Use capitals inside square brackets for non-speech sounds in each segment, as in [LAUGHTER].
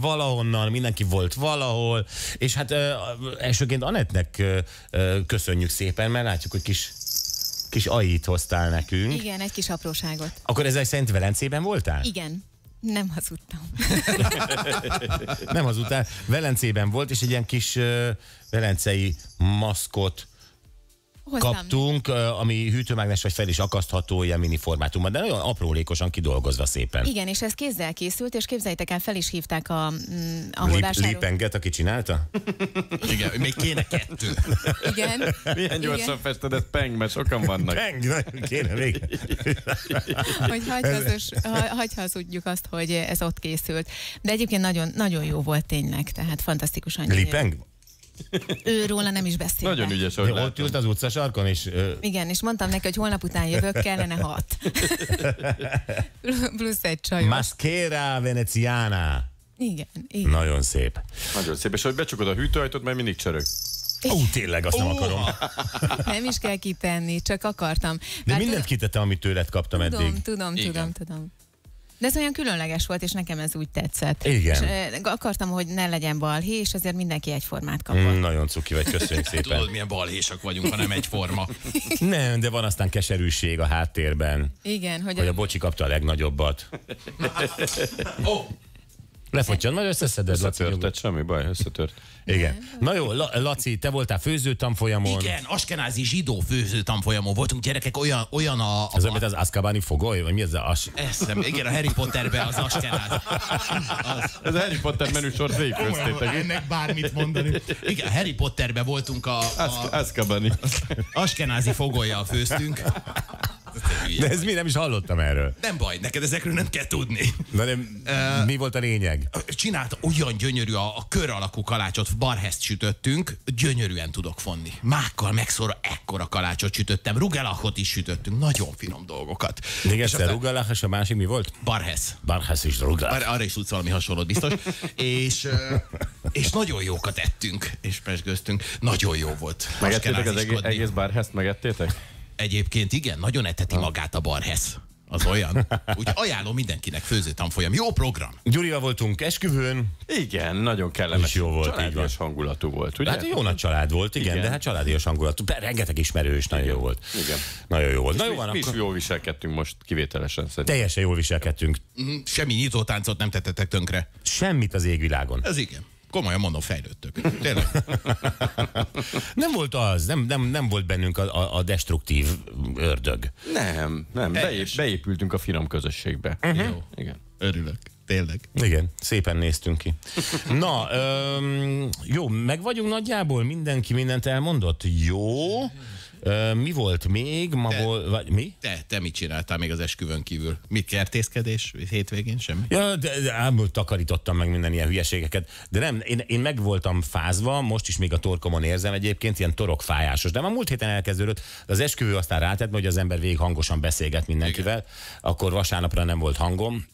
valahonnan, mindenki volt valahol, és hát ö, elsőként Anettnek ö, ö, köszönjük szépen, mert látjuk, hogy kis, kis ait hoztál nekünk. Igen, egy kis apróságot. Akkor ezzel szerint Velencében voltál? Igen. Nem hazudtam. [LAUGHS] Nem hazudtál. Velencében volt, és egy ilyen kis ö, velencei maszkot Hoztam. kaptunk, ö, ami hűtőmágnes vagy fel is akasztható ilyen mini formátumban, de nagyon aprólékosan kidolgozva szépen. Igen, és ez kézzel készült, és képzeljétek el, fel is hívták a, mm, ahol Lip, vásárol... Lipenget, aki csinálta? [LAUGHS] Igen, még kéne kettő. Igen. Milyen gyorsan Igen. fested ezt peng, mert sokan vannak. Peng, nagyon kéne még. [LAUGHS] hogy hagyhazos, ha, hagyhazudjuk azt, hogy ez ott készült. De egyébként nagyon, nagyon jó volt tényleg, tehát fantasztikusan. gyönyörű. Ő róla nem is beszél. Nagyon ügyes, hogy Ott ült az utcasarkon, és ö, Igen, és mondtam neki, hogy holnap után jövök, kellene hat. [LAUGHS] Plusz egy csajos. Maschera Veneziana. Igen, igen. Nagyon szép. Nagyon szép, és hogy becsukod a hűtőajtót, mert mindig csörög. Ó, tényleg, azt nem akarom. [LAUGHS] Nem is kell kitenni, csak akartam. De Mert mindent tudom- kitettem, amit tőled kaptam eddig. Tudom, tudom, Igen. tudom, tudom. De ez olyan különleges volt, és nekem ez úgy tetszett. Igen. És, eh, akartam, hogy ne legyen balhé, és azért mindenki egyformát kapott. Mm, nagyon cuki vagy, köszönjük szépen. Tudod, milyen balhésak vagyunk, ha nem egyforma. [LAUGHS] Nem, de van aztán keserűség a háttérben, Igen, hogy, hogy a bocsi kapta a legnagyobbat. Ó, Lefogyjan, majd összeszeded, Laci. Összetörted, semmi baj, összetört. Igen. Na jó, La- Laci, te voltál főzőtanfolyamon. igen, askenázi zsidó főző tanfolyamon voltunk gyerekek, olyan, olyan a... a Ez olyan, mint az Azkabani fogoly, vagy mi ez a... As... Eszem, igen, a Harry Potterben az askenáz. Az, Ez a Harry Potter menüsort végigköztétek. ennek bármit mondani. Igen, Harry Potterben voltunk a, a Azkabani. askenázi fogolyjal főztünk. De ez mi nem is hallottam erről. Nem baj, neked ezekről nem kell tudni. Na de mi volt a lényeg? Csinált olyan gyönyörű a, a kör alakú kalácsot, barheszt sütöttünk, gyönyörűen tudok fonni. Mákkal megszorva ekkora kalácsot sütöttem, rugelachot is sütöttünk, nagyon finom dolgokat. Még És egyszer rugalach, és a másik mi volt? Barhez. Barhász is rugalach. Ar- arra is tudsz valami hasonlót biztos. és, ö, és nagyon jókat ettünk, és pesgöztünk. Nagyon jó volt. Megettétek az egész, egész bárheszt, megettétek? Egyébként igen, nagyon eteti magát a barhez. Az olyan. Úgy ajánlom mindenkinek főző tanfolyam. Jó program. Gyurival voltunk esküvőn, Igen, nagyon kellemes. És jó volt, így Családias hangulatú volt, ugye? Hát jó nagy család volt, igen, igen. Igen. de hát családias hangulatú. Be- Rengeteg ismerős, nagyon jó volt. Igen. Nagyon jó volt. Na jó mi, van, mi is akkor jól viselkedtünk most kivételesen szerintem. teljesen jól viselkedtünk. Mhm, Semmi nyitótáncot nem tettetek tönkre. Semmit az égvilágon. Ez igen. Komolyan mondom, fejlődtök. Tényleg. Nem volt az, nem, nem, nem volt bennünk a, a, a destruktív ördög. Nem, nem, beép, beépültünk a finom közösségbe. Jó. Igen. Örülök. Tényleg. Igen, szépen néztünk ki. Na, öm, jó, meg vagyunk nagyjából, mindenki mindent elmondott. Jó. Ö, mi volt még? Ma De- volt, vagy mi? Te, te mit csináltál még az esküvőn kívül? Mit kertészkedés? Hétvégén semmi? Ja, de, de ám takarítottam meg minden ilyen hülyeségeket. De nem, én, én meg voltam fázva, most is még a torkomon érzem egyébként, ilyen torokfájásos. De már múlt héten elkezdődött, az esküvő aztán rátett, hogy az ember végig hangosan beszélget mindenkivel. Igen. Akkor vasárnapra nem volt hangom,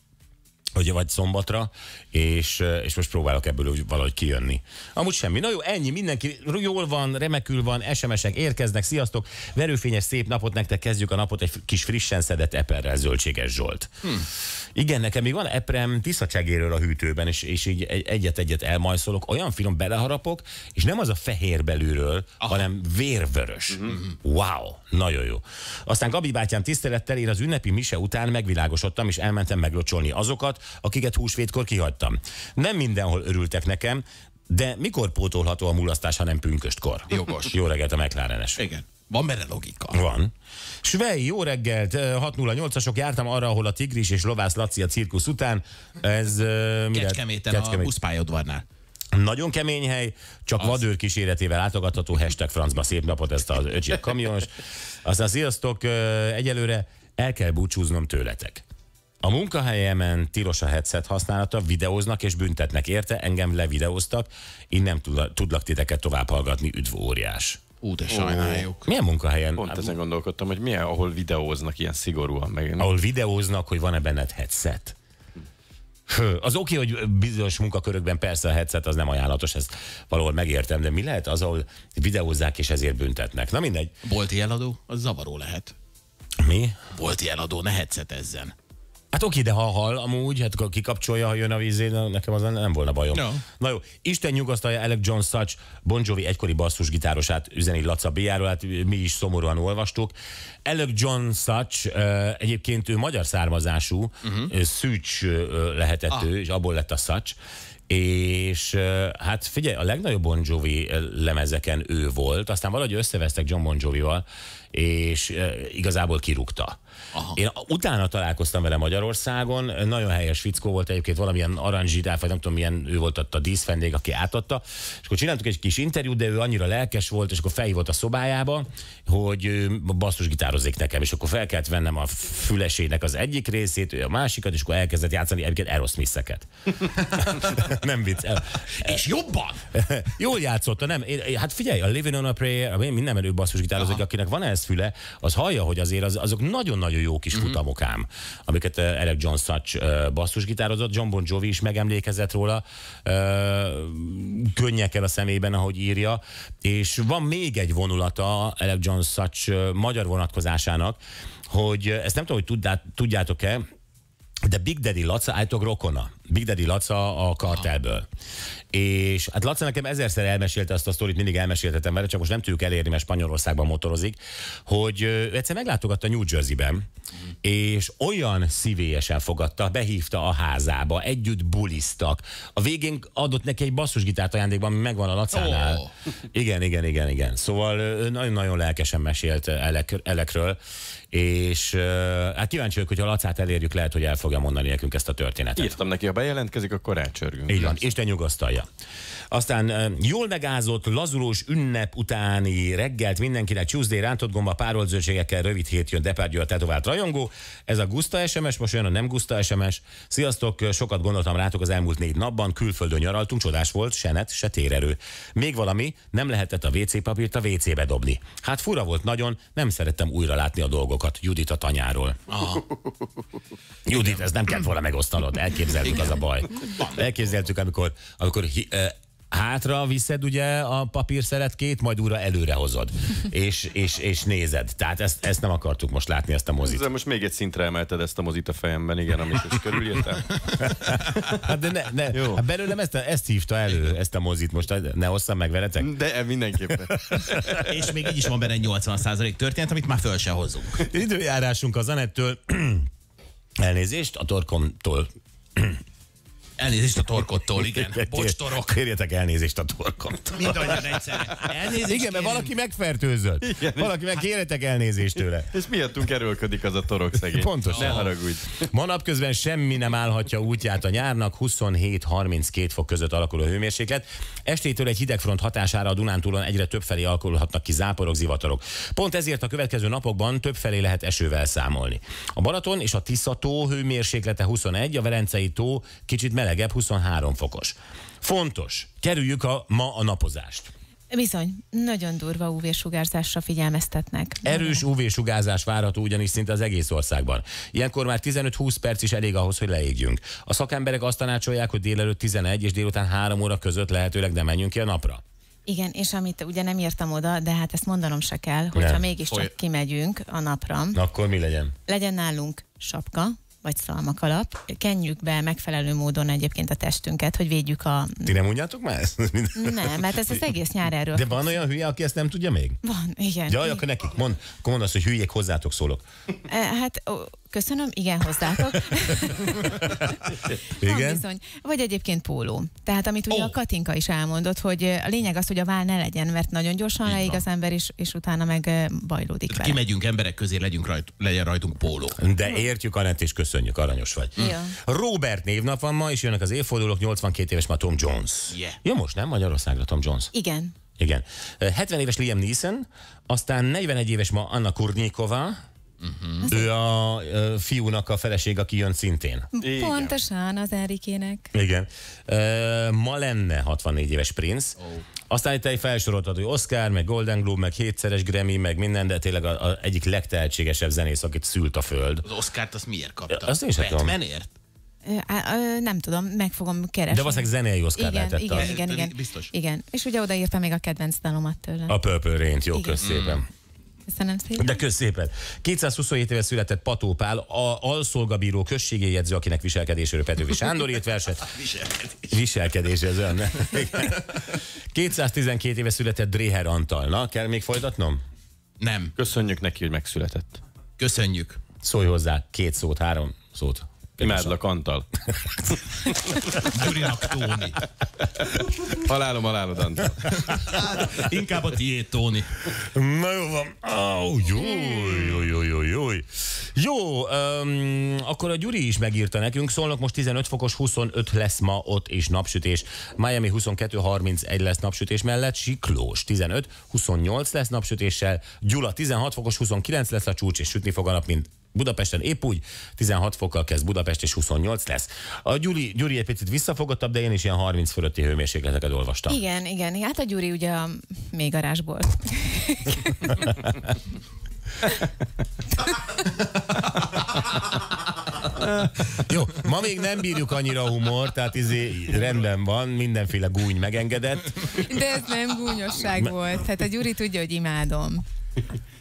hogy vagy szombatra, és, és most próbálok ebből valahogy kijönni. Amúgy semmi. Na jó, ennyi, mindenki jól van, remekül van, SMS-ek érkeznek, sziasztok, verőfényes szép napot nektek, kezdjük a napot egy kis frissen szedett eperrel, zöldséges Zsolt. Hmm. Igen, nekem még van eprem tiszacsegéről a hűtőben, és, és így egy- egyet-egyet elmajszolok, olyan finom beleharapok, és nem az a fehér belülről, Aha. hanem vérvörös. Wow, nagyon jó. Aztán Gabi bátyám tisztelettel én az ünnepi mise után megvilágosodtam, és elmentem meglocsolni azokat, akiket húsvétkor kihagytam. Nem mindenhol örültek nekem, de mikor pótolható a mulasztás, ha nem pünköstkor? Jogos. Jó reggelt a McLarenes. Igen. Van benne logika. Van. Svej, jó reggelt, eh, 608-asok, jártam arra, ahol a Tigris és Lovász Laci a cirkusz után. Ez uh? Kecskeméten a buszpályaudvarnál. Nagyon kemény hely, csak az. vadőr kíséretével látogatható, hashtag francba szép napot ezt az öcsi kamions. Aztán sziasztok, egyelőre el kell búcsúznom tőletek. A munkahelyemen tilos a headset használata, videóznak és büntetnek érte, engem levideóztak, én nem tudla- tudlak titeket tovább hallgatni, üdv óriás. Ú, de sajnáljuk. Milyen munkahelyen? Pont ezen gondolkodtam, hogy milyen, ahol videóznak ilyen szigorúan. Meg, ahol videóznak, hogy van-e benned headset. Hő, az oké, hogy bizonyos munkakörökben persze a headset az nem ajánlatos, ezt valahol megértem, de mi lehet az, ahol videózzák és ezért büntetnek? Na mindegy. Bolti eladó, az zavaró lehet. Mi? Bolti eladó, ne headsetezzen. Hát oké, de ha hal amúgy, hát akkor kikapcsolja, ha jön a vízé, nekem az nem volna bajom. No. Na jó, Isten nyugasztalja Alec John Such, Bon Jovi egykori basszusgitárosát üzeni Laca B-járól, hát mi is szomorúan olvastuk. Alec John Such egyébként ő magyar származású, uh-huh. Szűcs lehetett ah. ő, és abból lett a Such. És hát figyelj, a legnagyobb Bon Jovi lemezeken ő volt, aztán valahogy összevesztek John Bon Jovival, és igazából kirúgta. Aha. Én utána találkoztam vele Magyarországon, nagyon helyes fickó volt egyébként, valamilyen aranzsidál, vagy nem tudom milyen, ő volt ott a díszvendég, aki átadta, és akkor csináltuk egy kis interjút, de ő annyira lelkes volt, és akkor felhívott a szobájába, hogy ő basszus gitározik nekem, és akkor fel kellett vennem a fülesének az egyik részét, ő a másikat, és akkor elkezdett játszani egyébként Aerosmith-eket. [LAUGHS] nem vicc. És jobban? [LAUGHS] Jól játszotta, nem? Én, hát figyelj, a Living on a Prayer, minden menő basszusgitározik, akinek van ez füle, az hallja, hogy azért az, azok nagyon-nagyon jó kis Mhm. futamok ám, amiket uh, Eric John Such uh, basszusgitározott, John Bon Jovi is megemlékezett róla, uh, könnyekkel a szemében, ahogy írja, és van még egy vonulata Eric John Such magyar vonatkozásának, hogy ezt nem tudom, hogy tudját, tudjátok-e, de Big Daddy Laca állítok rokona. Big Daddy Laca a kartelből. És hát Laca nekem ezerszer elmesélte azt a sztorit, mindig elmeséltetem vele, csak most nem tudjuk elérni, mert Spanyolországban motorozik, hogy egyszer meglátogatta New Jersey-ben, és olyan szívélyesen fogadta, behívta a házába, együtt buliztak. A végén adott neki egy basszusgitárt ajándékban, ami megvan a Lacánál. Ó. [LAUGHS] Igen, igen, igen, igen. Szóval nagyon-nagyon lelkesen mesélt elek, elekről, és hát kíváncsi vagyok, hogy ha Lacát elérjük, lehet, hogy el fogja mondani nekünk ezt a történetet. Írtam neki, bejelentkezik, akkor rácsörgünk. Így van, Isten nyugasztalja. Aztán jól megázott, lazulós ünnep utáni reggelt mindenkinek Tuesday rántott gomba párolt zöldségekkel rövid hét jön Depardieu a tetovált rajongó. Ez a Gusta SMS, most jön a nem Gusta SMS. Sziasztok, sokat gondoltam rátok az elmúlt négy napban, külföldön nyaraltunk, csodás volt, se net, se térerő. Még valami, nem lehetett a WC papírt a WC-be dobni. Hát fura volt nagyon, nem szerettem újra látni a dolgokat. Judit a tanyáról. Judit, ez nem kellett volna megosztanod, elképzeltük az a baj. Elképzeltük, amikor, amikor hi, hátra viszed ugye a papírszeletkét, majd újra előre hozod, [LAUGHS] és, és, és nézed. Tehát ezt, ezt nem akartuk most látni, ezt a mozit. Ezzel most még egy szintre emelted ezt a mozit a fejemben, igen, amit is körülírtam. [LAUGHS] Hát de ne, ne, Jó. hát belőlem ezt, a, ezt hívta elő, ezt a mozit most, ne hozzam meg veletek. De mindenképpen. [LAUGHS] És még így is van benne egy 80% történet, amit már föl se hozzunk. Időjárásunk az Anettől, [CLEARS THROAT] elnézést, a torkomtól [CLEARS THROAT] Elnézést a torkottól, igen. Bocs, torok. Kérjetek elnézést a torkomtól. Mindannyian egyszerre. Elnézést Igen, mert valaki megfertőzött. Igen. Valaki meg kérjetek elnézést tőle. És miattunk erőlködik az a torok szegény. Pontosan. Ne haragudj. Ma napközben semmi nem állhatja útját a nyárnak, 27-32 fok között alakul a hőmérséklet. Estétől egy hidegfront hatására a Dunántúlon egyre több felé alakulhatnak ki záporok, zivatarok. Pont ezért a következő napokban több felé lehet esővel számolni. A Balaton és a Tisza tó hőmérséklete 21, a Velencei tó kicsit melegebb, 23 fokos. Fontos, kerüljük a ma a napozást. Bizony, nagyon durva UV-sugárzásra figyelmeztetnek. Erős UV-sugárzás várható ugyanis szinte az egész országban. Ilyenkor már 15-20 perc is elég ahhoz, hogy leégjünk. A szakemberek azt tanácsolják, hogy délelőtt 11 és délután 3 óra között lehetőleg nem menjünk ki a napra. Igen, és amit ugye nem írtam oda, de hát ezt mondanom se kell, hogyha Nem. mégiscsak Foly- kimegyünk a napra, Na, akkor mi legyen? legyen nálunk sapka, vagy szalmakalap, kenjük be megfelelő módon egyébként a testünket, hogy védjük a... Ti nem mondjátok már ezt? Nem, mert ez az egész nyár erről. De van olyan hülye, aki ezt nem tudja még? Van, igen. Jaj, akkor nekik mond, akkor mondd azt, hogy hülyék hozzátok szólok. E, Hát köszönöm, igen, hozzátok. Igen? Van bizony. Vagy egyébként póló. Tehát amit ugye Ó. a Katinka is elmondott, hogy a lényeg az, hogy a vál ne legyen, mert nagyon gyorsan Így leég van. az ember, és, és utána meg ö, bajlódik vele. Kimegyünk emberek közé, legyünk rajt, legyen rajtunk póló. De értjük, Anett, és köszönjük, aranyos vagy. Ja. Robert névnap van ma, és jönnek az évfordulók, 82 éves ma Tom Jones. Yeah. Ja, most nem Magyarországra Tom Jones. Igen. Igen. Ö, 70 éves Liam Neeson, aztán 41 éves ma Anna Kurnikova, uh-huh. ő a ö, fiúnak a feleség, aki jön szintén. Igen. Pontosan az Erikének. Igen. Ö, ma lenne 64 éves Prince. Oh. Aztán itt egy felsoroltad, hogy Oscar, meg Golden Globe, meg hétszeres Grammy, meg minden, de tényleg a, a egyik legtehetségesebb zenész, akit szült a föld. Az Oscárt azt miért kapta? Azt én sem tudom. Batmanért? Nem tudom, meg fogom keresni. De valószínűleg zenei Oscar igen, lehetett igen, az. igen, igen, Biztos. Igen. És ugye odaírta még a kedvenc dalomat tőle. A Purple Rain-t, jó, Igen. Kösz szépen. Köszönöm szépen. De kösz szépen. 227 éve született Pató Pál, a alszolgabíró községéjegyző, akinek viselkedéséről Petőfi Sándor írt verset. [LAUGHS] Viselkedés, ez olyan. nem? Igen. 212 éve született Dréher Antal. Na, kell még folytatnom? Nem. Köszönjük neki, hogy megszületett. Köszönjük. Szólj hozzá két szót, három szót. Imádlak, Antal. [LAUGHS] Gyurinak Tóni. Halálom, halálod, Antal. Inkább a tiéd, Tóni. Na jó van. Oh, jó, jó, jó, jó, jó. Jó, um, akkor a Gyuri is megírta nekünk, szólnak most 15 fokos, 25 lesz ma ott és napsütés. Miami 22, 31 lesz napsütés mellett, Siklós 15, 28 lesz napsütéssel, Gyula 16 fokos, 29 lesz a csúcs és sütni fog a nap, mint Budapesten épp úgy, 16 fokkal kezd Budapest, és 28 lesz. A Gyuri, Gyuri egy picit visszafogottabb, de én is ilyen 30 fölötti hőmérsékleteket olvastam. Igen, igen. Hát a Gyuri ugye a mélygarázsból. Jó, ma még nem bírjuk annyira a humor, tehát izé rendben van, mindenféle gúny megengedett. De ez nem gúnyosság volt. Tehát a Gyuri tudja, hogy imádom.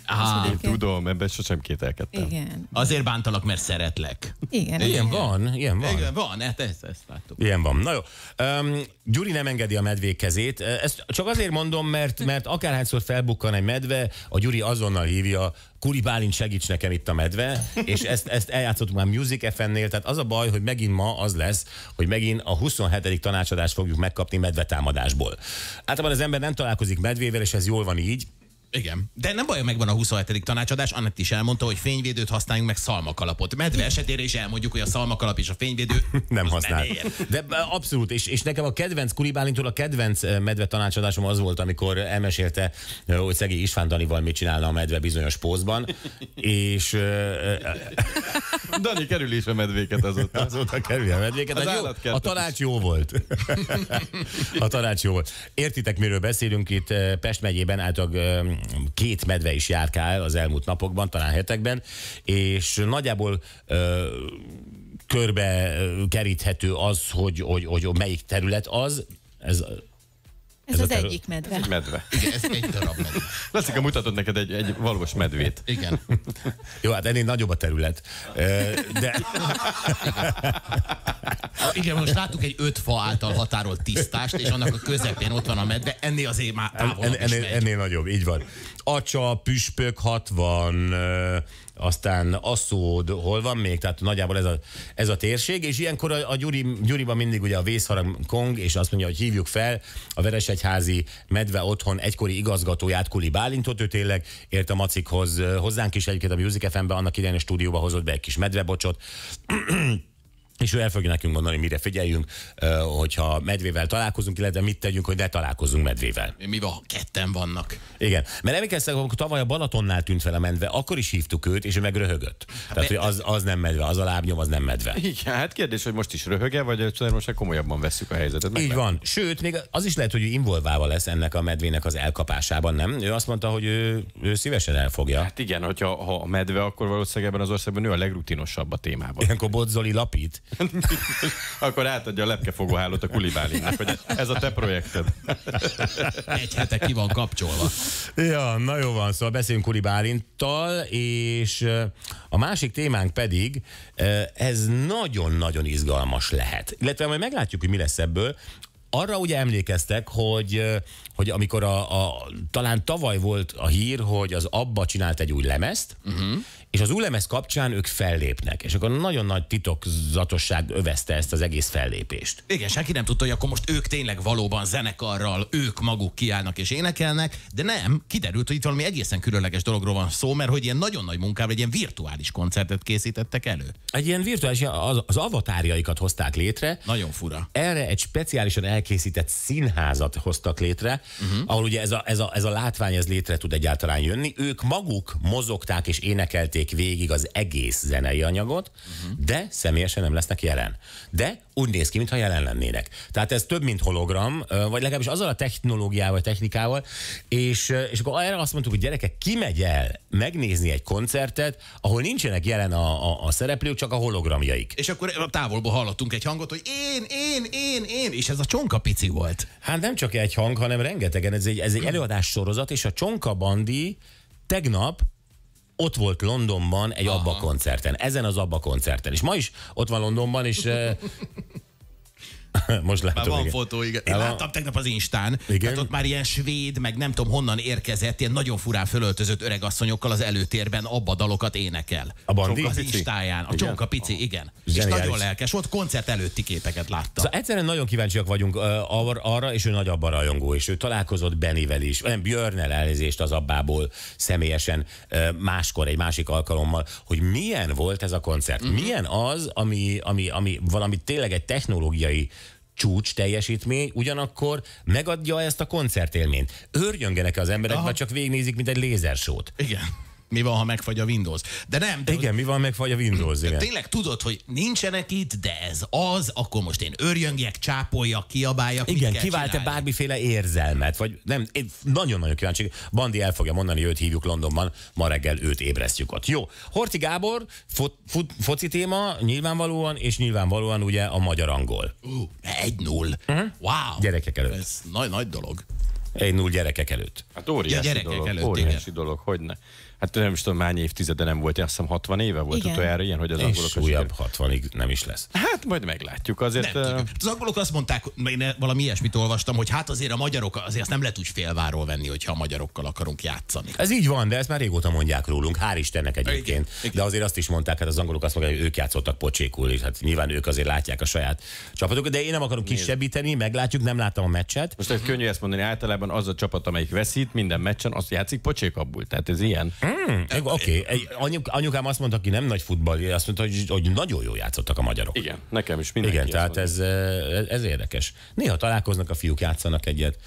Á, Én tudom, ebben sosem kételkedtem. Igen. azért bántalak, mert szeretlek. Igen. Ilyen van, ilyen van. Igen, van, hát ezt, ezt láttuk. Ilyen van. Na jó. Um, Gyuri nem engedi a medvék kezét. Ezt csak azért mondom, mert, mert akárhányszor felbukkan egy medve, a Gyuri azonnal hívja, Kuri Bálint segíts nekem itt a medve, és ezt, ezt eljátszottuk már Music FM-nél, tehát az a baj, hogy megint ma az lesz, hogy megint a 27. tanácsadást fogjuk megkapni medvetámadásból. Általában az ember nem találkozik medvével, és ez jól van így, Igen. De nem baj, megvan a 27. tanácsadás, Annett is elmondta, hogy fényvédőt használjunk meg szalmakalapot. Medve esetére is elmondjuk, hogy a szalmakalap és a fényvédő [LAUGHS] nem használ. Nem. De abszolút, és, és nekem a kedvenc Kulibálintól a kedvenc medve tanácsadásom az volt, amikor elmesélte, hogy Szegi István Danival mit csinálna a medve bizonyos pózban, és [LAUGHS] Dani kerül is a medvéket azóta. [LAUGHS] azóta kerülje a medvéket. Az Hát jó, a tanács jó volt. a tanács jó volt. Értitek, miről beszélünk itt Pest megyében, általában két medve is járkál az elmúlt napokban, talán hetekben, és nagyjából ö, körbe keríthető az, hogy, hogy, hogy melyik terület az, ez, Ez, Ez az terület- egyik medve. Egy medve. [LAUGHS] Igen, ez egy darab medve. Lassika mutatott neked egy, egy valós medvét. Igen. [LAUGHS] jó, hát ennél nagyobb a terület, de [LAUGHS] Igen, most láttuk egy öt fa által határolt tisztást, és annak a közepén ott van a medve, ennél azért már távolabb en, ennél, ennél nagyobb, így van. Acsa, Püspök 60, ö, aztán Asszód, hol van még? Tehát nagyjából ez a, ez a térség, és ilyenkor a, a Gyuri, Gyuriban mindig ugye a vészharang kong, és azt mondja, hogy hívjuk fel a Veresegyházi Medve Otthon egykori igazgatóját, Kuli Bálintot, ő tényleg ért a macikhoz, ö, hozzánk is egyébként a Music FM-be, annak idején a stúdióba hozott be egy kis medvebocsot, [CLEARS THROAT] és ő el fogja nekünk mondani, mire figyeljünk, hogyha medvével találkozunk, illetve mit tegyünk, hogy ne találkozunk medvével. Mi van, ketten vannak? Igen, mert emlékeztek, amikor tavaly a Balatonnál tűnt fel a medve, akkor is hívtuk őt, és ő meg röhögött. Tehát, hogy az, az nem medve, az a lábnyom, az nem medve. Igen, hát kérdés, hogy most is röhöge, vagy most már komolyabban vesszük a helyzetet. Így Meglátjuk. van. Sőt, még az is lehet, hogy ő involválva lesz ennek a medvének az elkapásában, nem? Ő azt mondta, hogy ő, ő szívesen elfogja. Hát igen, hogyha ha a medve, akkor valószínűleg ebben az országban ő a legrutinosabb a témában. Ilyenkor Bodzoli lapít. [LAUGHS] akkor átadja a lepkefogóhálót a kulibálinak, hogy ez a te projekted. Egy hete ki van kapcsolva. Ja, na jó van, szóval beszélünk Kuri Bálinttal, és a másik témánk pedig, ez nagyon-nagyon izgalmas lehet. Illetve majd meglátjuk, hogy mi lesz ebből. Arra ugye emlékeztek, hogy, hogy amikor a, a, talán tavaly volt a hír, hogy az Abba csinált egy új lemezt, uh-huh. És az új lemez kapcsán ők fellépnek, és akkor nagyon nagy titokzatosság övezte ezt az egész fellépést. Igen, senki nem tudta, hogy akkor most ők tényleg valóban zenekarral, ők maguk kiállnak és énekelnek, de nem, kiderült, hogy itt valami egészen különleges dologról van szó, mert hogy ilyen nagyon nagy munkával egy ilyen virtuális koncertet készítettek elő. Egy ilyen virtuális, az, az avatárjaikat hozták létre, Nagyon fura. erre egy speciálisan elkészített színházat hoztak létre, uh-huh. ahol ugye ez a, ez, a, ez a látvány ez létre tud egyáltalán jönni. Ők maguk mozogták és énekelték végig az egész zenei anyagot, uh-huh. de személyesen nem lesznek jelen. De úgy néz ki, mintha jelen lennének. Tehát ez több, mint hologram, vagy legalábbis azzal a technológiával, technikával, és, és akkor erre azt mondtuk, hogy gyerekek, ki megy el megnézni egy koncertet, ahol nincsenek jelen a, a, a szereplők, csak a hologramjaik. És akkor a távolból hallottunk egy hangot, hogy én, én, én, én, és ez a csonka pici volt. Hát nem csak egy hang, hanem rengetegen. Ez egy, ez egy előadás sorozat, és a Csonka Bandi tegnap ott volt Londonban egy Abba koncerten, ezen az Abba koncerten. És ma is ott van Londonban, és [LAUGHS] most Már látom, van igen. fotó, igen. Én Már van- láttam tegnap az Instán. Igen? Tehát ott már ilyen svéd, meg nem tudom honnan érkezett, ilyen nagyon furán fölöltözött öregasszonyokkal az előtérben abba dalokat énekel. A Bandi? Az? Instáján. A Igen? Csonka Pici, igen. És Zseniális. nagyon lelkes volt, koncert előtti képeket láttam. Szóval egyszerűen nagyon kíváncsiak vagyunk uh, ar- arra, és ő nagy abba rajongó, és ő találkozott Bennivel is, nem Björnel elnézést az abbából személyesen uh, máskor, egy másik alkalommal, hogy milyen volt ez a koncert. Mhm. Uh-huh. Milyen az, ami, ami, ami valami tényleg egy technológiai csúcs teljesítmény, ugyanakkor megadja ezt a koncertélményt. Örjöngenek az emberek, Aha. vagy csak végignézik, mint egy lézersót. Igen. Mi van, ha megfagy a Windows? De nem, de Igen, mi van, megfagy a Windows, igen. Tényleg tudod, hogy nincsenek itt, de ez az, akkor most én örjöngjek, csápoljak, kiabáljak. Igen, kivált-e bármiféle érzelmet, vagy nem, én nagyon-nagyon kíváncsi. Bandi el fogja mondani, őt hívjuk Londonban, ma reggel őt ébresztjük ott. Jó, Horti Gábor, fo- fut, foci téma, nyilvánvalóan, és nyilvánvalóan ugye a magyar-angol. Ú, egy null. Wow. Gyerekek előtt. Ez nagy, nagy dolog. Egy null gyerekek előtt. Hát óriási Ja, gyerekek dolog. előtt, óriási igen. dolog, hogyne. Hát nem is tudom, hány évtizede nem volt, azt hiszem 60 éve volt Igen. utoljára ilyen, hogy az És angolok újabb 60-ig nem is lesz. Hát majd meglátjuk. Azért Nem uh. Az angolok azt mondták, én valami ilyesmit olvastam, hogy hát azért a magyarok, azért azt nem lehet úgy félváról venni, hogyha a magyarokkal akarunk játszani. Ez így van, de ezt már régóta mondják rólunk, hál' Istennek egyébként. Igen, igen. De azért azt is mondták, hát az angolok azt mondják, hogy ők játszottak pocsékul, és hát nyilván ők azért látják a saját csapatokat, de én nem akarok kisebbíteni, meglátjuk, nem láttam a meccset. most ez könnyű ezt mondani, általában az a csapat, amelyik veszít minden meccsen, azt játszik pocsékabbul. Tehát ez ilyen. Hmm, Oké, okay. anyuk, anyukám azt mondta, aki nem nagy futball, azt mondta, hogy, hogy nagyon jól játszottak a magyarok. Igen, nekem is mindenki Igen, tehát ez, ez, ez érdekes. Néha találkoznak a fiúk, játszanak egyet.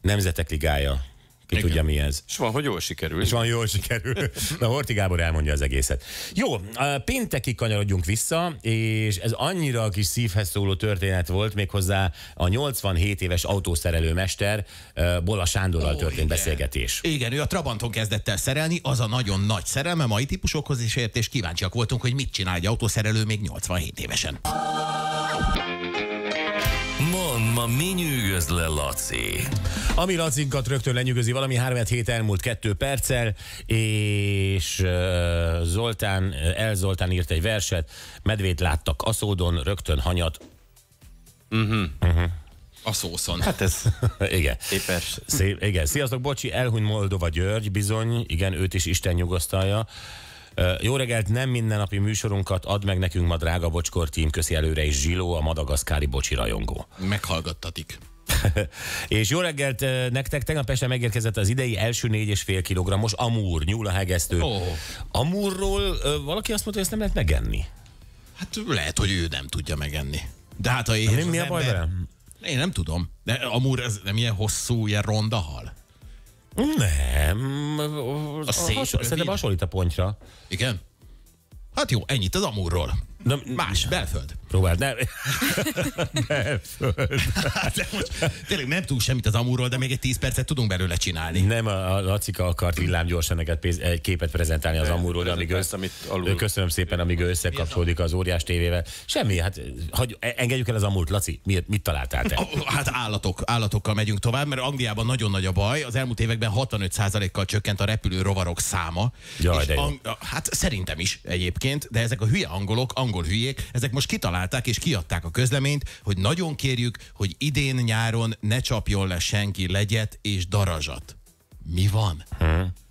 Nemzetek ligája. Ki Igen. tudja mi ez. És van, hogy jól sikerül. És van, jól sikerül. [LAUGHS] Na, Horti Gábor elmondja az egészet. Jó, a péntekig kanyarodjunk vissza, és ez annyira kis szívhez szóló történet volt, méghozzá a 87 éves autószerelő mester eh, Bola Sándorral Ó, történt igen. beszélgetés. Igen, ő a Trabanton kezdett el szerelni, az a nagyon nagy szerelme mai típusokhoz is ért, és kíváncsiak voltunk, hogy mit csinál egy autószerelő még 87 évesen. Ma mi nyűgöz le, Laci? Ami Lacinkat rögtön lenyűgözi, valami 3 hét elmúlt kettő perccel, és uh, Zoltán, El Zoltán írt egy verset, medvét láttak aszódon, rögtön hanyat. A szószon. Hát ez [LAUGHS] igen. képes. Szép, igen. Sziasztok, bocsi, elhuny Moldova György, bizony, igen, őt is Isten nyugosztalja. Jó reggelt, nem mindennapi műsorunkat ad meg nekünk ma drága Bocskor tím, köszi előre is Zsiló, a madagaszkári bocsi rajongó. Meghallgattatik. [LAUGHS] és jó reggelt nektek, tegnap este megérkezett az idei első négy és fél kilogrammos amúr, nyúlahegesztő. Ó. Amúrról valaki azt mondta, hogy ezt nem lehet megenni. Hát lehet, hogy ő nem tudja megenni. De hát ha én Nem, mi a baj vele? Én nem tudom. De amúr ez nem ilyen hosszú, ilyen ronda hal? Nem. A szép, Has, rövid. szerintem hasonlít a pontra. Igen? Hát jó, ennyit az amúrról. De, Más, belföld. Próbáld, ne. [LAUGHS] Hát de most, tényleg nem tudunk semmit az amúrról, de még egy 10 percet tudunk belőle csinálni. Nem, a, a Lacika akart villám gyorsan neked pénz, egy képet prezentálni az amúról, de amíg össze, amit alul- köszönöm szépen, amíg ő összekapcsolódik az óriás tévével. Semmi, hát hagy, engedjük el az amúrt. Laci, mit, mit találtál te? Ah, Hát állatok, állatokkal megyünk tovább, mert Angliában nagyon nagy a baj. Az elmúlt években 65%-kal csökkent a repülő rovarok száma. Jaj, És de jó. ang- hát szerintem is egyébként, de ezek a hülye angolok, angol hülyék, ezek most kitalálták és kiadták a közleményt, hogy nagyon kérjük, hogy idén nyáron ne csapjon le senki legyet és darazsat. Mi van?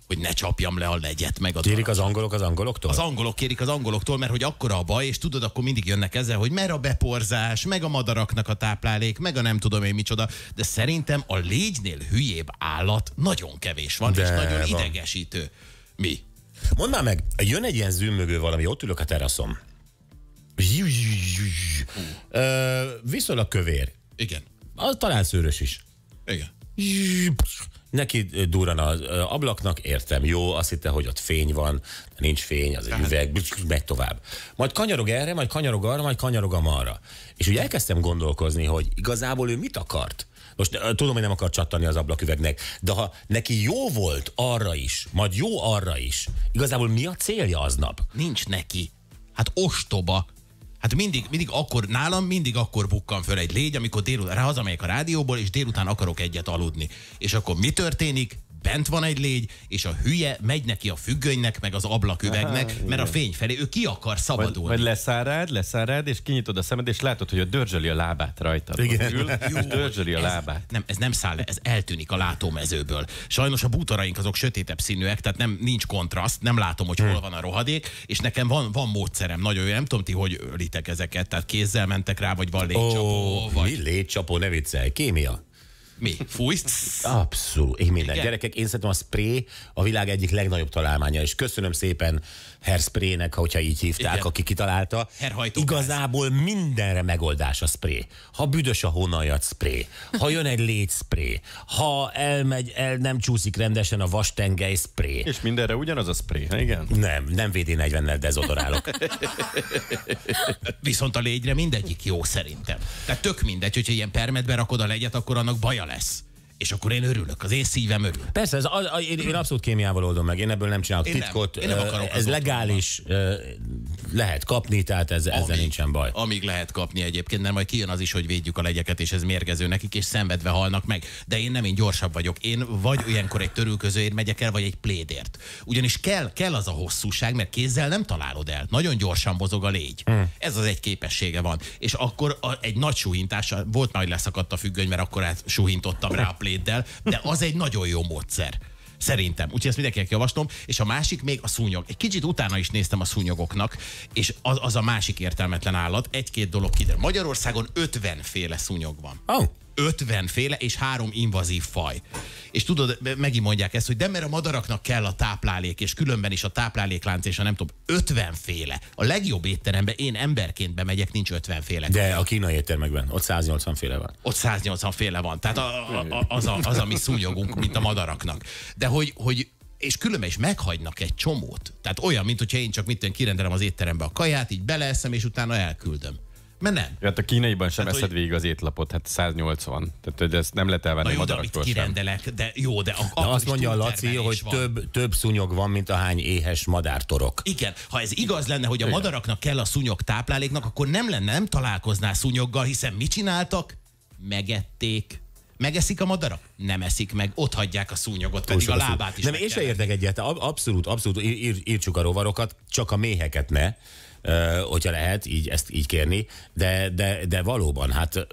Hogy ne csapjam le a legyet meg a Kérik darazsat. az angolok az angoloktól? Az angolok kérik az angoloktól, mert hogy akkora a baj, és tudod, akkor mindig jönnek ezzel, hogy mer a beporzás, meg a madaraknak a táplálék, meg a nem tudom én micsoda, de szerintem a légynél hülyébb állat nagyon kevés van, De és nagyon van. idegesítő. Mi? Mondd már meg, jön egy ilyen zümmögő valami, ott ülök a teraszom. Ö, Viszonylag kövér. Igen. Az talán szőrös is. Igen. Neki durran az ablaknak, értem, jó, azt hitte, hogy ott fény van, nincs fény, az egy üveg, megy tovább. Majd kanyarog erre, majd kanyarog arra, majd kanyarog amarra. És ugye elkezdtem gondolkozni, hogy igazából ő mit akart. Most tudom, hogy nem akar csattani az ablaküvegnek, de ha neki jó volt arra is, majd jó arra is, igazából mi a célja aznap? Nincs neki. Hát ostoba. Hát mindig, mindig akkor, nálam mindig akkor bukkan föl egy légy, amikor délután, hazamegyek a rádióból, és délután akarok egyet aludni. És akkor mi történik? Bent van egy légy, és a hülye megy neki a függönynek, meg az ablaküvegnek, mert a fény felé ő ki akar Vagy, szabadulni. vagy leszáll rád, leszáll rád, és kinyitod a szemed, és látod, hogy a dörzsöli a lábát rajta. Igen. Ül, és dörzsöli a ez, lábát. Nem, ez nem száll le, ez eltűnik a látómezőből. Sajnos a bútoraink azok sötétebb színűek, tehát nem nincs kontraszt, nem látom, hogy hol van a rohadék, és nekem van, van módszerem, nagyon jó, nem tudom ti, hogy ölitek ezeket, tehát kézzel mentek rá, vagy van légcsapó, Ó, vagy mi létcsapó, ne viccelj, kémia. Mi, fújsz? Abszolút. Én minden. Igen. Gyerekek, én szerintem a spray a világ egyik legnagyobb találmánya, és köszönöm szépen Herr Spraynek, hogyha így hívták, Igen. aki kitalálta. Herr Hajtókáz. Igazából mindenre megoldás a spray. Ha büdös a honajat spray, ha jön egy légy spray, ha elmegy, el nem csúszik rendesen a vastengely spray. És mindenre ugyanaz a spray, igen? Nem, nem VD40-nel dezodorálok. Viszont a légyre mindegyik jó szerintem. Tehát tök mindegy, hogyha ilyen permetbe rakod a legyet, akkor annak baja lesz. És akkor én örülök, az én szívem örül. Persze, ez, a, a, én, én abszolút kémiával oldom meg, én ebből nem csinálok Én nem. titkot. Én nem akarok az ez legális, ö, lehet kapni, tehát ez, ezzel nincsen baj. Amíg lehet kapni egyébként, mert majd kijön az is, hogy védjük a legyeket, és ez mérgező nekik, és szenvedve halnak meg. De én nem, én gyorsabb vagyok. Én vagy ilyenkor egy törülközőért megyek el, vagy egy plédért. Ugyanis kell, kell az a hosszúság, mert kézzel nem találod el. Nagyon gyorsan mozog a légy. Hmm. Ez az egy képessége van. És akkor a, egy nagy suhintás, volt már, hogy leszakadt a függöny, mert akkor át suhintottam rá a pléddel, de az egy nagyon jó módszer. Szerintem. Úgyhogy ezt mindenkinek javaslom. És a másik még a szúnyog. Egy kicsit utána is néztem a szúnyogoknak, és az, az a másik értelmetlen állat. Egy-két dolog kiderül. Magyarországon 50 féle szúnyog van. Oh. 50 féle és három invazív faj. És tudod, megint mondják ezt, hogy de mert a madaraknak kell a táplálék, és különben is a tápláléklánc, és a nem tudom, 50 féle. A legjobb étterembe én emberként bemegyek, nincs 50 féle. De a kínai éttermekben, ott 180 féle van. Ott 180 féle van. Tehát a, a, az, a, az, ami szúnyogunk, mint a madaraknak. De hogy, hogy és különben is meghagynak egy csomót. Tehát olyan, mint hogyha én csak mit tudom, kirendelem az étterembe a kaját, így beleeszem, és utána elküldöm. Mert nem. Hát a kínaiban sem Hát, eszed hogy- végig az étlapot, hát 180. Tehát hogy ezt nem lehet elvenni Na jó, de amit madaraktól sem. kirendelek, de jó, de ak- De akkor azt mondja a Laci, hogy van. több, több szúnyog van, mint ahány éhes madártorok. Igen, ha ez igaz lenne, hogy a madaraknak kell a szúnyog tápláléknak, akkor nem lenne, nem találkoznál szúnyoggal, hiszen mit csináltak? Megették. Megeszik a madarak? Nem eszik meg, ott hagyják a szúnyogot, pedig a Túl lábát is Nem, én se értek egyet, ab- abszolút, abszolút, ír, ír, írtsuk a rovarokat, csak a méheket ne, hogyha lehet így ezt így kérni, de, de, de valóban, hát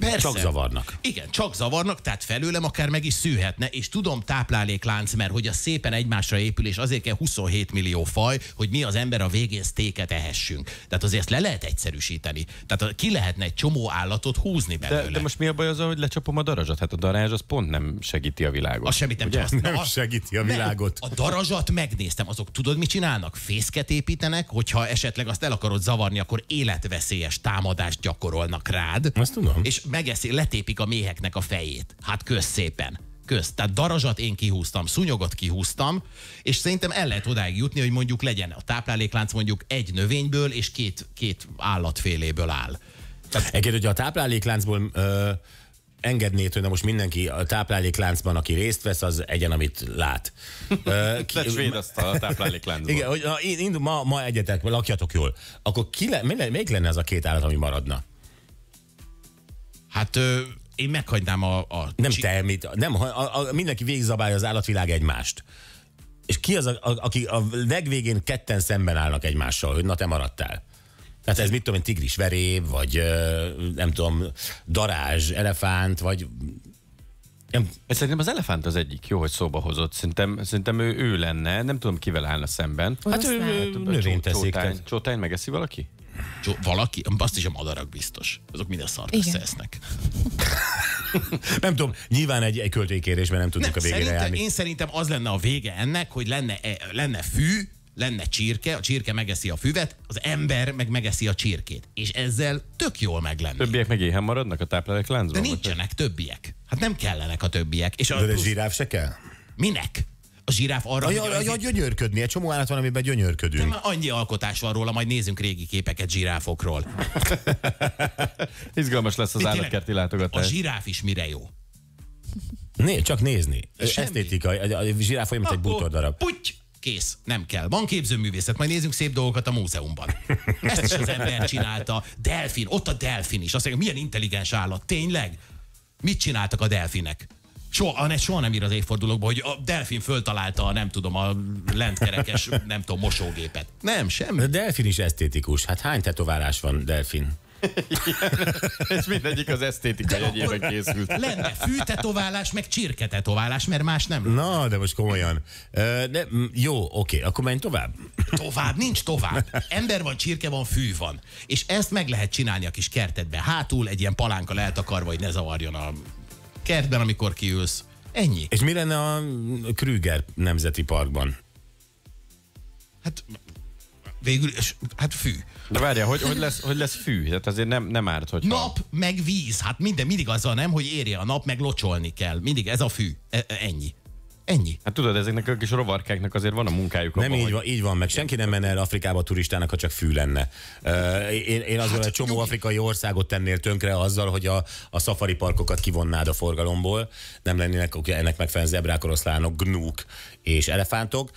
Persze. csak zavarnak. Igen, csak zavarnak, tehát felőlem akár meg is szűhetne, és tudom tápláléklánc, mert hogy a szépen egymásra épül, és azért kell 27 millió faj, hogy mi az ember a végén sztéket ehessünk. Tehát azért ezt le lehet egyszerűsíteni. Tehát ki lehetne egy csomó állatot húzni belőle. De, de most mi a baj az, hogy lecsapom a darazsat? Hát a darázs az pont nem segíti a világot. Az semmit nem Ugye? Nem segíti a nem. világot. A darazsat megnéztem, azok tudod, mit csinálnak? Fészket építenek, hogyha esetleg azt el akarod zavarni, akkor életveszélyes támadást gyakorolnak rád. Azt tudom. És megeszi, letépik a méheknek a fejét. Hát kösz szépen. Kösz. Tehát darazsat én kihúztam, szúnyogot kihúztam, és szerintem el lehet odáig jutni, hogy mondjuk legyen a tápláléklánc mondjuk egy növényből és két, két állatféléből áll. Egyébként, hogyha a táplálékláncból ö, engednéd, hogy na most mindenki a táplálékláncban, aki részt vesz, az egyen, amit lát. [LAUGHS] Ki- Te svéd azt a [LAUGHS] táplálékláncból. Igen, hogy ha én, én, ma, ma egyetek, lakjatok jól, akkor ki le, mi melyik lenne az a két állat, ami maradna? Hát ö, én meghagynám a... a Nem csi- te, mit, nem, a, a, mindenki végigzabálja az állatvilág egymást. És ki az, a, a, aki a legvégén ketten szemben állnak egymással, hogy na te maradtál. Tehát ez mit tudom, én, tigris veréb, vagy nem tudom, darázs, elefánt, vagy nem, Szerintem az elefánt az egyik, jó, hogy szóba hozott. Szerintem, szerintem ő, ő lenne, nem tudom kivel állna szemben. hát ő, Oroszlán. ő növényt teszik. Csótány, tehát- csótány megeszi valaki? Csó- Valaki, azt is a madarak biztos. Azok minden szart összeesznek. [LAUGHS] Nem tudom, nyilván egy, egy költőkérésben nem tudunk a végére szerintem, járni. én szerintem az lenne a vége ennek, hogy lenne, e- lenne fű, lenne csirke, a csirke megeszi a füvet, az ember meg megeszi a csirkét. És ezzel tök jól meg lenne. Többiek meg éhen maradnak a táplálékláncban? De vagy nincsenek többiek. Hát nem kellenek a többiek. És a De a zsiráf se kell? minek? A zsiráf arra, A, hogy a, a, a azért- gyönyörködni, egy csomó állat van, amiben gyönyörködünk. már annyi alkotás van róla, majd nézzünk régi képeket zsiráfokról. [LAUGHS] Izgalmas lesz az Tényleg, állatkerti A látogatás. zsiráf is mire jó? Né, csak nézni. Semmi. Esztétika, a, a zsiráf olyan, mint egy Akkor bútordarab. Puty! Kész, nem kell. Van képzőművészet, majd nézzünk szép dolgokat a múzeumban. Ezt is az ember csinálta. Delfin, ott a delfin is. Azt mondja, milyen intelligens állat. Tényleg? Mit csináltak a delfinek? Soha, Anett soha nem ír az évfordulókba, hogy a delfin föltalálta a, nem tudom, a lentkerekes, nem tudom, mosógépet. Nem, semmi. A delfin is esztétikus. Hát hány tetoválás van delfin? És mindegyik az esztétikai egyében készült. Lenne fűtetoválás, meg csirketetoválás, mert más nem. Na, de most komolyan. Ö, De, jó, oké, akkor menj tovább. Tovább, nincs tovább. Ember van, csirke van, fű van. És ezt meg lehet csinálni a kis kertedben. Hátul egy ilyen palánka eltakarva, hogy ne zavarjon a kertben, amikor kiülsz. Ennyi. És mi lenne a Krüger Nemzeti Parkban? Hát végül, és, hát fű. De várja, hogy, hogy, lesz, hogy lesz fű? Tehát azért nem, nem árt, hogy Nap, meg víz. Hát minden, mindig az van, nem, hogy érje a nap, meg locsolni kell. Mindig ez a fű. E- e- ennyi. Ennyi. Hát tudod, ezeknek a kis rovarkáknak azért van a munkájuk. Nem abban, így van, így van, meg senki nem menne el Afrikába turistának, ha csak fű lenne. Én, én azt gondolom, hogy csomó afrikai országot tennél tönkre azzal, hogy a, a safari parkokat kivonnád a forgalomból. Nem lennének ennek megfelelően zebrák, oroszlánok, gnúk és elefántok.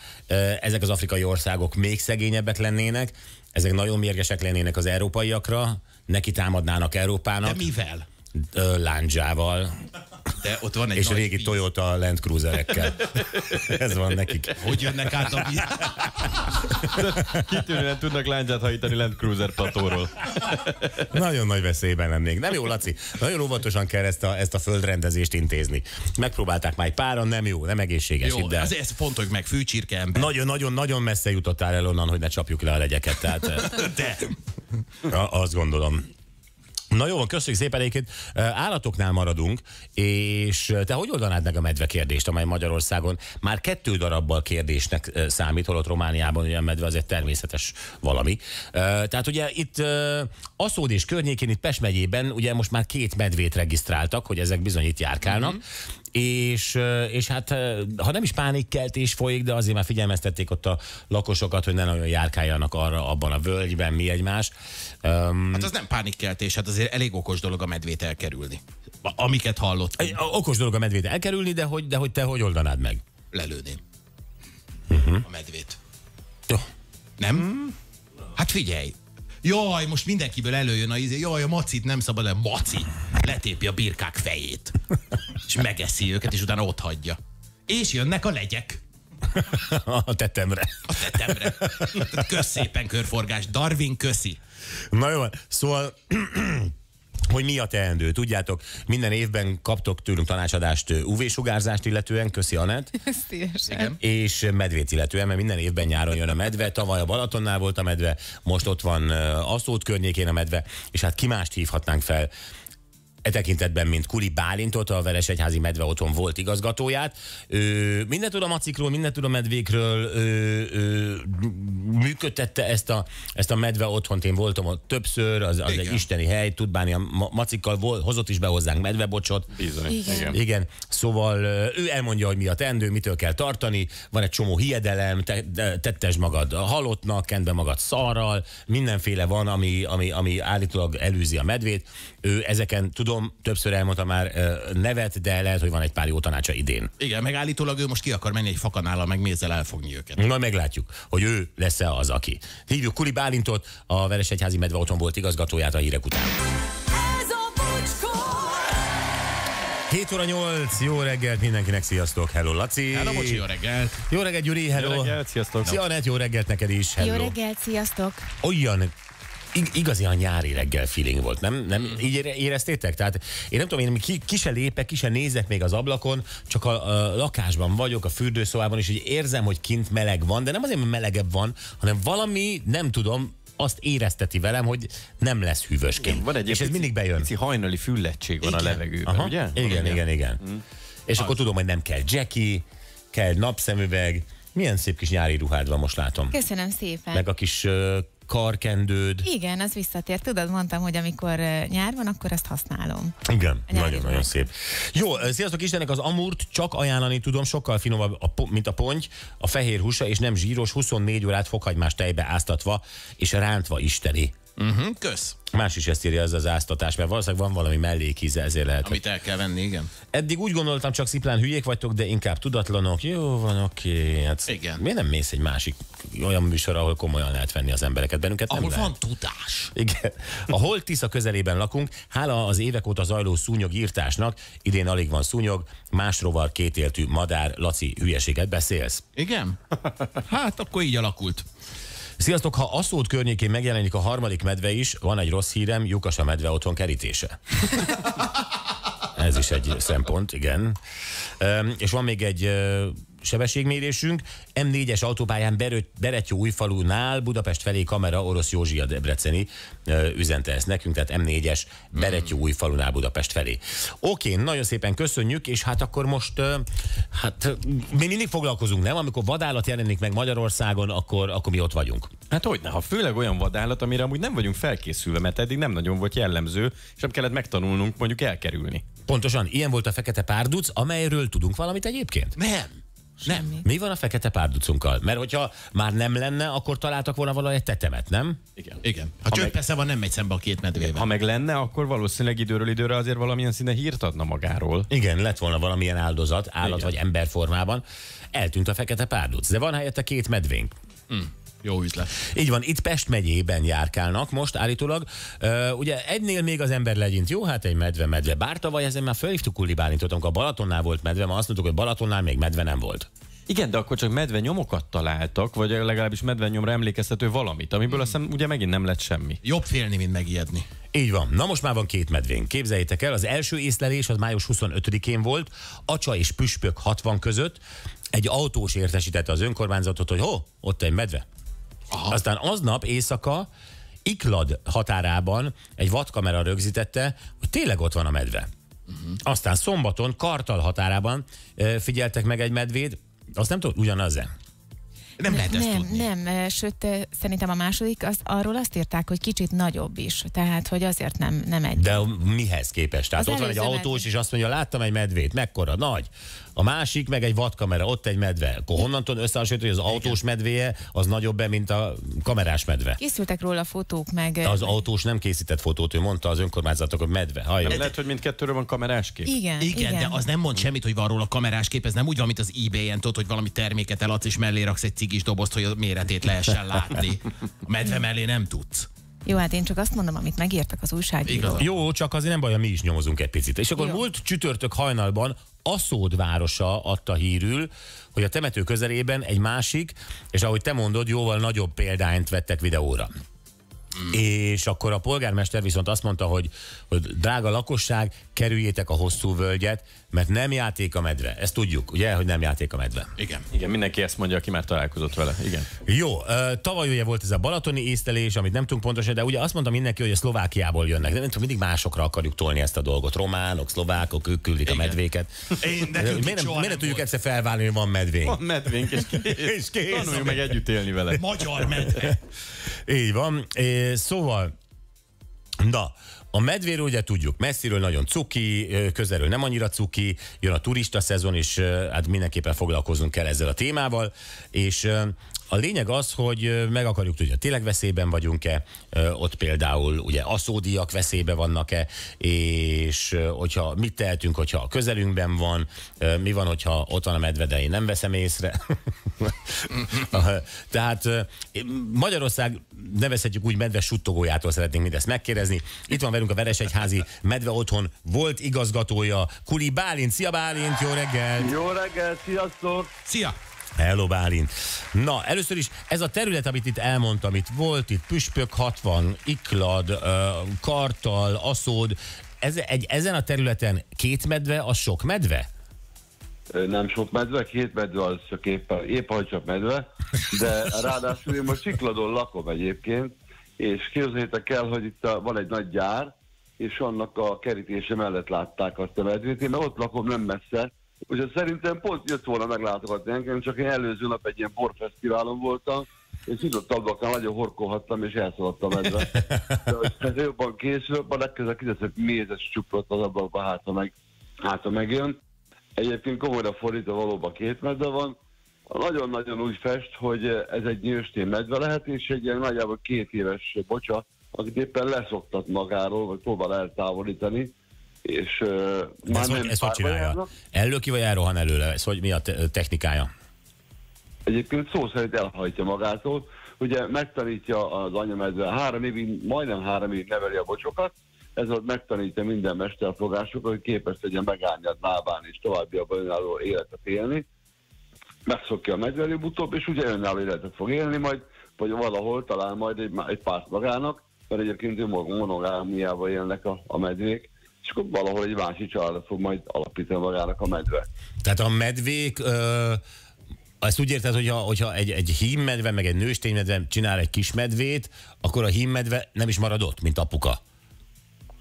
Ezek az afrikai országok még szegényebbek lennének, ezek nagyon mérgesek lennének az európaiakra, neki támadnának De Európának, mivel? Ö, lándzsával De ott van egy és régi víz. Toyota Land Cruiserekkel. Ez van nekik. Hogy jönnek át a víz? Kitűnően tudnak láncsát hajítani Land Cruiser platóról. Nagyon nagy veszélyben lennék. Nem jó, Laci. Nagyon óvatosan kell ezt a, ezt a földrendezést intézni. Megpróbálták már egy páran, nem jó, nem egészséges. Jó, de ezt fontoljuk meg, fűcsirke ember. nagyon-nagyon-nagyon messze jutottál el onnan, hogy ne csapjuk le a legyeket. Tehát De azt gondolom. Na jó, köszönjük szépen egyébként. Állatoknál maradunk, és te hogy oldanád meg a medve kérdést, amely Magyarországon már kettő darabbal kérdésnek számít, holott Romániában ugye a medve az egy természetes valami. Eh, Tehát ugye itt Aszód és környékén, itt Pest megyében ugye most már két medvét regisztráltak, hogy ezek bizony itt járkálnak, Mhm. és, és hát ha nem is pánikkeltés folyik, de azért már figyelmeztették ott a lakosokat, hogy ne nagyon járkáljanak arra abban a völgyben, mi egymás. Um, hát az nem pánikkeltés, hát azért elég okos dolog a medvét elkerülni. A- Amiket hallott, okos dolog a medvét elkerülni, de hogy, de hogy te hogy oldanád meg? lelőném. Mhm. A medvét. Jó. Nem? Hát figyelj. Jaj, most mindenkiből előjön a izé, jaj, a macit nem szabad, de maci letépi a birkák fejét. És megeszi őket, és utána ott hagyja. És jönnek a legyek [LAUGHS] A tetemre. a tetemre. Kösz szépen körforgás. Darwin köszi. Na jó, szóval [CLEARS THROAT] hogy mi a teendő. Tudjátok, minden évben kaptok tőlünk tanácsadást UV-sugárzást illetően, köszi Anett, [LAUGHS] Szívesen. Igen. és medvét illetően, mert minden évben nyáron jön a medve, tavaly a Balatonnál volt a medve, most ott van Aszód környékén a medve, és hát ki mást hívhatnánk fel e tekintetben, mint Kuli Bálintot, a Veresegyházi Medve otthon volt igazgatóját. Ő mindent tud a macikról, mindent tud a medvékről, ő, ő, működtette ezt a, ezt a medve otthont, én voltam ott többször, az, az egy Igen. isteni hely, tud bánni a ma- macikkal, vol- hozott is be hozzánk medvebocsot. Bizony. Igen. Igen. Igen, szóval ő elmondja, hogy mi a teendő, mitől kell tartani, van egy csomó hiedelem, te, te- tettesd magad a halottnak, kend be magad szarral, mindenféle van, ami, ami, ami állítólag elűzi a medvét. Ő ezeken, tudom, többször elmondta már nevet, de lehet, hogy van egy pár jó tanácsa idén. Igen, meg állítólag ő most ki akar menni egy fakanállal, meg mézzel elfogni őket. Majd meglátjuk, hogy ő lesz-e az, aki. Hívjuk Kuli Bálintot, a Veresegyházi Medve otthon volt igazgatóját a hírek után. Ez a bocskor! 7 óra 8, jó reggelt mindenkinek, sziasztok, hello Laci. Hello, bocsi, jó reggelt. Jó reggelt, Gyuri, hello. Jó reggelt, sziasztok. Szia, Anett, jó reggelt neked is, hello. Jó reggelt, sziasztok! olyan igazi a nyári reggel feeling volt, nem? nem Mm. így ére- éreztétek? Tehát én nem tudom, én ki, ki se lépek, ki se nézek még az ablakon, csak a, a lakásban vagyok, a fürdőszobában, és így érzem, hogy kint meleg van, de nem azért, mert melegebb van, hanem valami, nem tudom, azt érezteti velem, hogy nem lesz hűvösként. Van egy és ez mindig bejön. Pici hajnali füllettség van a Igen. levegőben, Aha. ugye? Igen, igen, igen. Mm. És akkor tudom, hogy nem kell Jackie, kell napszemüveg. Milyen szép kis nyári ruhád van, most látom. Köszönöm szépen. Meg a kis ö, karkendőd. Igen, az visszatért. Tudod, mondtam, hogy amikor ö, nyár van, akkor azt használom. Igen, nagyon-nagyon szép. Jó, ö, sziasztok Istennek, az amurt csak ajánlani tudom, sokkal finomabb, a, mint a ponty, a fehér húsa, és nem zsíros, 24 órát fokhagymás tejbe áztatva, és rántva isteni. Uh-huh, kösz. Más is ezt írja ez az áztatás, mert valószínűleg van valami mellékíze, ezért lehet. Amit el kell venni, igen. Eddig úgy gondoltam, csak sziplán hülyék vagytok, de inkább tudatlanok. Jó van, oké. Hát Igen. Miért nem mész egy másik olyan műsor, ahol komolyan lehet venni az embereket? Bennünket Ahol nem van lehet. tudás. Igen. A Holt Tisza közelében lakunk, hála az évek óta zajló szúnyog írtásnak, idén alig van szúnyog, más rovar, kétéltű madár, Laci, hülyeséget beszélsz. Igen? Hát akkor így alakult. Sziasztok, ha Aszód környékén megjelenik a harmadik medve is, van egy rossz hírem, lyukas a medve otthon kerítése. [LAUGHS] Ez is egy szempont, igen. És van még egy sebességmérésünk. M4-es autópályán Berő- Beretyó-Újfalunál Budapest felé kamera Orosz Józsi a Debreceni üzente ezt nekünk, tehát M4-es Beretyó-Újfalunál Budapest felé. Oké, nagyon szépen köszönjük, és hát akkor most hát mi mindig foglalkozunk, nem? Amikor vadállat jelenik meg Magyarországon, akkor, akkor mi ott vagyunk. Hát hogyne, ha főleg olyan vadállat, amire amúgy nem vagyunk felkészülve, mert eddig nem nagyon volt jellemző, és nem kellett megtanulnunk mondjuk elkerülni. Pontosan, ilyen volt a fekete párduc, amelyről tudunk valamit egyébként. Nem. Nem. Mi van a fekete párducunkkal? Mert hogyha már nem lenne, akkor találtak volna valahogy egy tetemet, nem? Igen. Igen. Ha csöpp persze van, nem megy szembe a két medvével. Ha meg lenne, akkor valószínűleg időről időre azért valamilyen színe hírt adna magáról. Igen, lett volna valamilyen áldozat, állat Igen. vagy ember formában. Eltűnt a fekete párduc, de van helyette két medvénk. Jó üzlet. Így van, itt Pest megyében járkálnak most állítólag. Uh, ugye egynél még az ember legyint, jó, hát egy medve, medve. Bár tavaly ezen már felhívtuk Kulli Bálintot, amikor a Balatonnál volt medve, ma azt mondtuk, hogy Balatonnál még medve nem volt. Igen, de akkor csak medve nyomokat találtak, vagy legalábbis medve nyomra emlékeztető valamit, amiből azt hiszem ugye megint nem lett semmi. Jobb félni, mint megijedni. Így van. Na most már van két medvénk. Képzeljétek el, az első észlelés az május 25-én volt, Acsa és Püspök 60 között. Egy autós értesítette az önkormányzatot, hogy ho, ott egy medve. Aha. Aztán aznap éjszaka Iklad határában egy vadkamera rögzítette, hogy tényleg ott van a medve. Uh-huh. Aztán szombaton Kartal határában ö, figyeltek meg egy medvét, azt nem tudom, ugyanaz-e? Nem lehet ezt nem, tudni. nem, sőt, szerintem a második, az, arról azt írták, hogy kicsit nagyobb is, tehát, hogy azért nem, nem egy. De mihez képest? Tehát Az ott van egy autós, és azt mondja, láttam egy medvét, mekkora, nagy. A másik meg egy vadkamera, ott egy medve. Akkor honnan tudod összehasonlítani, hogy az autós medvéje az nagyobb, mint a kamerás medve? Készültek róla fotók, meg... eh, Az autós nem készített fotót, ő mondta az önkormányzatok, hogy medve. Hallja. Nem lehet, hogy mindkettőről van kamerás kép? Igen, Igen, igen, de az nem mond semmit, hogy van róla kamerás kép, ez nem úgy van, mint az eBay-en, tudod, hogy valami terméket eladsz, és mellé raksz egy cigis dobozt, hogy a méretét lehessen [LAUGHS] látni. A medve mellé nem tudsz. Jó, hát én csak azt mondom, amit megírtak az újságírók. Jó, csak azért nem baj, ha mi is nyomozunk egy picit. És akkor Jó. múlt csütörtök hajnalban Aszód városa adta hírül, hogy a temető közelében egy másik, és ahogy te mondod, jóval nagyobb példányt vettek videóra. És akkor a polgármester viszont azt mondta, hogy, hogy drága lakosság, kerüljétek a hosszú völgyet, mert nem játék a medve. Ezt tudjuk, ugye, hogy nem játék a medve. Igen. Igen, mindenki ezt mondja, aki már találkozott vele. Igen. Jó, tavaly ugye volt ez a balatoni észlelés, amit nem tudunk pontosan, de ugye azt mondta mindenki, hogy a Szlovákiából jönnek. De nem tudom, mindig másokra akarjuk tolni ezt a dolgot. Románok, szlovákok, ők küldik Igen. a medvéket. Én- nekünk miért nem, miért nem nem tudjuk egyszer felválni, hogy van medvénk? Van medvénk, és [LAUGHS] kész. És kész. Tanuljunk meg együtt élni vele. Magyar medve. Így van. É, Szóval, na, a medvéről ugye tudjuk, messziről nagyon cuki, közelről nem annyira cuki, jön a turista szezon, és hát mindenképpen foglalkoznunk kell ezzel a témával, és a lényeg az, hogy meg akarjuk tudni, hogy tényleg veszélyben vagyunk-e, ott például ugye aszódiak veszélybe vannak-e, és hogyha mit tehetünk, hogyha a közelünkben van, mi van, hogyha ott van a medve, de én nem veszem észre. [LAUGHS] Tehát Magyarország nevezhetjük úgy medve suttogójától szeretnénk mindezt megkérdezni. Itt van velünk a Veresegyházi Medve Otthon volt igazgatója, Kuli Bálint. Szia Bálint, jó reggel! Jó reggel, sziasztok! Szia! Hello Bálint. Na, először is ez a terület, amit itt elmondtam, itt volt itt Püspök 60, Iklad, Kartal, Aszód, ez, egy, ezen a területen két medve, az sok medve? Nem sok medve, két medve az csak épp, épp hogy csak medve, de [LAUGHS] ráadásul én most Sikladon lakom egyébként, és képzeljétek el, hogy itt a, van egy nagy gyár, és annak a kerítése mellett látták azt a medvét. Én ott lakom nem messze, úgyhogy szerintem pont jött volna meglátogatni engem, csak én előző nap egy ilyen borfesztiválon voltam, és nyitott ablaknál nagyon horkolhattam, és elszaladt a medve. De ez jobban készül, majd legközelebb kiteszek mézes csuprot az ablakba, hát ha, meg, hát megjön. Egyébként komolyra fordítva valóban két medve van. Nagyon-nagyon úgy fest, hogy ez egy nőstény medve lehet, és egy ilyen nagyjából két éves bocsa, akit éppen leszoktat magáról, vagy próbál eltávolítani, és uh, De ezt, hogy, nem ezt hogy csinálja? Ellöki, vagy elrohan előle? Ez hogy mi a te- technikája? Egyébként szó szerint elhajtja magától. Ugye megtanítja az anyamedve, három évig, majdnem három évig neveli a bocsokat, ez ott megtanítja minden mesterfogásokat, hogy képes legyen megállni a lábán és továbbiakban önálló életet élni. Megszokja a medve előbb-utóbb, és ugye önálló életet fog élni majd, vagy valahol talán majd egy, egy párt magának, mert egyébként ő monogámiával élnek a, a medvék, és akkor valahol egy másik családot fog majd alapítani magának a medve. Tehát a medvék, ö, ezt úgy érted, hogyha, hogyha egy, egy hímmedve, meg egy nősténymedve csinál egy kis medvét, akkor a hímmedve nem is marad ott, mint apuka.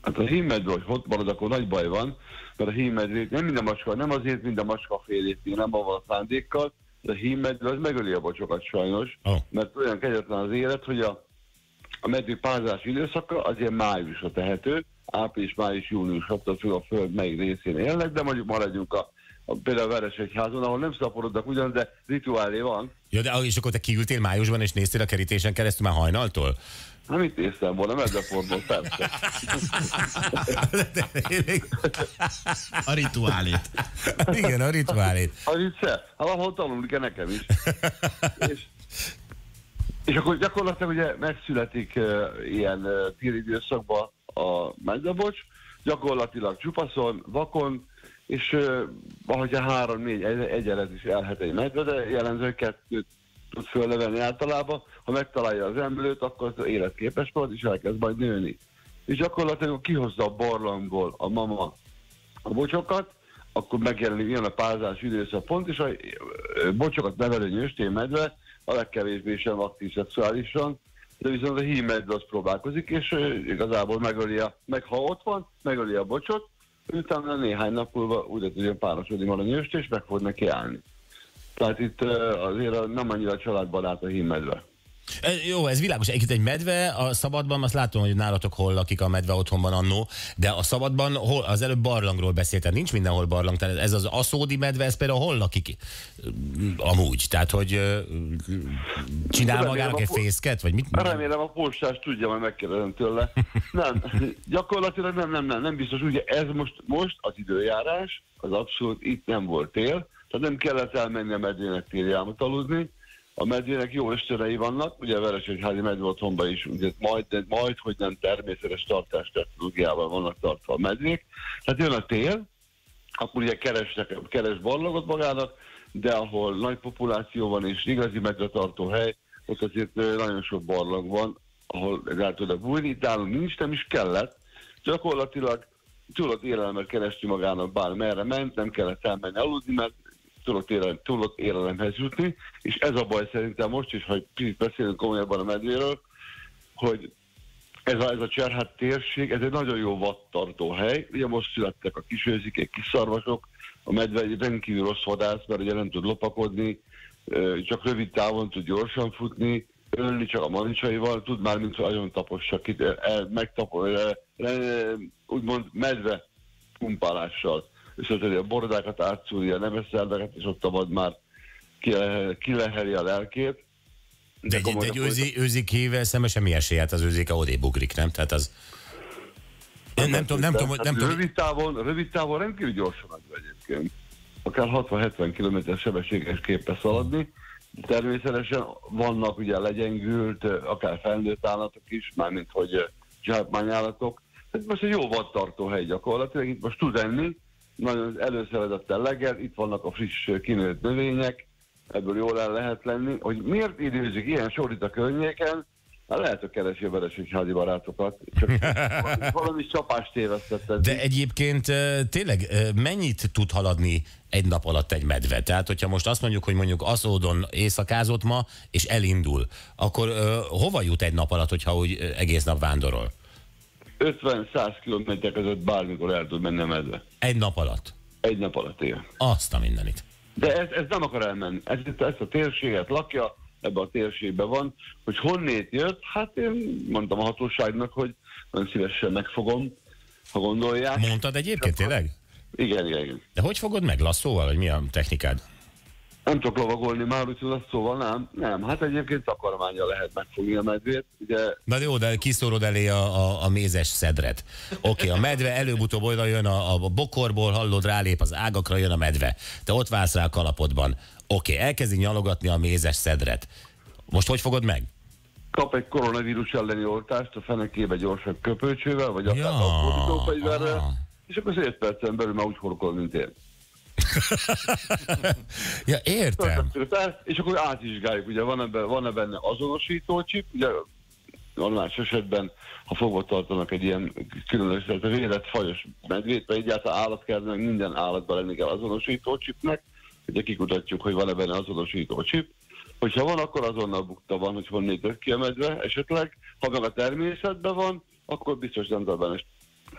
Hát a hímmedve, hogy ott marad, akkor nagy baj van, mert a hímmedvék nem minden macska, nem azért minden macska félét, nem avval a szándékkal, de a hímmedve az megöli a bocsokat sajnos, Ó. mert olyan kegyetlen az élet, hogy a, a medvék párzási időszaka az ilyen májusra tehető, április, május, június, attól függ a föld melyik részén élnek, de mondjuk maradjunk a, a például a Veresegyházon, ahol nem szaporodnak ugyan, de rituálé van. Ja, de és akkor te kiültél májusban, és néztél a kerítésen keresztül már hajnaltól? Hát mit néztem volna, medveformon, persze. De tényleg- A rituálét. Igen, a rituálét. Az vicce. Hát valahol tanulni kell nekem is. és, és akkor gyakorlatilag ugye megszületik uh, ilyen uh, téli időszakban a medvebocs, gyakorlatilag csupaszon, vakon, és uh, ahogy a három-négy egy, egyelet is elhet egy medve, de jellemzően kettőt tud fölnevelni általában. Ha megtalálja az emlőt, akkor az életképes marad, és elkezd majd nőni. És gyakorlatilag kihozza a barlangból a mama a bocsokat, akkor megjelenik ilyen a pázás időszak pont, és a bocsokat nevelő nőstény medve a legkevésbé sem aktív szexuálisan, de viszont a hím medve az próbálkozik, és ö, igazából megöli a, meg ha ott van, megöli a bocsot, utána néhány nap múlva úgy tudja párosodni nőstény, és meg fog neki állni. Tehát itt azért nem annyira családbarát a hím medve. E, Jó, ez világos. Egyébként egy medve a szabadban, azt látom, hogy nálatok hol lakik a medve otthonban annó, de a szabadban hol, az előbb barlangról beszéltem, nincs mindenhol barlang, tehát ez az aszódi medve, ez például hol lakik amúgy? Tehát, hogy csinál Remélem, magának egy fészket, vagy mit? Remélem a postás tudja, majd megkérdezem tőle. [LAUGHS] Nem, gyakorlatilag nem, nem, nem, nem biztos. Ugye ez most, most az időjárás, az abszolút itt nem volt tél, tehát nem kellett elmenni a medvének téli álmot aludni. A medvének jó ösztönei vannak, ugye a Veresegyházi medve otthonban is, ugye majd, de majd, hogy nem természetes tartás technológiával vannak tartva a medvék. Tehát jön a tél, akkor ugye keresnek, keres barlangot magának, de ahol nagy populáció van és igazi medvetartó hely, ott azért nagyon sok barlang van, ahol el tudnak bújni, itt nálunk nincs, nem is kellett. Gyakorlatilag tudott élelmet keresni magának bármerre ment, nem kellett elmenni aludni, mert tudott, élelem, tudott élelemhez jutni, és ez a baj szerintem most is, hogy kicsit beszélünk komolyabban a medvéről, hogy ez a, ez a Cserhát térség, ez egy nagyon jó vadtartó hely. Ugye most születtek a kisőzikék, kis szarvasok, a medve egy rendkívül rossz vadász, mert ugye nem tud lopakodni, csak rövid távon tud gyorsan futni, ölni csak a manicsaival, tud már, mint nagyon tapossa ki, el, megtapo, el, el, úgymond medve pumpálással. És az a borodákat átszúrja, a nemeszerveket, és ott a vad már kile- kileheli a lelkét. De egy, de egy őzi, őzikével szemben semmi esélye, hát az őzike odébb ugrik, nem? Tehát az... Nem, nem tudom, nem tudom, hogy- nem tudom, Rövid távon, rövid távon rendkívül gyorsan medve egyébként. Akár 60-70 km sebességes képes szaladni. De Természetesen vannak ugye legyengült, akár felnőtt állatok is, mármint hogy eh, zsákmányállatok. Ez most egy jó vadtartó hely gyakorlatilag, itt most tud enni, nagyon előszeretettel legel, itt vannak a friss kinőtt növények, ebből jól el lehet lenni. Hogy miért időzik ilyen sor itt a környéken, Hát lehet, hogy keresi a veresegyházi barátokat, csak [LAUGHS] valami csapást tévesztetted. De egyébként tényleg mennyit tud haladni egy nap alatt egy medve? Tehát, hogyha most azt mondjuk, hogy mondjuk Aszódon éjszakázott ma, és elindul, akkor hova jut egy nap alatt, hogyha úgy egész nap vándorol? 50-100 km között bármikor el tud menni a medve. Egy nap alatt. Egy nap alatt él. Azt a mindenit. De ez, ez nem akar elmenni. Ez, ezt a térséget lakja, ebben a térségben van. Hogy honnét jött, hát én mondtam a hatóságnak, hogy nagyon szívesen megfogom, ha gondolják. Mondtad egyébként tényleg? Igen, igen, igen. De hogy fogod meg? Lasszóval, vagy mi a technikád? Nem tudok lovagolni már, úgyhogy az szóval nem. Nem, hát egyébként takarmánya lehet megfogni a medvét. Ugye Na jó, de kiszórod elé a, a, a mézes szedret. Oké, okay, a medve előbb-utóbb oda jön a, a bokorból, hallod, rálép az ágakra, jön a medve. Te ott válsz rá a kalapodban. Oké, okay, elkezdi nyalogatni a mézes szedret. Most hogy fogod meg? kap egy koronavírus elleni oltást a fenekébe gyorsan köpőcsővel, vagy akár Ja, a fordítófegyverrel, és akkor 7 percen belül már úgy horkol, mint én. [LAUGHS] Ja, értem. És akkor átvizsgáljuk, ugye van ebben, van benne azonosító csip, ugye normális esetben, ha fogva tartanak egy ilyen különös, tehát a védett fajos medvét, vagy egyáltalán állatkertben minden állatban lenni kell azonosító csipnek, ugye kikutatjuk, hogy van-e benne azonosító csip, hogyha van, akkor azonnal bukta van, hogy honnét jött ki a medve esetleg, ha meg a természetben van, akkor biztos nem tud benne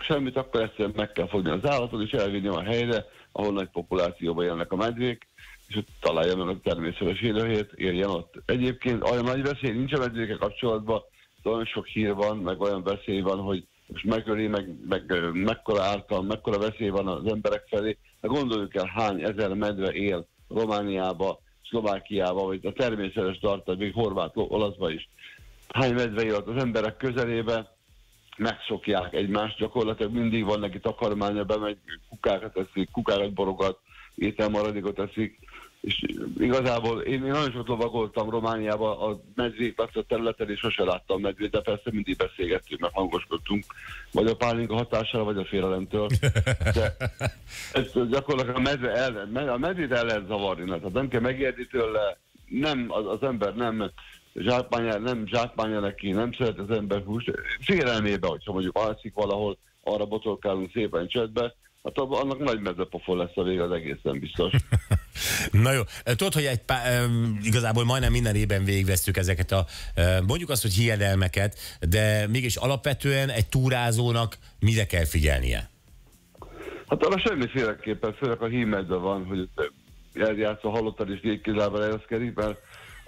semmit, akkor egyszerűen meg kell fogni az állatot, és elvinni a helyre, ahol nagy populációban élnek a medvék, és ott találja meg a természetes élőhelyet, érjen ott. Egyébként olyan nagy veszély nincs a medvékkel kapcsolatban, de olyan sok hír van, meg olyan veszély van, hogy most megöli, meg, meg mekkora ártal, mekkora veszély van az emberek felé. De gondoljuk el, hány ezer medve él Romániába, Szlovákiába, vagy a természetes tartalék, még horvát, olaszba is. Hány medve él az emberek közelébe, megszokják egymást, gyakorlatilag mindig van neki takarmánya, bemegy, kukákat eszik, kukákat borogat, ételmaradékot eszik, és igazából én, én nagyon sok lovagoltam Romániába a medvék a területen, és sose láttam medvét, de persze mindig beszélgettünk, meg hangoskodtunk, vagy a pálinka hatására, vagy a félelemtől. De ez gyakorlatilag a medve el, a medvét el lehet. Zavarni, tehát nem kell megérni tőle, nem, az, az ember nem zsákmányál, nem zsákmányál neki, nem szeret az ember húst, félelmébe, hogyha mondjuk alszik valahol, arra botorkálunk szépen csöndbe, hát annak nagy mezepofon lesz a vége, az egészen biztos. [LAUGHS] Na jó, tudod, hogy egy pá, em, igazából majdnem minden évben végigvesztük ezeket a, em, mondjuk azt, hogy hiedelmeket, de mégis alapvetően egy túrázónak mire kell figyelnie? Hát arra semmiféleképpen, főleg a hímedve van, hogy ott eljátszol halottad és végkézlába ereszkedik, mert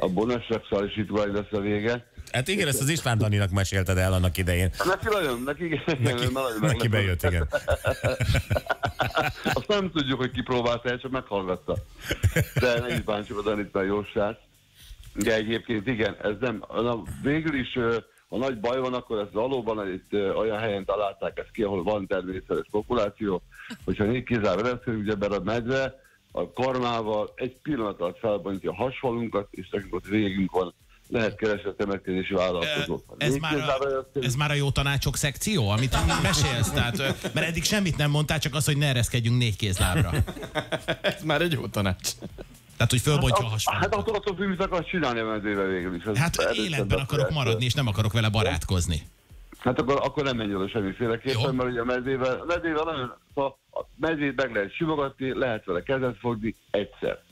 abból nem szexuális rituális lesz a vége. Hát igen, ezt az István Daninak mesélted el annak idején. Neki nagyon, neki, igen, Neki, nagyon neki bejött, igen. Azt nem tudjuk, hogy ki próbálta el, csak meghallgatta. De ne is bántsuk a Danit, mert jó srác. De egyébként igen, ez nem, na, végül is ha nagy baj van, akkor ezt valóban itt olyan helyen találták ezt ki, ahol van természetes populáció, hogyha négy veszünk, ugye mert a medve a karmával egy pillanat alatt felbontja a hasfalunkat, és nekünk ott végünk van, lehet keresni a temetkezési vállalkozót. Ez már, a, ez már a jó tanácsok szekció, amit mesélsz, tehát, mert eddig semmit nem mondtál, csak az, hogy ne ereszkedjünk négy kézlábra. Ez már egy jó tanács. Tehát, hogy fölbontja a Hát hasfámat. attól attól függ, mit akarsz csinálni a végül is. Ez Hát életben akarok maradni, és nem akarok vele barátkozni. Hát akkor, akkor nem menj oda semmiféleképpen, Jó. mert ugye a medvével, a medvével nagyon, ha a medvét meg lehet simogatni, lehet vele kezet fogni egyszer.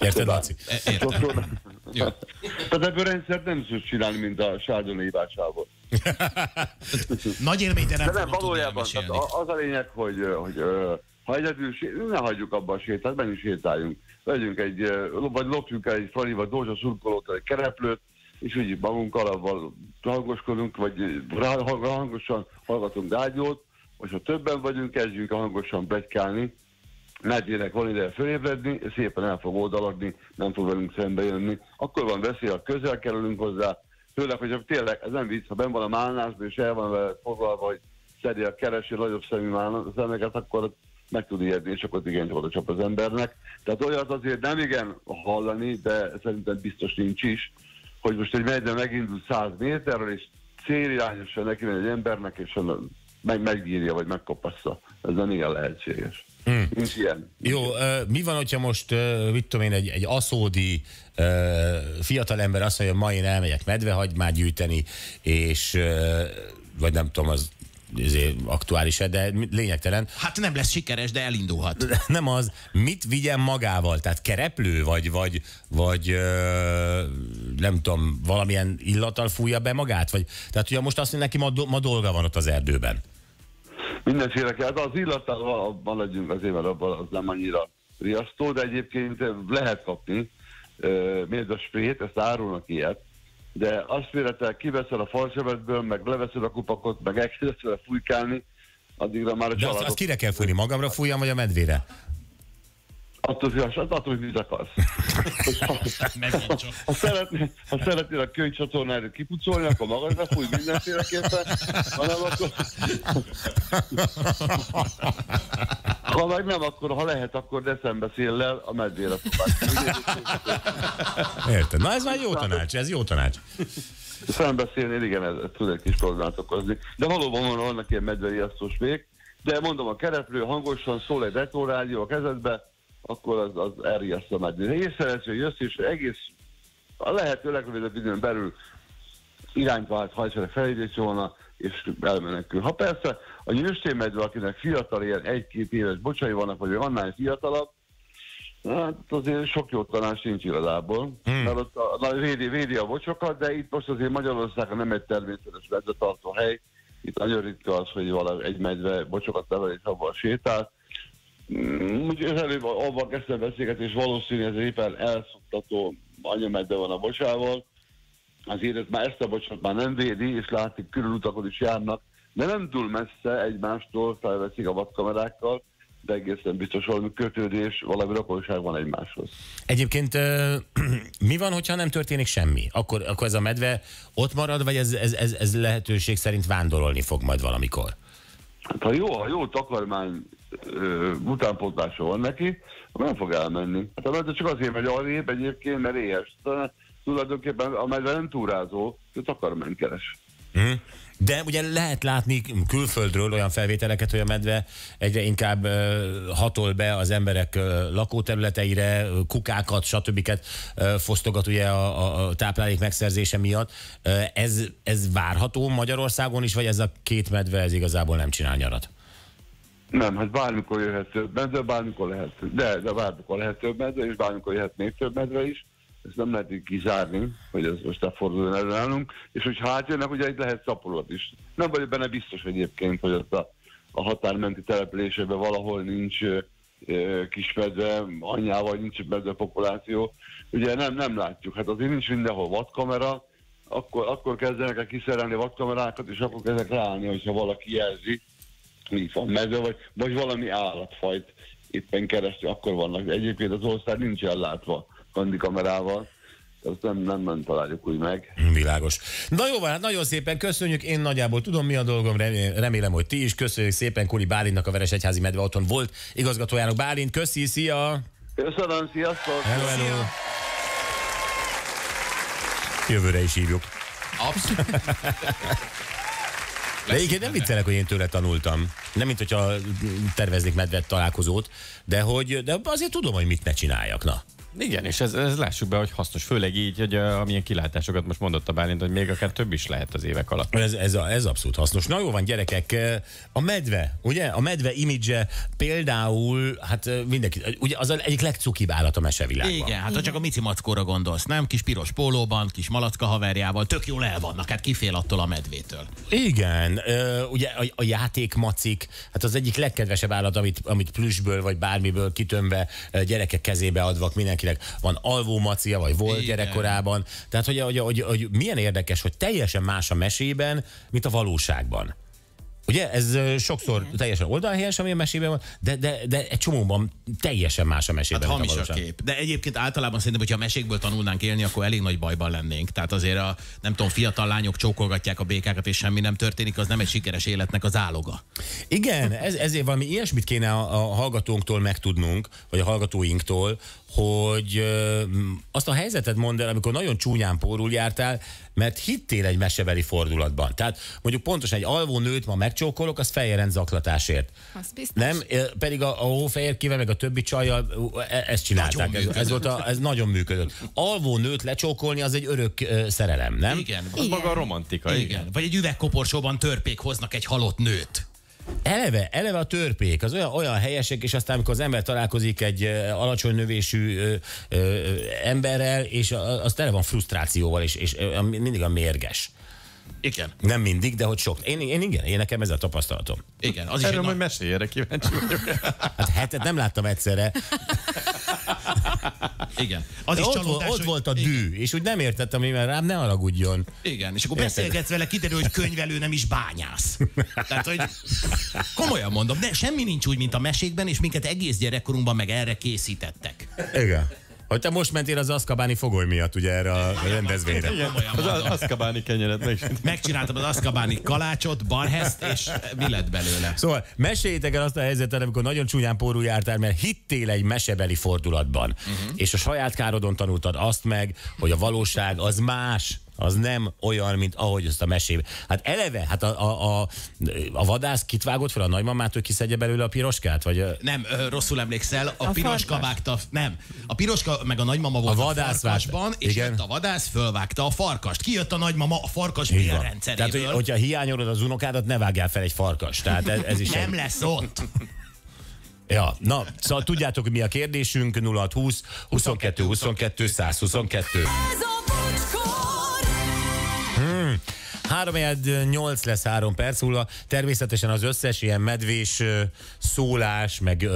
Érted, Laci? E- Értem. Jó. Tehát ebből rendszert nem tudsz csinálni, mint a sárdonai bácsából. [LAUGHS] Nagy élmény, de nem De nem, valójában tehát az a lényeg, hogy, hogy ö, ha egyedül, ne hagyjuk abba a sétát, menjünk sétáljunk. Vegyünk egy, vagy lopjunk el egy Fradi vagy Dózsa szurkolótól egy kereplőt, és úgy magunkkal avval hangoskodunk, vagy rá- hang- hangosan hallgatunk rádiót, vagy ha többen vagyunk, kezdjünk hangosan plegykálni, medvének van ideje fölébredni, szépen el fog oldalagni, nem fog velünk szembe jönni. Akkor van veszély, ha közel kerülünk hozzá, főleg, hogyha tényleg, ez nem vicc, ha ben van a málnásban, és el van vele foglalva, hogy a kereső nagyobb szemű málna- szemeket, akkor meg tud ijedni, és akkor igen oda csap az embernek. Tehát olyat azért nem igen hallani, de szerintem biztos nincs is, hogy most egy medve megindul 100 méterről, és célirányosan neki egy embernek, és meg megírja, vagy megkopassza. Ez nem igen lehetséges. Hmm. Nincs ilyen. Jó, mi van, hogyha most, mit tudom én, egy, egy aszódi fiatalember azt mondja, ma én elmegyek medvehagymát gyűjteni, és vagy nem tudom, az ezért aktuális de lényegtelen. Hát nem lesz sikeres, de elindulhat. Nem az, mit vigyen magával? Tehát kereplő, vagy, vagy, vagy ö, nem tudom, valamilyen illattal fújja be magát? Vagy, tehát ugye most azt mondja, neki ma, ma dolga van ott az erdőben. Mindenféle kell, de az illattal maradjunk azért, mert abban az nem annyira riasztó, de egyébként lehet kapni miért a sprét, ezt árulnak ilyet, de azt véletel, kiveszel a falsebetből, meg leveszed a kupakot, meg elkezdesz vele fújkálni, addigra már a De azt, azt kire kell fújni? Magamra fújjam, vagy a medvére? Attól függ, attól, hogy mit akarsz. [LAUGHS] Ha, ha, szeretnél, ha szeretnél a könyvcsatornára kipucolni, akkor magadra fúj mindenféleképpen, hanem akkor... Ha meg nem, akkor ha lehet, akkor december széllel a medvére. Érted? Na ez már jó tanács, ez jó tanács. Szembeszélni, igen, ez, ez tud egy kis problémát okozni. De valóban van, vannak ilyen medveriasztós még. De mondom, a kereplő hangosan szól egy retórádió a kezedbe, akkor az, az elriaszt a medvét. Észrevetsz, hogy jössz, és egész a lehető legrövidebb időn belül irányt vált, ha esetleg felidézés volna, és elmenekül. Ha persze a nyőstémedve, akinek fiatal, ilyen egy-két éves bocsai vannak, vagy annál fiatalabb, Hát azért sok jó tanács nincs igazából, hmm. mert ott a, na, védi, védi a bocsokat, de itt most azért Magyarországon nem egy természetes medvetartó hely. Itt nagyon ritka az, hogy valami egy medve bocsokat nevel és abban sétál. Mm, Úgyhogy előbb abban kezdtem beszélgetés, valószínű ez éppen elszoktató anyamedve van a bocsával. Azért már ezt a bocsot már nem védi, és látszik, körülutakon is járnak, de nem túl messze egymástól felveszik a vadkamerákkal, de egészen biztos valami kötődés, valami rokonság van egymáshoz. Egyébként [CLEARS THROAT] mi van, hogyha nem történik semmi? Akkor, akkor ez a medve ott marad, vagy ez, ez, ez, ez lehetőség szerint vándorolni fog majd valamikor? Hát ha jó, ha jó takarmány utánpótlása van neki, nem fog elmenni. Hát a medve csak azért megy arrébb egyébként, mert éhes. Tulajdonképpen a medve nem túrázó, ő takarmányt keres. Hm? De ugye lehet látni külföldről olyan felvételeket, hogy a medve egyre inkább hatol be az emberek lakóterületeire, kukákat, stb. fosztogat ugye a, a, táplálék megszerzése miatt. Ez, ez várható Magyarországon is, vagy ez a két medve ez igazából nem csinál nyarat? Nem, hát bármikor jöhet több medve, bármikor lehet, de, de bármikor lehet több medve, és bármikor jöhet még több medve is. Ezt nem lehet így kizárni, hogy ez most elforduljon elő nálunk. És hogy átjönnek, ugye itt lehet szaporulat is. Nem vagyok benne biztos egyébként, hogy ott a, a határmenti településében valahol nincs ö, kismedve, anyjával nincs medve populáció. Ugye nem, nem látjuk. Hát azért nincs mindenhol vadkamera, akkor, akkor kezdenek el kiszerelni vadkamerákat, és akkor kezdek ráállni, hogyha valaki jelzi, mi van medve, vagy, vagy valami állatfajt éppen keresztül, akkor vannak. Egyébként az ország nincs ellátva kandikamerával, ezt nem, nem, nem találjuk úgy meg. Világos. Na jó, hát nagyon szépen köszönjük. Én nagyjából tudom, mi a dolgom. Remé- Remélem, hogy ti is. Köszönjük szépen Kuli Bálintnak, a Veresegyházi Medve otthon volt igazgatójának. Bálint, köszi, szia! Köszönöm, sziasztok! Hello, hello! Jövőre is hívjuk. Abszolút. [LAUGHS] De egyébként nem viccelek, hogy én tőle tanultam. Nem, mint hogyha terveznék medvet találkozót, de hogy de azért tudom, hogy mit ne csináljak. Na. Igen, és ez, ez lássuk be, hogy hasznos, főleg így, hogy uh, amilyen kilátásokat most mondott a Bálint, hogy még akár több is lehet az évek alatt. Ez, ez, a, ez abszolút hasznos. Na jó van, gyerekek, a medve, ugye? A medve imidzse például, hát mindenki, ugye az egyik legcukibb állat a mesevilágban. Igen, hát ha csak a Mici Mackóra gondolsz, nem? Kis piros pólóban, kis malacka haverjával, tök jól el vannak, hát kifél attól a medvétől. Igen, ugye a, a játékmacik, hát az egyik legkedvesebb állat, amit, amit plüsből vagy bármiből kitömve gyerekek kezébe advak mindenkinek. Van alvó macia, vagy volt Igen. gyerekkorában. Tehát, hogy, hogy, hogy, hogy milyen érdekes, hogy teljesen más a mesében, mint a valóságban. Ugye, ez sokszor Igen. teljesen oldalhelyes, ami a mesében van, de, de, de egy csomóban teljesen más a Hát mesében, a hamis a valóság. kép. De egyébként általában szerintem, hogyha a mesékből tanulnánk élni, akkor elég nagy bajban lennénk. Tehát azért a, nem tudom, fiatal lányok csókolgatják a békákat, és semmi nem történik, az nem egy sikeres életnek az áloga. Igen, ez, ezért valami ilyesmit kéne a, a hallgatónktól megtudnunk, vagy a hallgatóinktól, hogy ö, azt a helyzetet mondd el, amikor nagyon csúnyán pórul jártál, mert hittél egy mesebeli fordulatban. Tehát mondjuk pontosan egy alvó nőt ma megcsókolok, az feljelen zaklatásért. Az biztos. Nem, pedig a, a hófehérkével, meg a többi csajjal e- ezt csinálták. Nagyon Ez, ez, volt a, ez nagyon működött. Alvó nőt lecsókolni az egy örök ö, szerelem, nem? Igen. Az maga a romantika, igen. Igen. Vagy egy üvegkoporsóban törpék hoznak egy halott nőt. Eleve, eleve a törpék, az olyan, olyan helyesek, és aztán amikor az ember találkozik egy alacsony növésű ö, ö, emberrel, és az tele van frusztrációval, és, és mindig a mérges. Igen. Nem mindig, de hogy sok. Én, én igen, én nekem ez a tapasztalatom. Igen. Az is egy Erről majd nagy... mesélj, erre kíváncsi vagyok. [LAUGHS] Hát hetet nem láttam egyszerre. Igen. Az De is ott, csalódás, volt, ott hogy- volt a igen. dű, és úgy nem értettem, mert rám ne haragudjon. Igen, és akkor Érted? beszélgetsz vele, kiderül, hogy könyvelő nem is bányász. Tehát, hogy komolyan mondom, de semmi nincs úgy, mint a mesékben, és minket egész gyerekkorunkban meg erre készítettek. Igen. Hogy te most mentél az Aszkabáni fogoly miatt, ugye erre a rendezvényre. Komolyan Az mondom. Azkabáni kenyeret meg. Megcsináltam az aszkabáni kalácsot, barheszt, és mi lett belőle? Szóval meséljétek el azt a helyzetet, amikor nagyon csúnyán porú jártál, mert hittél egy mesebeli fordulatban, uh-huh. és a saját károdon tanultad azt meg, hogy a valóság az más, az nem olyan, mint ahogy azt a mesében. Hát eleve, hát a, a, a, a vadász kit vágott fel a nagymamát, hogy kiszedje belőle a piroskát? Vagy ö, Nem, ö, rosszul emlékszel, a, A piroska farkas. vágta, nem, a piroska meg a nagymama volt A a, vadász farkasban, vágta. és Igen. jött a vadász, fölvágta a farkast. Kijött a nagymama a farkas így van. Tehát, hogy, hogyha hiányolod az unokádat, ne vágjál fel egy farkas. Tehát ez, ez is egy... Nem lesz ott. [LAUGHS] Ja, na, szóval tudjátok, hogy mi a kérdésünk, 0620 22 22 122. Ez a! 3 8 lesz 3 perc múlva. Természetesen az összes ilyen medvés szólás, meg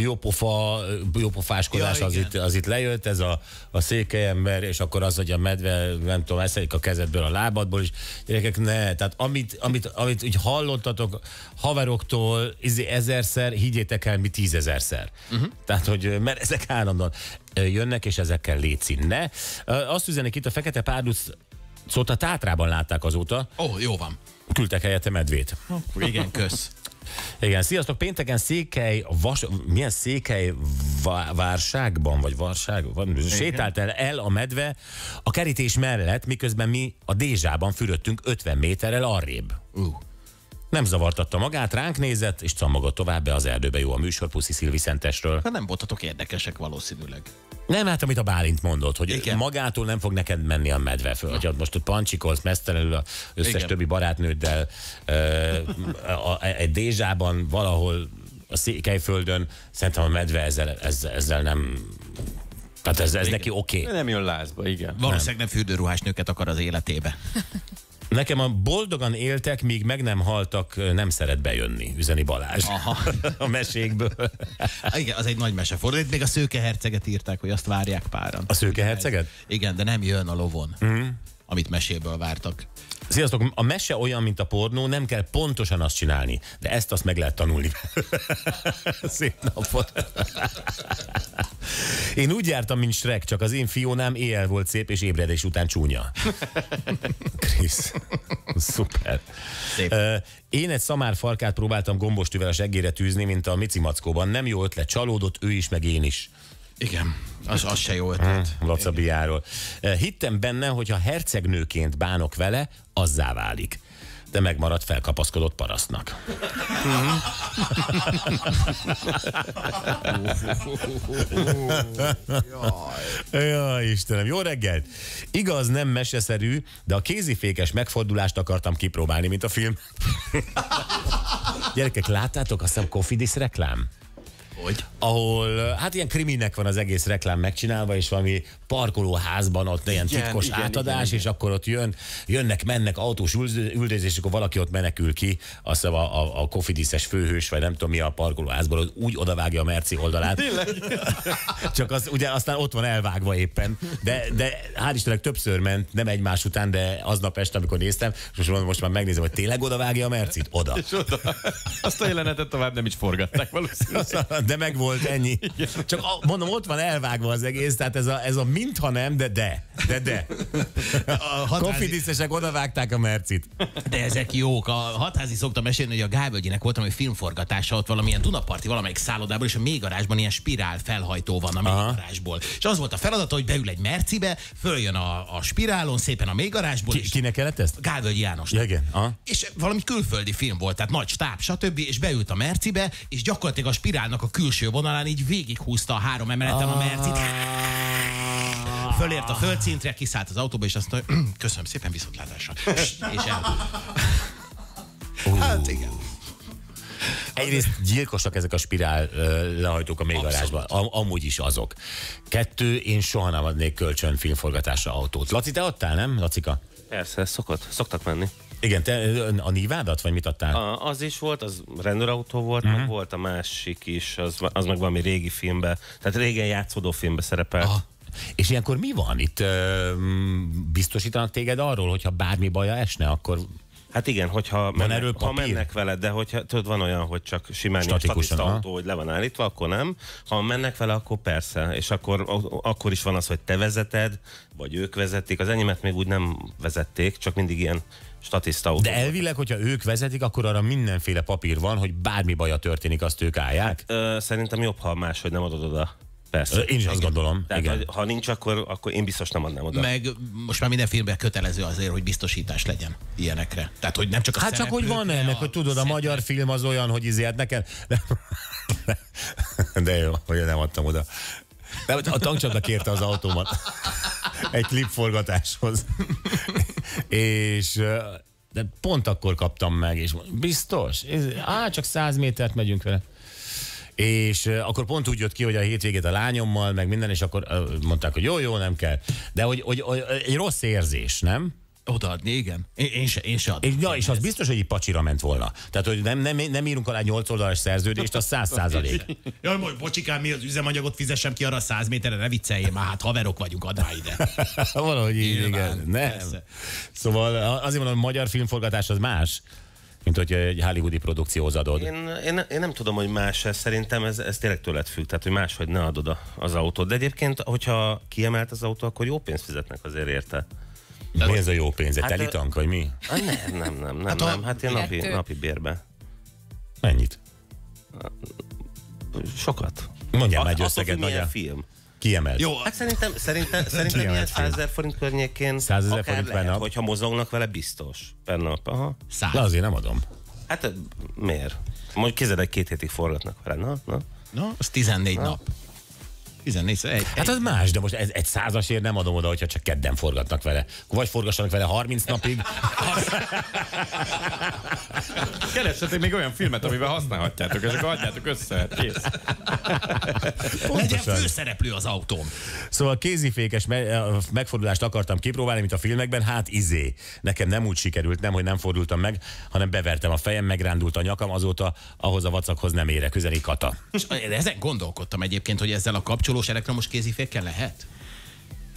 jópofa, jópofáskodás Ja, az, itt, az itt lejött, ez a, a székely ember, és akkor az, hogy a medve, nem tudom, eszedik a kezedből, a lábadból is. Gyerekek, ne. Tehát amit, amit, amit úgy hallottatok haveroktól izé, ezerszer, higgyétek el, mi tízezerszer. Uh-huh. Tehát, hogy mert ezek állandóan jönnek, és ezekkel létszín. Ne. Azt üzenik itt a Fekete Párduc Szóval a Tátrában látták azóta, Ó, oh, jó van. küldtek helyette medvét. Igen, kösz. Igen, sziasztok, pénteken Székely, vas, milyen Székely vá- várságban, vagy varság, van, sétált el, el a medve a kerítés mellett, miközben mi a Dézsában fürödtünk 50 méterrel arrébb. Uh. Nem zavartatta magát, ránk nézett, és cammogott tovább be az erdőbe. Jó a műsor, Puszi Szilvi Szentesről. Hát nem voltatok érdekesek valószínűleg. Nem, hát amit a Bálint mondott, hogy Igen. Magától nem fog neked menni a medve föl. Hogy most ott pancsikolsz mesztelenül az összes Igen. Többi barátnőddel egy Dézsában, valahol a Székelyföldön, szerintem a medve ezzel, ezzel, ezzel nem... Tehát ez, ez neki oké. Okay. Nem jön lázba, igen. Valószínűleg nem fürdőruhás nőket akar az életébe. [LAUGHS] Nekem a boldogan éltek, míg meg nem haltak, nem szeret bejönni, üzeni Balázs. Aha. [LAUGHS] a mesékből. Ah, Igen, az egy nagy mese fordít. Még a szőke herceget írták, hogy azt várják páran. A szőke herceget? Igen, de nem jön a lovon, mm. amit meséből vártak. Sziasztok, a mese olyan, mint a pornó, nem kell pontosan azt csinálni, de ezt azt meg lehet tanulni. [LAUGHS] Szép napot. Én úgy jártam, mint Shrek, csak az én fiónám éjjel volt szép, és ébredés után csúnya. Krisz. Szuper. Szép. Én egy szamár farkát próbáltam gombostűvel a seggére tűzni, mint a Mici Mackóban. Nem jó ötlet, csalódott ő is, meg én is. Igen, az, az se jó ötlet. Laca Biáról. Hittem benne, hogy ha hercegnőként bánok vele, azzá válik. De megmaradt felkapaszkodott parasztnak. [LAUGHS] Jaj, Istenem, jó reggelt! Igaz, nem meseszerű, de a kézifékes megfordulást akartam kipróbálni, mint a film. [LAUGHS] Gyerekek, láttátok azt a Cofidis reklám? Hogy? ahol hát ilyen kriminek van az egész reklám megcsinálva, és valami parkolóházban ott ilyen Igen, titkos igen, átadás, igen, és akkor ott jön, jönnek, mennek autós üldö- üldözés, és akkor valaki ott menekül ki, azt a, a, a kofidiszes főhős, vagy nem tudom mi a parkolóházból, hogy úgy odavágja a Merci oldalát. [LAUGHS] Csak az ugye aztán ott van elvágva éppen, de, de hál' Istennek többször ment, nem egymás után, de aznap este, amikor néztem, és most, mondom, most már megnézem, hogy tényleg odavágja a Mercit? Oda. És oda. Azt a jelenetet tovább nem is forgatták valószínűleg. [LAUGHS] De meg volt ennyi. Csak a- mondom, ott van elvágva az egész, tehát ez a, ez a mintha nem, de de, de de. A hatházi, odavágták a mercit. de ezek jók. A hatházi szoktam mesélni, hogy a Gálvölgyinek volt valami filmforgatása, ott valamilyen Dunaparti valamelyik szállodában, és a mélygarázsban ilyen spirál felhajtó van a mélygarázsból. És az volt a feladata, hogy beül egy mercibe, följön a, a spirálon szépen a mélygarázsból, Ki, és kinek kellett ezt? Gálvölgyi János. Ja, igen. Aha. És valami külföldi film volt, tehát nagy stáb, stb. És beült a Mercibe, és gyakorlatilag a spirálnak a külső vonalán így végighúzta a három emeleten a Mercit. Fölért a földszintre, kiszállt az autóba, és azt mondta, hogy [CLEARS THROAT] köszönöm szépen, viszontlátásra. És [LAUGHS] el. Hát igen. Egyrészt gyilkosak ezek a spirál lehajtók a mélygarázsban. Am, amúgy is azok. Kettő, én soha nem adnék kölcsön filmforgatásra autót. Laci, te adtál, nem, Lacika? Persze, szokott, szoktak menni. Igen, te a nívádat, vagy mit adtál? A, az is volt, az rendőrautó volt, Mhm. uh-huh. meg volt a másik is, az, az meg valami régi filmbe, tehát régen játszódó filmbe szerepelt. Aha. És ilyenkor mi van? Itt ö, biztosítanak téged arról, hogyha bármi baja esne, akkor Hát igen, hogyha mennek, erről ha mennek vele, de hogyha tudod, van olyan, hogy csak simán statiszta autó, hogy le van állítva, akkor nem. Ha mennek vele, akkor persze. És akkor, akkor is van az, hogy te vezeted, vagy ők vezetik. Az enyémet még úgy nem vezették, csak mindig ilyen statiszta autó. de elvileg, hogyha ők vezetik, akkor arra mindenféle papír van, hogy bármi baja történik, azt ők állják. Ö, szerintem jobb, ha máshogy nem adod oda. Persze. Én is azt gondolom. Tehát, igen. ha nincs, akkor, akkor én biztos nem adnám oda. Meg most már minden filmben kötelező azért, hogy biztosítás legyen ilyenekre. Tehát, hogy nem csak a Hát csak hogy van ennek, a hogy tudod, a szerep- magyar film az olyan, hogy izé, hát nekem... De jó, hogy nem adtam oda. De a tankcsapda kérte az autómat egy klipforgatáshoz. és de pont akkor kaptam meg, és biztos? Á, csak száz métert megyünk vele. És akkor pont úgy jött ki, hogy a hétvégét a lányommal, meg minden, és akkor mondták, hogy jó, jó, nem kell. De hogy, hogy, hogy egy rossz érzés, nem? Odaadni, igen. Én, én se, én se adom. És, ja, és az biztos, hogy így pacsira ment volna. Tehát, hogy nem, nem, nem írunk alá 8 oldalas szerződést, az 100 százalék. [LAUGHS] Jaj, majd bocsikám, mi az üzemanyagot fizessem ki arra a száz méterre, ne vicceljél már, hát haverok vagyunk, add rá ide. [LAUGHS] Valahogy így, Nyilván, igen. Nem. persze. Szóval azért mondom, hogy a magyar filmforgatás az más, mint hogy egy hollywoodi produkcióhoz adod. Én, én, én nem tudom, hogy más ez, szerintem ez, ez tényleg tőled függ, tehát hogy máshogy ne adod a- az autót. De egyébként, hogyha kiemelt az autó, akkor jó pénzt fizetnek azért érte. Mi ez a jó pénz? Egy Hát, telitank, vagy mi? Hát nem, nem, nem, nem, Hát nem. Hát ilyen napi, napi bérbe. Mennyit? Sokat. Mondjál már egy összeget, nagyjá. film. Kiemelt. Jó, Hát szerintem, szerintem, szerintem ilyen Kiemelt film. 100 ezer forint környékén 100 000 akár forint per lehet, nap? hogyha mozognak vele, biztos. Per nap, aha. száz. De azért nem adom. Hát miért? Mondjuk kézed egy két hétig forgatnak vele, na, na. Na, az 14 nap. 14 egy, Hát az más, de most ez, egy százasért nem adom oda, hogyha csak kedden forgatnak vele. Vagy forgassanak vele 30 napig. [LAUGHS] Keressetek még olyan filmet, amivel használhatjátok, és akkor adjátok össze. Kész. Legyen főszereplő az autóm. Szóval kézifékes me- megfordulást akartam kipróbálni, mint a filmekben, hát izé. Nekem nem úgy sikerült, nem, hogy nem fordultam meg, hanem bevertem a fejem, megrándult a nyakam, azóta ahhoz a vacakhoz nem érek, üzeni kata. És ezen gondolkodtam egyébként, hogy ezzel a kapcsolós elektromos kézifékkel lehet?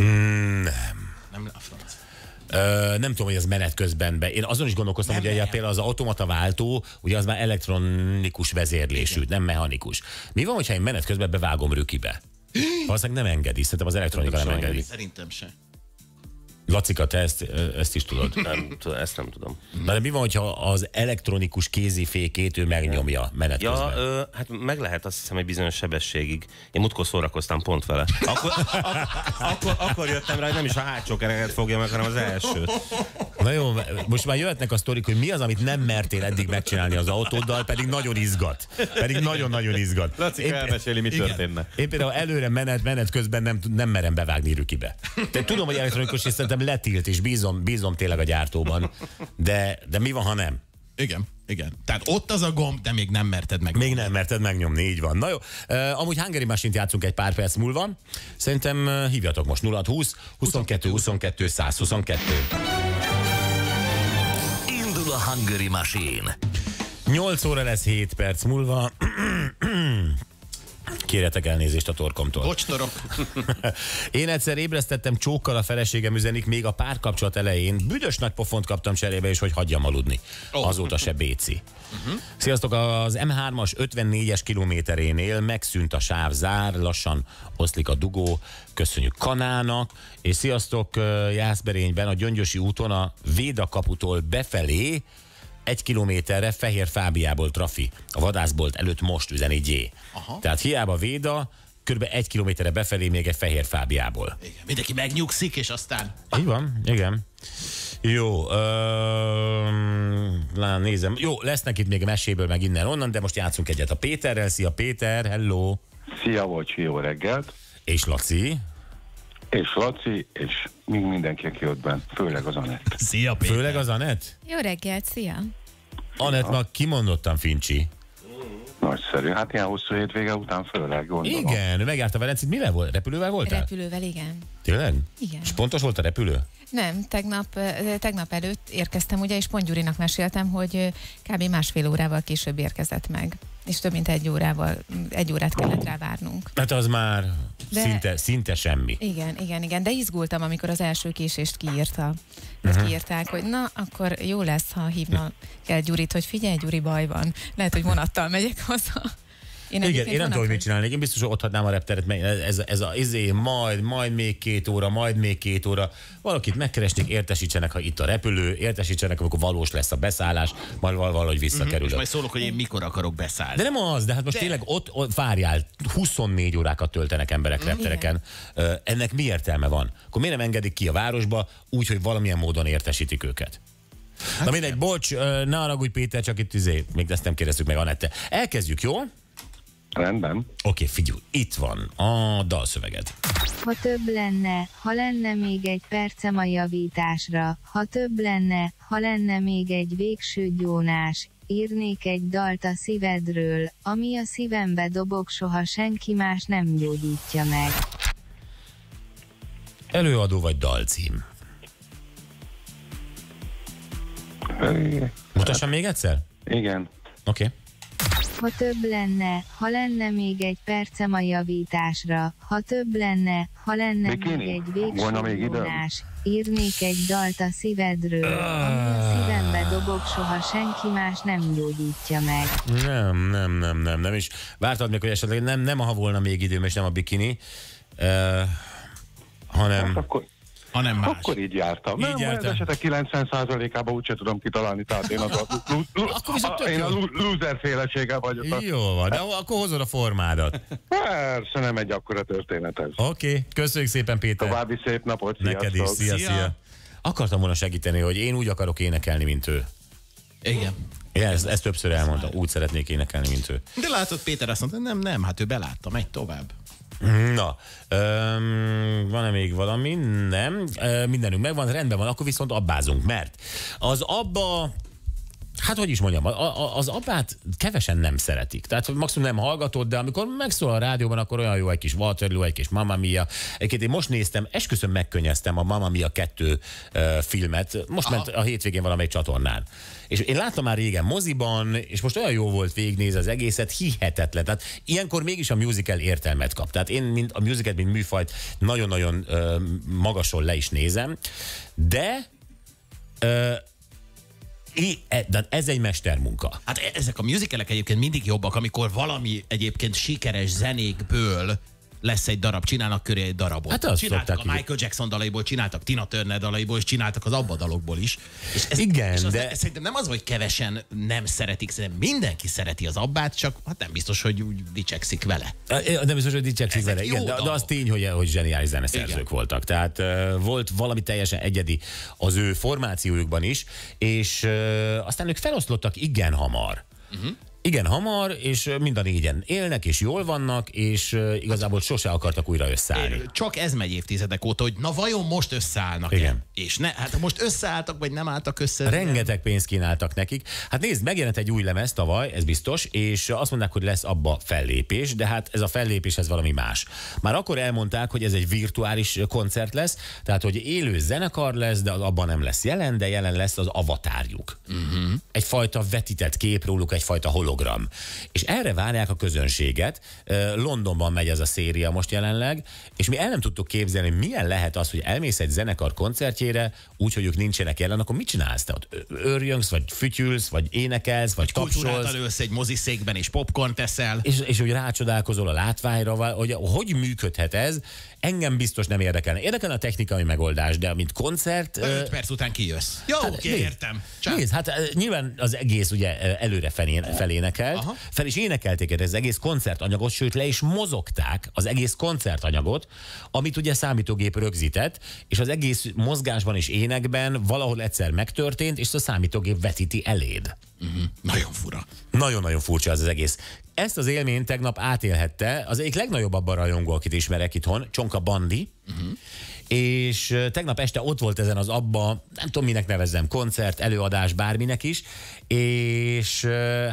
Mm, Nem, a franc. Ö, nem tudom, hogy ez menet közben be. Én azon is gondolkoztam, Nem hogy ugye például az automata váltó, ugye az már elektronikus vezérlésű, nem mechanikus. Mi van, hogyha én menet közben bevágom rükibe? Valószínűleg nem engedi, szerintem az elektronika nem engedi. Szerintem se. Lacika, te ezt, ezt is tudod. Nem, ezt nem tudom. Na de mi van, hogyha az elektronikus kézifékét ő megnyomja menet Ja, közben? ö, hát meg lehet azt hiszem egy bizonyos sebességig. Én múltkor szórakoztam pont vele. Akkor, ak- akkor, akkor jöttem rá, hogy nem is a hátsó kereket fogja meg, hanem az első. Na jó, most már jöhetnek a sztorik, hogy mi az, amit nem mertél eddig megcsinálni az autóddal, pedig nagyon izgat. Pedig nagyon-nagyon izgat. Laci Én- elmeséli, mi történne. Én például előre menet, menet közben nem, nem merem bevágni rükibe. De tudom, hogy elektronikus, és szerintem letilt, és bízom, bízom tényleg a gyártóban. De, de mi van, ha nem? Igen, igen. Tehát ott az a gomb, de még nem merted meg. Még nem merted megnyomni, így van. Na jó, uh, amúgy Hungary Machine-t játszunk egy pár perc múlva. Szerintem uh, hívjatok most 0620 22 22 122. Indul a Hungary Machine. 8 óra lesz 7 perc múlva. [CLEARS THROAT] Kérjetek elnézést a torkomtól. Bocs, torok. [LAUGHS] Én egyszer ébresztettem csókkal a feleségem üzenik még a párkapcsolat elején. Büdös nagy pofont kaptam cserébe, és hogy hagyjam aludni. Ó. Azóta se béci. Sziasztok, az M3-as 54-es kilométerénél megszűnt a sávzár, lassan oszlik a dugó, köszönjük Kanának, és sziasztok, Jászberényben a Gyöngyösi úton a Véda kaputól befelé egy kilométerre Fehér Fábiából trafi. A vadászbolt előtt most üzeni G. Aha. Tehát hiába Véda, kb. egy kilométerre befelé még egy Fehér Fábiából. Igen, mindenki megnyugszik, és aztán Így van, igen. Jó, öm, lá, nézem. Jó, lesznek itt még meséből, meg innen onnan, de most játszunk egyet a Péterrel. Szia Péter, hello! Szia, Bocsi, jó reggelt! És Laci. És Laci, és még mindenki, aki ott bent, főleg az Anett. szia Péter. Főleg az Anett? Jó reggelt, szia! Anett ma kimondottan fincsi. Nagyszerű. Hát ilyen hosszú hétvége után főleg gondolom. Igen, megjárta Velencét. Mivel volt? Repülővel voltál? Repülővel, igen. Tényleg? Igen. És pontos volt a repülő? Nem, tegnap, tegnap előtt érkeztem ugye, és pont Gyurinak meséltem, hogy kb. másfél órával később érkezett meg. És több mint egy órával, egy órát kellett rá várnunk. Hát az már De- szinte, szinte semmi. Igen, igen, igen, de izgultam, amikor az első késést kiírta. Mhm. kiírták, hogy na, akkor jó lesz, ha hívna kell Gyurit, hogy figyelj, Gyuri, baj van. Lehet, hogy vonattal megyek haza. Én Igen, én nem tudom, hogy mit csinálnék. Én biztos, hogy ott hagynám a repteret, mert ez, ez a izé, majd, majd még két óra, majd még két óra. Valakit megkeresnék, értesítsenek, ha itt a repülő, értesítsenek, amikor valós lesz a beszállás, majd val- valahogy És visszakerülök. majd szólok, hogy én mikor akarok beszállni. De nem az, de hát most De. tényleg ott, ott várjál, 24 órákat töltenek emberek reptereken. Ö, Ennek mi értelme van? Akkor miért nem engedik ki a városba úgy, hogy valamilyen módon értesítik őket? Hát Na mindegy, bocs, ne haragudj Péter, csak itt izé, még ezt nem kérdeztük meg Anette. Elkezdjük, jó? Oké, Rendben. figyelj, itt van a dalszöveged. Ha több lenne, ha lenne még egy percem a javításra, ha több lenne, ha lenne még egy végső gyónás, írnék egy dalt a szívedről, ami a szívembe dobog, soha senki más nem gyógyítja meg. Előadó vagy dalcím? Mutassam még egyszer? Igen. Oké. Okay. Ha több lenne, ha lenne még egy percem a javításra, ha több lenne, ha lenne Bikini? még egy végső gyónás, írnék egy dalt a szívedről, ami a szívembe dobog, soha senki más nem gyógyítja meg. Nem, nem, nem, nem, nem. És vártad még, hogy esetleg nem, nem ha volna még időm, és nem a bikini, uh, hanem... Hát akkor, hanem más. akkor így jártam. Így nem, jártál. az esetek 90%-ában úgyse tudom kitalálni, tehát én az a, lu, lu, a, [LAUGHS] én a loser félesége vagyok. Jó van, de akkor hozod a formádat. Persze nem egy akkora történet ez. Oké, okay. köszönjük szépen Péter. További szép napot, sziasztok! Neked is, szia, Szia. szia. Akartam volna segíteni, hogy én úgy akarok énekelni, mint ő. Igen. Én ezt, ezt többször elmondtam, úgy szeretnék énekelni, mint ő. De látod, Péter azt mondta, nem, nem, hát ő belátta, megy tovább. Na, öm, van-e még valami? Nem. Ö, mindenünk megvan, rendben van, akkor viszont abbázunk, mert az abba Hát, hogy is mondjam, az abbát kevesen nem szeretik. Tehát maximum nem hallgatod, de amikor megszól a rádióban, akkor olyan jó egy kis Waterloo, egy kis Mamma Mia. Egyébként én most néztem, esküszöm megkönnyeztem a Mamma Mia 2 uh, filmet. Most Aha. ment a hétvégén valamelyik csatornán. És én láttam már régen moziban, és most olyan jó volt végignézni az egészet, hihetetlen. Tehát ilyenkor mégis a musical értelmet kap. Tehát én mint a musical, mint műfajt nagyon-nagyon uh, magasról le is nézem, de uh, de ez egy mestermunka. Hát e- ezek a musicalek egyébként mindig jobbak, amikor valami egyébként sikeres zenékből lesz egy darab, csinálnak köré egy darabot. Hát azt csináltak a. Michael Jackson dalaiból, csináltak Tina Turner dalaiból, és csináltak az abba dalokból is. És ez, Igen, és de- ez szerintem nem az, hogy kevesen nem szeretik, szerintem mindenki szereti az abbát, csak hát nem biztos, hogy úgy dicsekszik vele. Nem biztos, hogy dicsekszik Ezek vele. Igen, de, de az tény, hogy, hogy zseniális zeneszerzők Igen. voltak. Tehát uh, volt valami teljesen egyedi az ő formációjukban is, és uh, aztán ők feloszlottak igen hamar. Uh-huh. Igen, hamar, és mind a négyen élnek, és jól vannak, és igazából sose akartak újra összeállni. Én, csak ez megy évtizedek óta, hogy na vajon most összeállnak Igen. És ne, hát most összeálltak, vagy nem álltak össze. Rengeteg pénzt kínáltak nekik. Hát nézd, megjelent egy új lemez tavaly, ez biztos, és azt mondták, hogy lesz abba fellépés, de hát ez a fellépés, ez valami más. Már akkor elmondták, hogy ez egy virtuális koncert lesz, tehát hogy élő zenekar lesz, de az abban nem lesz jelen, de jelen lesz az avatárjuk. Uh-huh. Egyfajta vetített kép róluk, egyfajta hologram. És erre várják a közönséget. Londonban megy ez a széria most jelenleg, és mi el nem tudtuk képzelni, milyen lehet az, hogy elmész egy zenekar koncertjére, úgy, hogy ők nincsenek jelen, akkor mit csinálsz te ott? Örjöngsz, vagy fütyülsz, vagy énekelsz, vagy tapsolsz, ülsz egy moziszékben, és popcorn teszel. és, és hogy rácsodálkozol a látványra, hogy hogy működhet ez, engem biztos nem érdekelne. Érdekelne a technikai megoldás, de mint koncert... ö, 5 perc után kijössz. Jó, Hát, oké, nézd, értem. Csak Nézd, hát nyilván az egész ugye előre felé, felénekelt, Aha. fel is énekelték ez egész koncertanyagot, sőt le is mozogták az egész koncertanyagot, amit ugye számítógép rögzített, és az egész mozgásban és énekben valahol egyszer megtörtént, és a számítógép vetíti eléd. Nagyon fura. Nagyon-nagyon furcsa ez az egész. Ezt az élményt tegnap átélhette az egyik legnagyobb abban rajongó, akit ismerek itthon, Csonka Bandi, uh-huh. és tegnap este ott volt ezen az abba, nem tudom minek nevezzem, koncert, előadás, bárminek is, és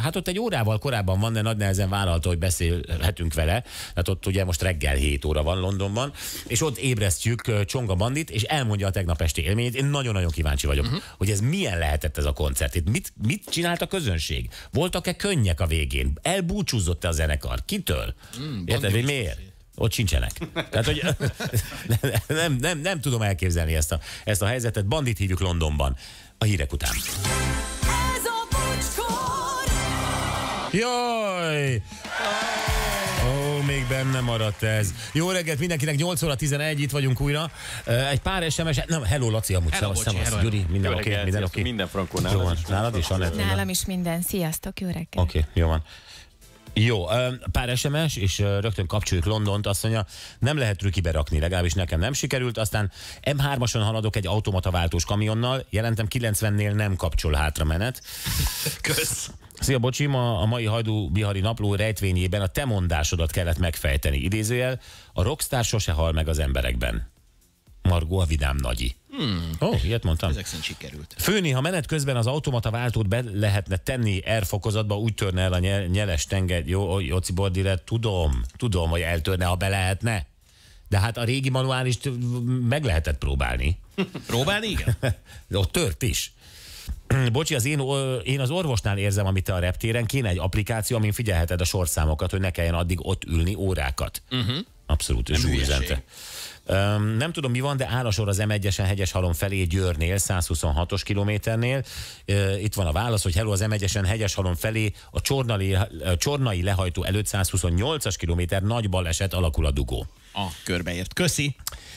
hát ott egy órával korábban van, de nagy nehezen vállalta, hogy beszélhetünk vele, hát ott ugye most reggel 7 óra van Londonban, és ott ébresztjük Csonga Bandit, és elmondja a tegnap esti élményét. Én nagyon-nagyon kíváncsi vagyok, uh-huh. hogy ez milyen lehetett ez a koncert. Itt mit, mit csinált a közönség? Voltak-e könnyek a végén? Elbúcsúzott-e a zenekar? Kitől? Mm, Érted, hogy miért? Ott sincsenek. Tehát, hogy [LAUGHS] nem, nem, nem tudom elképzelni ezt a, ezt a helyzetet. Bandit hívjuk Londonban. A hírek után. Ez a bocskor! Jaj! Ó, még benne maradt ez. Jó reggelt mindenkinek, 8 óra 11, itt vagyunk újra. Egy pár SMS, nem, hello Laci, amúgy Hello, szavasz, bocsi, hello. Gyuri, minden oké, reggelt, minden oké. minden frankó Jó nálad nálad is, Anett? Nálam is minden. Sziasztok, jó reggelt. Oké, okay, jó van. Jó, pár SMS, és rögtön kapcsoljuk Londont, azt mondja, nem lehet trükkibe rakni, legalábbis nekem nem sikerült, aztán M3-ason haladok egy automataváltós kamionnal, jelentem 90-nél nem kapcsol hátra menet. [LAUGHS] Kösz. Szia, bocsi, ma a mai Hajdú Bihari napló rejtvényében a te mondásodat kellett megfejteni. Idézőjel, a rockstar sose hal meg az emberekben. Margó a vidám nagyi. Hmm. Ó, oh, ilyet mondtam. Ezek szerint sikerült. Főni, ha menet közben az automata váltót be lehetne tenni R fokozatba, úgy törne el a nye- nyeles tenged. Jó, Joci Bordire, tudom, tudom, hogy eltörne, ha be lehetne. De hát a régi manuálist meg lehetett próbálni. [LAUGHS] Próbálni, igen? [LAUGHS] Ott tört is. [CLEARS THROAT] Bocsi, az én, én az orvosnál érzem, amit te a reptéren, kéne egy applikáció, amin figyelheted a sorszámokat, hogy ne kelljen addig ott ülni órákat. Uh-huh. Abszolút, hülyeség. Um, nem tudom, mi van, de áll a sor az M1-esen Hegyeshalom felé Győrnél, 126-os kilométernél. Uh, itt van a válasz, hogy hello az M1-esen Hegyeshalom felé a Csornai, a Csornai lehajtó előtt 128-as kilométer nagy baleset alakul a dugó. A körbeért. Köszi.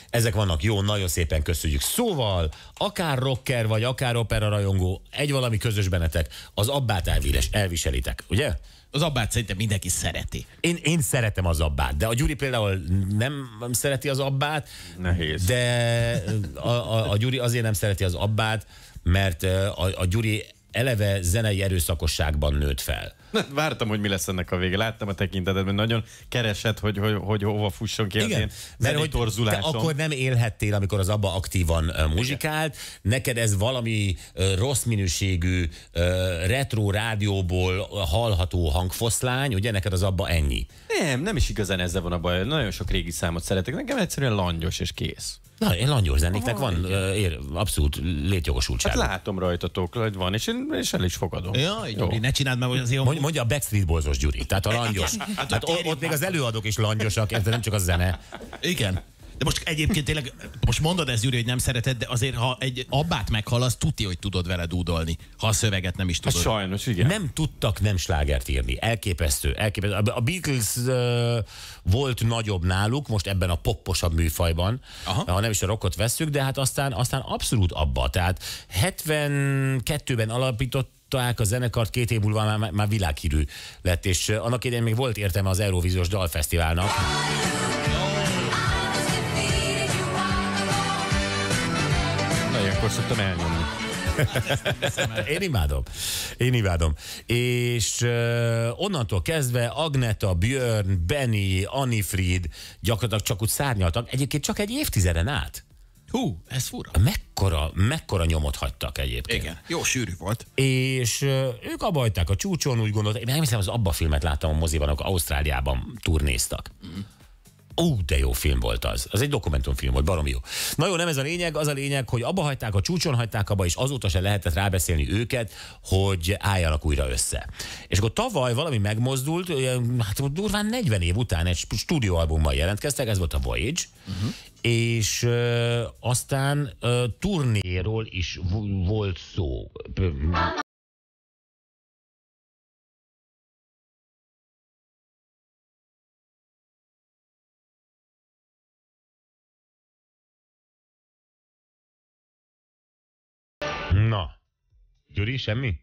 Ezek vannak jó, nagyon szépen köszönjük. Szóval, akár rocker vagy akár opera rajongó, egy valami közös bennetek, az abbát elvíres, elviselitek, ugye? Az abbát szerintem mindenki szereti. Én, én szeretem az abbát, de a Gyuri például nem szereti az abbát, Nehéz. de a, a, a Gyuri azért nem szereti az abbát, mert a, a Gyuri eleve zenei erőszakosságban nőtt fel. [LAUGHS] Vártam, hogy mi lesz ennek a vége. Láttam a tekintetedben, nagyon keresett, hogy, hogy, hogy hova fusson ki az Igen, én mert hogy te torzulásom. akkor nem élhettél, amikor az abba aktívan uh, muzsikált, neked ez valami uh, rossz minőségű uh, retro rádióból hallható hangfoszlány, ugye neked az abba ennyi. Nem, nem is igazán ezzel van a baj. Nagyon sok régi számot szeretek. Nekem egyszerűen langyos és kész. Na, én langyos zenéknek van uh, ér, abszolút létjogosultság. Hát látom rajtatok, hogy van, és én és el is fogadom. Jaj, Gyuri, ne csináld meg, hogy azért... Mondj, mondja a Backstreet Boys-os Gyuri, tehát a langyos. Hát ott, ott még az előadók is langyosak, ez nem csak a zene. Igen. De most egyébként tényleg, most mondod ez, Gyuri, hogy nem szereted, de azért, ha egy abbát meghalasz, tuti, hogy tudod vele dúdolni, ha a szöveget nem is Hát tudod. sajnos, igen. Nem tudtak nem slágert írni. Elképesztő. elképesztő. A- Beatles uh, volt nagyobb náluk, most ebben a popposabb műfajban, Aha. ha nem is a rockot vesszük, de hát aztán, aztán abszolút abba. Tehát 72-ben alapították a zenekart, két év múlva már, már világhírű lett, és annak idején még volt értelme az Eurovíziós Dalfesztiválnak. Ilyenkor szoktam elnyomni. [LAUGHS] Én imádom. Én imádom. És uh, onnantól kezdve Agneta, Björn, Benny, Anifrid gyakorlatilag csak úgy szárnyaltak. Egyébként csak egy évtizeden át. Hú, ez fura. Mekkora, mekkora nyomot hagytak egyébként. Igen, jó sűrű volt. És uh, ők abba hagyták a csúcson, úgy gondolták, én nem hiszem, az abba filmet láttam a moziban, akkor Ausztráliában turnéztak. Ó, de jó film volt az. Az egy dokumentumfilm volt, baromi jó. Na jó, nem ez a lényeg, az a lényeg, hogy abba hagyták, a csúcson hagyták abba, és azóta se lehetett rábeszélni őket, hogy álljanak újra össze. És akkor tavaly valami megmozdult, hát durván 40 év után egy stúdióalbummal jelentkeztek, ez volt a Voyage, uh-huh. és ö, aztán ö, turnéról is volt szó. Gyuri, semmi?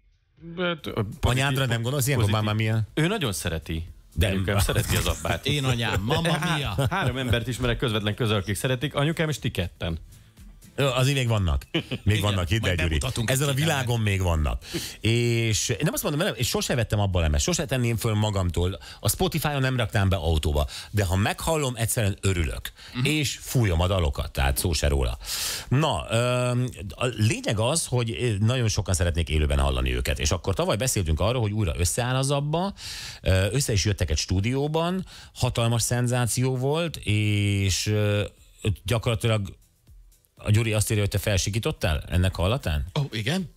Hát, Anyádra nem gondolsz ilyenkor már, milyen? Ő nagyon szereti. De- anyukám szereti az abbát. Én anyám, mamma mia. Három embert ismerek közvetlen közel, akik szeretik. Anyukám és ti ketten. Azért még vannak. Még Igen, vannak, hidd el, Gyuri. Ezen a világon még vannak. És nem azt mondom, és sose vettem abba lemezt, sose tenném föl magamtól. A Spotify-on nem raknám be autóba, de ha meghallom, egyszerűen örülök. Uh-huh. És fújom a dalokat, tehát szó se róla. Na, a lényeg az, hogy nagyon sokan szeretnék élőben hallani őket, és akkor tavaly beszéltünk arról, hogy újra összeáll az abba, össze is jöttek egy stúdióban, hatalmas szenzáció volt, és gyakorlatilag a Gyuri azt írja, hogy te felsikítottál ennek hallatán? Ó, oh, igen?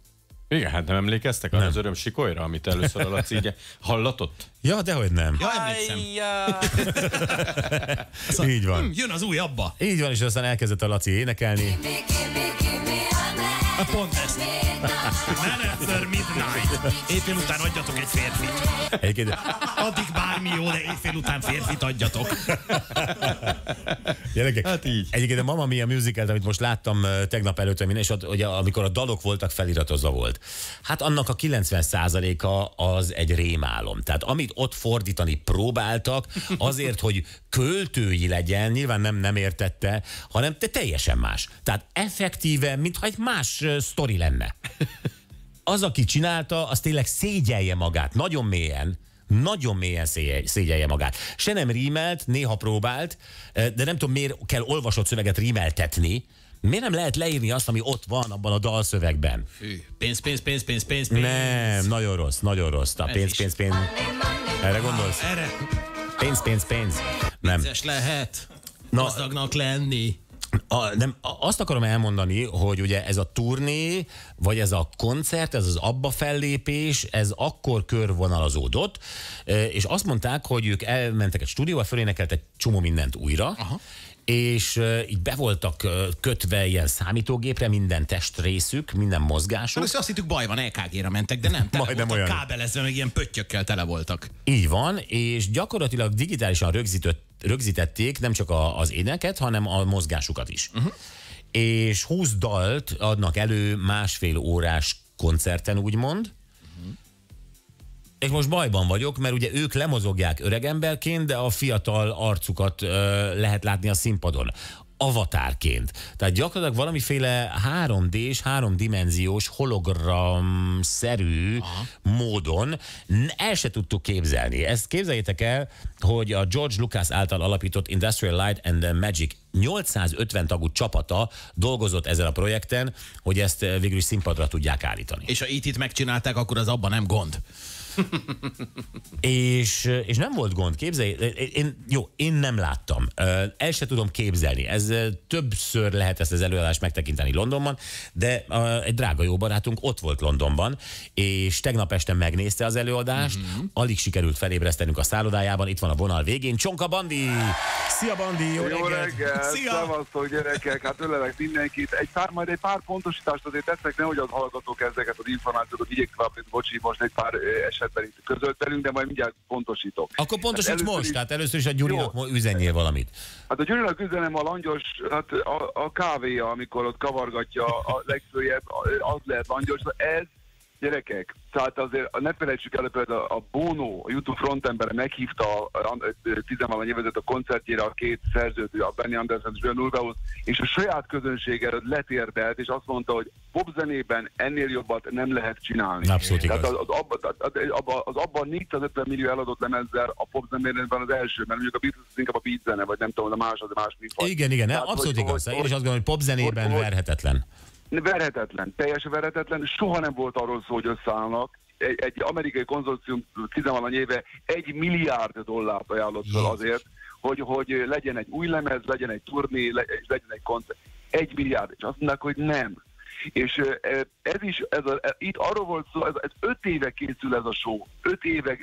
Igen, hát nem emlékeztek arra Nem. az öröm sikolyra, amit először a Laci így hallatott? Ja, dehogy nem. Ja, emlékszem. [LAUGHS] Így van. Hm, jön az új abba. Így van, és aztán elkezdett a Laci énekelni. A pont ezt. Man after midnight. Éjfél után adjatok egy férfit. Egyébként, Addig bármi jó, de éjfél után férfit adjatok. gyerekek, Hát így. Egyébként a Mama Mia musical amit most láttam tegnap előtt, és ott, ugye, amikor a dalok voltak, feliratozva volt. Hát annak a 90%-a az egy rémálom. Tehát amit ott fordítani próbáltak, azért, hogy költői legyen, nyilván nem, nem értette, hanem te teljesen más. Tehát effektíve, mintha egy más sztori lenne. Az, aki csinálta, az tényleg szégyelje magát, nagyon mélyen, nagyon mélyen szégyelje, magát. Se nem rímelt, néha próbált, eh, de nem tudom, miért kell olvasott szöveget rímeltetni, Miért nem lehet leírni azt, ami ott van abban a dalszövegben? Hű, pénz, pénz, pénz, pénz, pénz, pénz. Nem, nagyon rossz, nagyon rossz. A pénz, pénz, pénz. Erre gondolsz? Erre Pénz, pénz, pénz. Nem. pénzes lehet Na- gazdagnak lenni. A, nem, azt akarom elmondani, hogy ugye ez a turné, vagy ez a koncert, ez az abba fellépés, ez akkor körvonalazódott, e, és azt mondták, hogy ők elmentek egy stúdióba, fölénekelt egy csomó mindent újra, Aha. és e, így be voltak e, kötve ilyen számítógépre minden testrészük, minden mozgásuk. Most azt hittük baj van, EKG-ra mentek, de nem. [LAUGHS] Tele Majdnem olyan. kábelezve, meg ilyen pöttyökkel tele voltak. Így van, és gyakorlatilag digitálisan rögzített, rögzítették nem csak a, az éneket, hanem a mozgásukat is. Uh-huh. És 20 dalt adnak elő másfél órás koncerten, úgymond. És most bajban vagyok, mert ugye ők lemozogják öregemberként, de a fiatal arcukat ö, lehet látni a színpadon. Avatárként. Tehát gyakorlatilag valamiféle 3D-s, háromdimenziós, hologram-szerű módon n- el se tudtuk képzelni. Ezt képzeljétek el, hogy a George Lucas által alapított Industrial Light and the Magic 850 tagú csapata dolgozott ezen a projekten, hogy ezt eh, végül is színpadra tudják állítani. És ha itt itt megcsinálták, akkor az abban nem gond. És, és nem volt gond, képzelj, én, jó, én nem láttam, el se tudom képzelni, ez többször lehet ezt az előadást megtekinteni Londonban, de egy drága jó barátunk ott volt Londonban, és tegnap este megnézte az előadást, mm-hmm. alig sikerült felébresztenünk a szállodájában, itt van a vonal végén, Csonka Bandi! Szia Bandi, jó, Jó reggelt! reggel, Szia! szevasztok gyerekek, hát ölelek mindenkit. Egy pár, majd egy pár pontosítást azért teszek, nehogy az hallgatók ezeket az információkat tovább, mint bocsi, most egy pár ö, esetben itt közölt velünk, de majd mindjárt pontosítok. Akkor pontosíts Hát most, is- tehát először is a Gyurinak mo- üzenjél valamit. Hát a Gyurinak üzenem a langyos, hát a, a kávéja, amikor ott kavargatja a legfőjebb, az lehet langyos, ez Gyerekek, tehát azért ne felejtsük el, például a Bono, a YouTube frontembere meghívta a- tizenvalány évezet a koncertjére a két szerzőt, a Benny Anderson és Björn Ulvaeus, és a saját közönsége előtt letérdelt, és azt mondta, hogy popzenében ennél jobbat nem lehet csinálni. Abszolút Tehát igaz. az, az, abban, az, abban, az abban 450 millió eladott lemezzel a popzenében az első, mert mondjuk a Beatles inkább a beat zene, vagy nem tudom, a más az más műfaj. Igen, igen, Tehát, abszolút hogy- igaz. hogy- Én is azt gondolom, hogy popzenében hogy- hogy- verhetetlen. Teljesen verhetetlen, soha nem volt arról szó, hogy összeállnak. Egy, egy amerikai konzorcium tizenvalány éve egy milliárd dollárt ajánlott fel azért, hogy, hogy legyen egy új lemez, legyen egy turné, legyen egy koncert. Egy milliárd, és azt mondták, hogy nem. És ö, ez is, ez a, e- itt arról volt szó, ez, ez öt éve készül ez a show. Öt éve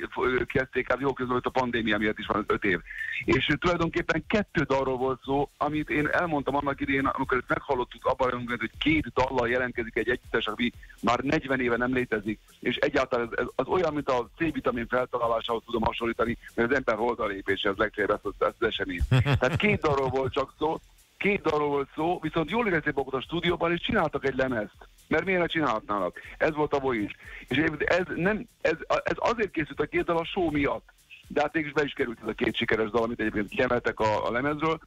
kezdték el, jó közben a pandémia miatt is van az öt év. És tulajdonképpen kettő dalról volt szó, amit én elmondtam annak idején, amikor ezt meghallottuk abban, hogy két dallal jelentkezik egy együttes, ami már 40 éve nem létezik, és egyáltalán ez, ez az olyan, mint a C-vitamin feltalálásához tudom hasonlítani, mert az ember holdalépése, ez legfeljebb ezt, ezt, ezt esemény. Tehát két dalról volt csak szó, két dalról volt szó, viszont jól érezték magukat a stúdióban, és csináltak egy lemezt. Mert miért ne csinálhatnának? Ez volt a is. És ez, nem, ez, ez azért készült a két dal a show miatt. De hát mégis be is került ez a két sikeres dal, amit egyébként kiemeltek a, a lemezről.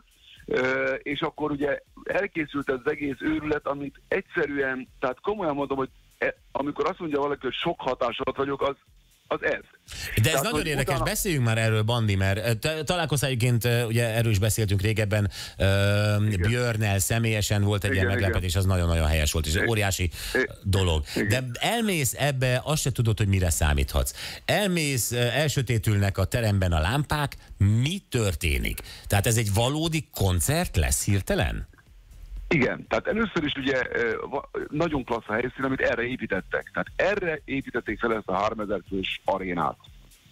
Ö, és akkor ugye elkészült ez az egész őrület, amit egyszerűen, tehát komolyan mondom, hogy e, amikor azt mondja valaki, hogy sok hatás alatt vagyok, az, az ez. De ez Tehát, nagyon érdekes, utána- beszéljünk már erről, Bandi, mert találkoztál egyébként, ugye erről is beszéltünk régebben, uh, Björnel személyesen volt egy Igen, ilyen igen. meglepetés, az nagyon-nagyon helyes volt, és egy óriási dolog. De elmész ebbe, azt se tudod, hogy mire számíthatsz. Elmész, elsötétülnek a teremben a lámpák, mi történik? Tehát ez egy valódi koncert lesz hirtelen? Igen, tehát először is ugye nagyon klassz a helyszín, amit erre építettek. Tehát erre építették fel ezt a 3000 fős arénát.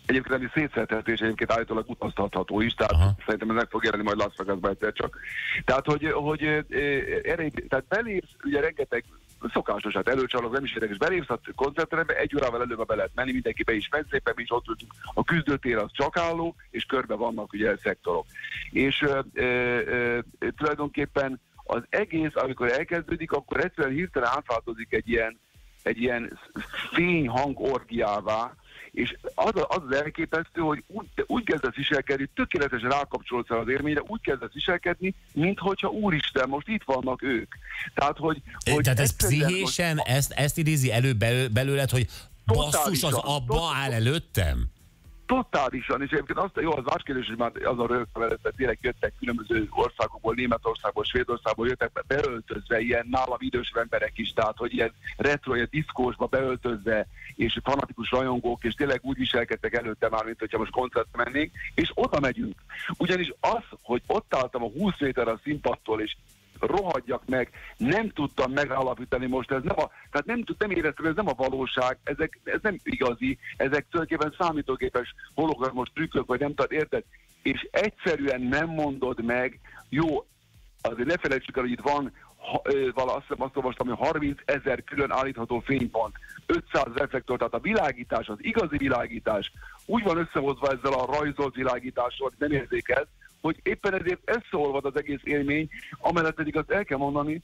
Egyébként ami szétszerthető, és egyébként állítólag utaztatható is, tehát Aha. Szerintem ez meg fog jelenni majd Las Vegasba egyszer csak. Tehát, hogy, hogy erre, tehát belépsz, ugye rengeteg szokásos, hát előcsalok, nem is érdekes, belépsz a koncertterembe, egy órával előbb be lehet menni, mindenki be is megy szépen, mi is ott ültünk. A küzdőtér az csak álló, és körbe vannak ugye szektorok. És ö, ö, ö, tulajdonképpen az egész, amikor elkezdődik, akkor egyszerűen hirtelen átváltozik egy ilyen, egy ilyen fényhang orgiává, és az, a- az az elképesztő, hogy úgy, úgy kezdesz viselkedni, tökéletesen rákapcsolsz el az élményre, úgy kezdesz viselkedni, minthogyha úristen, most itt vannak ők. Tehát, hogy, hogy Tehát ez pszichésen, ezt, ezt idézi elő belő- belőled, hogy basszus, az abba áll előttem? Totálisan, és egyébként azt, jó, az más kérdés, hogy már az a rögtön, mert tényleg jöttek különböző országokból, Németországból, Svédországból jöttek be beöltözve, ilyen nálam idős emberek is, tehát hogy ilyen retro, ilyen diszkósba beöltözve, és fanatikus rajongók, és tényleg úgy viselkedtek előtte már, mint hogyha most koncertre mennénk, és oda megyünk. Ugyanis az, hogy ott álltam a 20 méter a színpadtól, és rohadjak meg, nem tudtam megállapítani most, ez nem a, tehát nem, tud, nem éreztem, ez nem a valóság, ezek, ez nem igazi, ezek tulajdonképpen számítógépes hologramos trükkök, vagy nem tudod, érted? És egyszerűen nem mondod meg, jó, azért ne felejtsük el, hogy itt van ha, vala, azt, azt olvastam, hogy 30 ezer külön állítható fénypont, 500 reflektor, tehát a világítás, az igazi világítás úgy van összehozva ezzel a rajzolt világítással, hogy nem érzékel, hogy éppen ezért összeolvad az egész élmény, amellett pedig azt el kell mondani,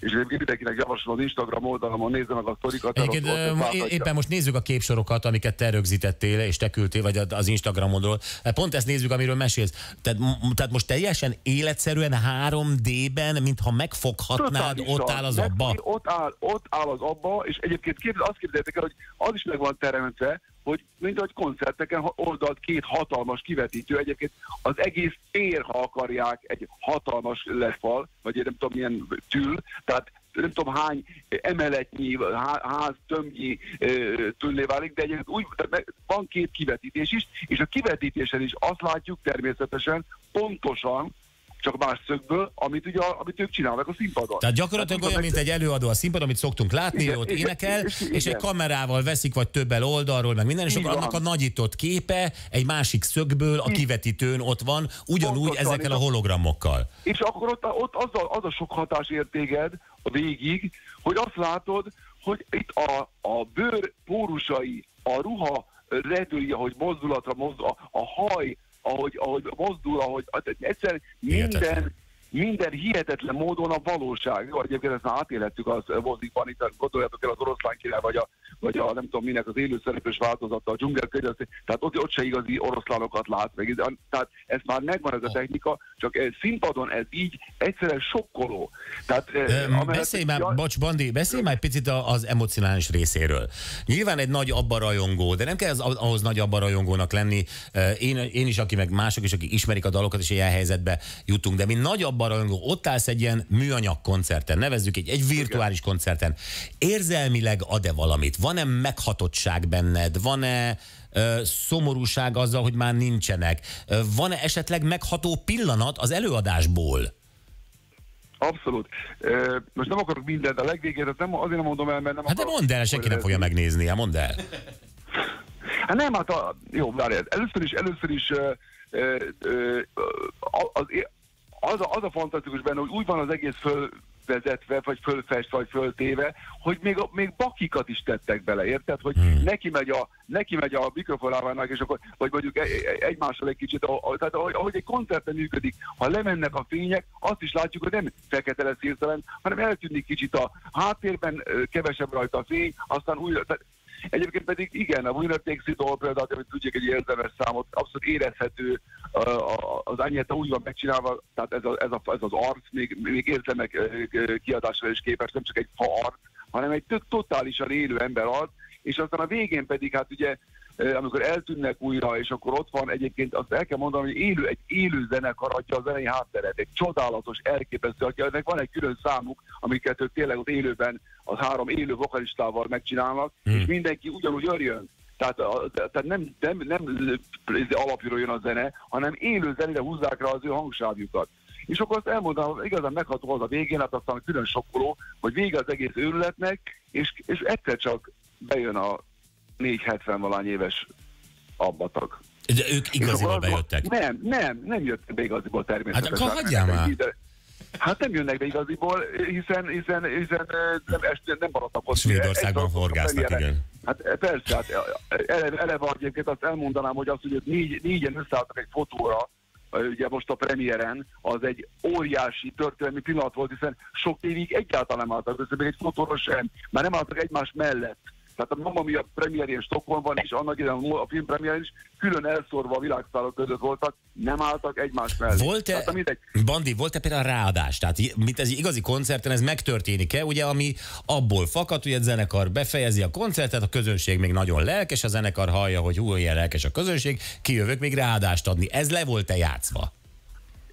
és egyébként mindenkinek javaslom az Instagram oldalamon, nézze meg a sztorikat. Egyébként ott- éppen most nézzük a képsorokat, amiket te rögzítettél, és te küldtél, vagy az Instagramodról. Pont ezt nézzük, amiről mesélsz. Tehát, tehát most teljesen életszerűen 3D-ben, mintha megfoghatnád, Totálisan. ott áll az abba. Ott áll, ott áll az abba, és egyébként képzel, azt képzeljétek el, hogy az is meg van teremtve, hogy mint ahogy koncerteken oldalt két hatalmas kivetítő, egyébként az egész tér, ha akarják, egy hatalmas lefal, vagy én nem tudom milyen tül, tehát nem tudom hány emeletnyi, há- ház tömbnyi ö, tüllé válik, de egyébként úgy, van két kivetítés is, és a kivetítésen is azt látjuk természetesen pontosan, csak más szögből, amit, ugye, amit ők csinálnak a színpadon. Tehát gyakorlatilag olyan, mint egy előadó a színpadon, amit szoktunk látni, Igen, ott igen, énekel, és- és egy igen. kamerával veszik, vagy többel oldalról, meg minden, és akkor annak a nagyított képe egy másik szögből a kivetítőn ott van, ugyanúgy Pontosan, ezekkel a és hologramokkal. És akkor ott, ott az, a, az a sok hatás értéged a végig, hogy azt látod, hogy itt a, a bőr pórusai, a ruha redői, ahogy mozdulatra mozdul, a, a haj, ahogy, ahogy mozdul, ahogy hát egyszer Hihetetlen. minden, minden hihetetlen módon a valóság. Jó, egyébként ezt már átélhettük az mozikban, itt gondoljátok el az oroszlán király, vagy a, vagy a nem tudom minek az élő szereplős változata, a dzsungelkönyv, tehát ott, ott se igazi oroszlánokat lát meg. Tehát ez már megvan ez a technika, csak eh, színpadon ez így egyszerűen sokkoló. Tehát, eh, Ö, amellett- Beszélj már, Ja, bocs, Bandi, beszélj már egy picit az emocionális részéről. Nyilván egy nagy abba rajongó, de nem kell az, ahhoz nagy abba rajongónak lenni. Én, én is, aki meg mások is, akik ismerik a dalokat, és ilyen helyzetbe jutunk. De mint nagy abba rajongó, ott állsz egy ilyen műanyag koncerten, nevezzük egy, egy virtuális koncerten. Érzelmileg ad-e valamit? Van-e meghatottság benned? Van-e ö, szomorúság azzal, hogy már nincsenek? Van-e esetleg megható pillanat az előadásból? Abszolút. Most nem akarok mindent, a legvégén, tehát nem, azért nem mondom el, mert nem Hát de mondd el, senki nem fogja megnézni, hát mondd el. Hát nem, hát a, jó, várjál, először is, először is ö, ö, ö, az, az, a, az a fantasztikus benne, hogy úgy van az egész fölvezetve, vagy fölfestve, vagy föltéve, hogy még, a, még bakikat is tettek bele, érted? Hogy Hmm. neki megy a, neki megy a mikrofonálvának, és akkor, vagy mondjuk e- e- egymással egy kicsit, a- a- tehát ahogy, egy koncerten működik, ha lemennek a fények, azt is látjuk, hogy nem fekete lesz hirtelen, hanem eltűnik kicsit a háttérben, kevesebb rajta a fény, aztán újra, tehát Egyébként pedig igen, a Winner Takes It All például, amit tudják egy érdemes számot, abszolút érezhető az Ányeta úgy van megcsinálva, tehát ez, a, ez, a, ez az arc még, még ö, kiadásra is képes, nem csak egy fa arc, hanem egy tök totálisan élő ember arc, és aztán a végén pedig hát ugye amikor eltűnnek újra, és akkor ott van egyébként, azt el kell mondanom, hogy élő, egy élő zenekar adja a zenei hátteret, egy csodálatos, elképesztő, aki- ennek van egy külön számuk, amiket ők tényleg ott élőben az három élő vokalistával megcsinálnak, Hmm. és mindenki ugyanúgy örjön. Tehát, tehát nem, nem, nem alapjáról jön a zene, hanem élő zenére húzzák rá az ő hangsávjukat. És akkor azt elmondom, igazán megható az a végén, hát aztán külön sokkoló, hogy vége az egész őrületnek, és, és egyszer csak bejön a 470 valány éves abbatag. De ők igaziból az van- bejöttek. Nem, nem, nem jöttek be igaziból természetesen. Hát akkor hagyjál már. Hát nem jönnek be igaziból, hiszen, hiszen, hiszen nem, este, nem maradtak ott. Svédországban horgásznak, igen. Hát e, persze, hát eleve, eleve egyébként azt elmondanám, hogy azt, hogy négy, négyen összeálltak egy fotóra, ugye most a premiéren, az egy óriási történelmi pillanat volt, hiszen sok évig egyáltalán nem álltak össze, még egy fotóra sem, már nem álltak egymás mellett. Tehát a Mamma Mia premierjén Stockholmban is, annak idején a film premierjén is külön elszórva a világsztárok között voltak, nem álltak egymás mellett. Volt-e, Tehát, mindegy, Bandi, volt-e például ráadás? Tehát mint ez igazi koncerten ez megtörténik-e, ugye, ami abból fakad, hogy egy zenekar befejezi a koncertet, a közönség még nagyon lelkes, a zenekar hallja, hogy hú, ilyen lelkes a közönség, kijövök még ráadást adni. Ez le volt-e játszva?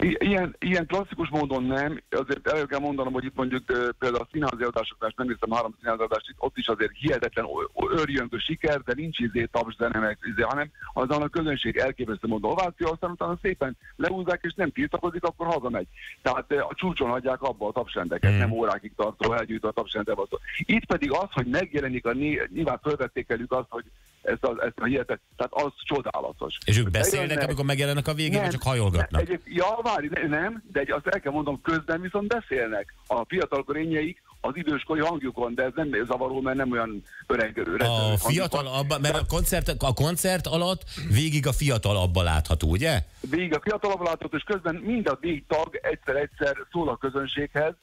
Ilyen, ilyen klasszikus módon nem, azért el kell mondanom, hogy itt mondjuk például a színházi adásoknál, nem hiszem három színházi adást, itt ott is azért hihetetlen örjöngő siker, de nincs izé taps zene, meg izé, hanem azon a közönség elképesztő módon ováció, aztán utána szépen leúzzák, és nem tiltakozik, akkor hazamegy. Tehát a csúcson hagyják abba a tapsrendeket, nem órákig tartó elgyűjtő a szó. Itt pedig az, hogy megjelenik a nyilván fölvették elük azt, hogy ezt a, ezt a hihetet, tehát az csodálatos. És ők beszélnek, bejönnek- amikor megjelennek a végén, vagy csak hajolgatnak? Egyéb, ja, várj, ne- nem, de egy, azt el kell mondanom, közben viszont beszélnek. A fiatalkor ényeik az időskori hangjukon, de ez nem zavaró, mert nem olyan öreg, öreg A fiatal van. abba, mert a koncert, a koncert alatt végig a fiatal abba látható, ugye? Végig a fiatalabb látott, és közben mind a négy tag egyszer-egyszer szól a közönséghez,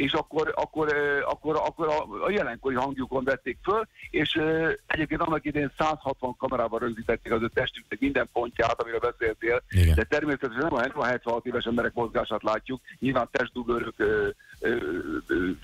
és akkor, akkor, akkor, akkor a, a jelenkori hangjukon vették föl, és egyébként annak idején 160 kamerával rögzítették az ő testüknek minden pontját, amiről beszéltél, Igen. de természetesen nem a, nem a 76 éves emberek mozgását látjuk, nyilván testdublőrök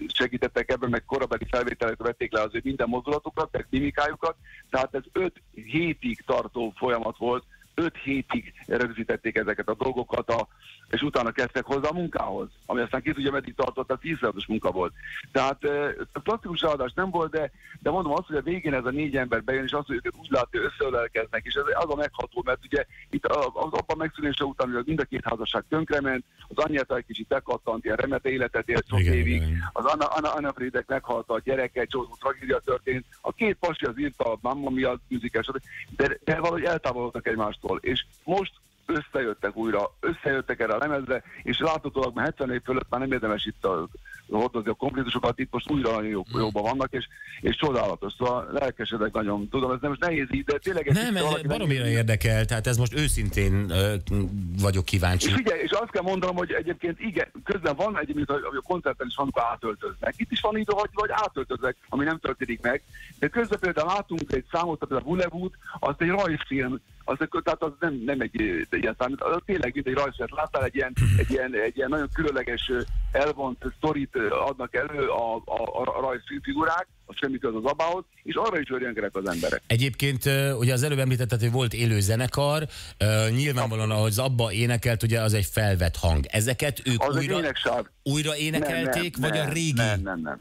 segítettek ebben, meg korabeli felvételek vették le az ő minden mozdulatukat, meg mimikájukat, tehát ez 5 hétig tartó folyamat volt, 5 hétig rögzítették ezeket a dolgokat, a, és utána kezdtek hozzá a munkához, ami aztán ki tudja, meddig tartott, az iszonyatos munka volt. Tehát eh, plastikus adás nem volt, de, de mondom azt, hogy a végén ez a négy ember bejön, és azt, hogy őket úgy látja, összeölelkeznek, és ez az a megható, mert ugye itt a- az abban megszűnése után, hogy mind a két házasság tönkrement, az anyját egy kicsit bekattant, ilyen remete életet élt sok Igen, évig, igen. az Anna, Anna, Anna Friedek meghalt a gyereke, egy csomó tragédia történt, a két pasi az írta a Mamma Mia musical, stb. de, de valahogy eltávolodtak egymástól, és most összejöttek újra, összejöttek erre a lemezre, és láthatólag már 70 év fölött már nem érdemes itt a, hordozni a konfliktusokat, itt most újra nagyon jó, jóban vannak, és, és csodálatos, szóval lelkesedek nagyon, tudom, ez nem most nehéz így, de tényleg... Nem, ez baromira így. érdekel, tehát ez most őszintén ö, vagyok kíváncsi. És figyelj, és azt kell mondanom, hogy egyébként igen, közben van egyébként, hogy a koncerten is van, amikor átöltöznek. Itt is van idő, hogy vagy átöltöznek, ami nem történik meg. De közben például látunk egy számot, például a Hollywood, az egy rajzfilm, az, tehát az nem, nem egy szám, az tényleg mint egy rajzfilm. Láttál egy ilyen, egy ilyen, egy ilyen nagyon különleges elvont sztorit adnak elő a, a, a rajzfigurák, az semmi köz az abához, és arra is örjöngenek az emberek. Egyébként ugye az előbb említetted, hogy volt élő zenekar, nyilvánvalóan, ahogy Zabba énekelt, ugye az egy felvett hang. Ezeket ők Az újra, újra énekelték, vagy a régi? Nem, nem, nem.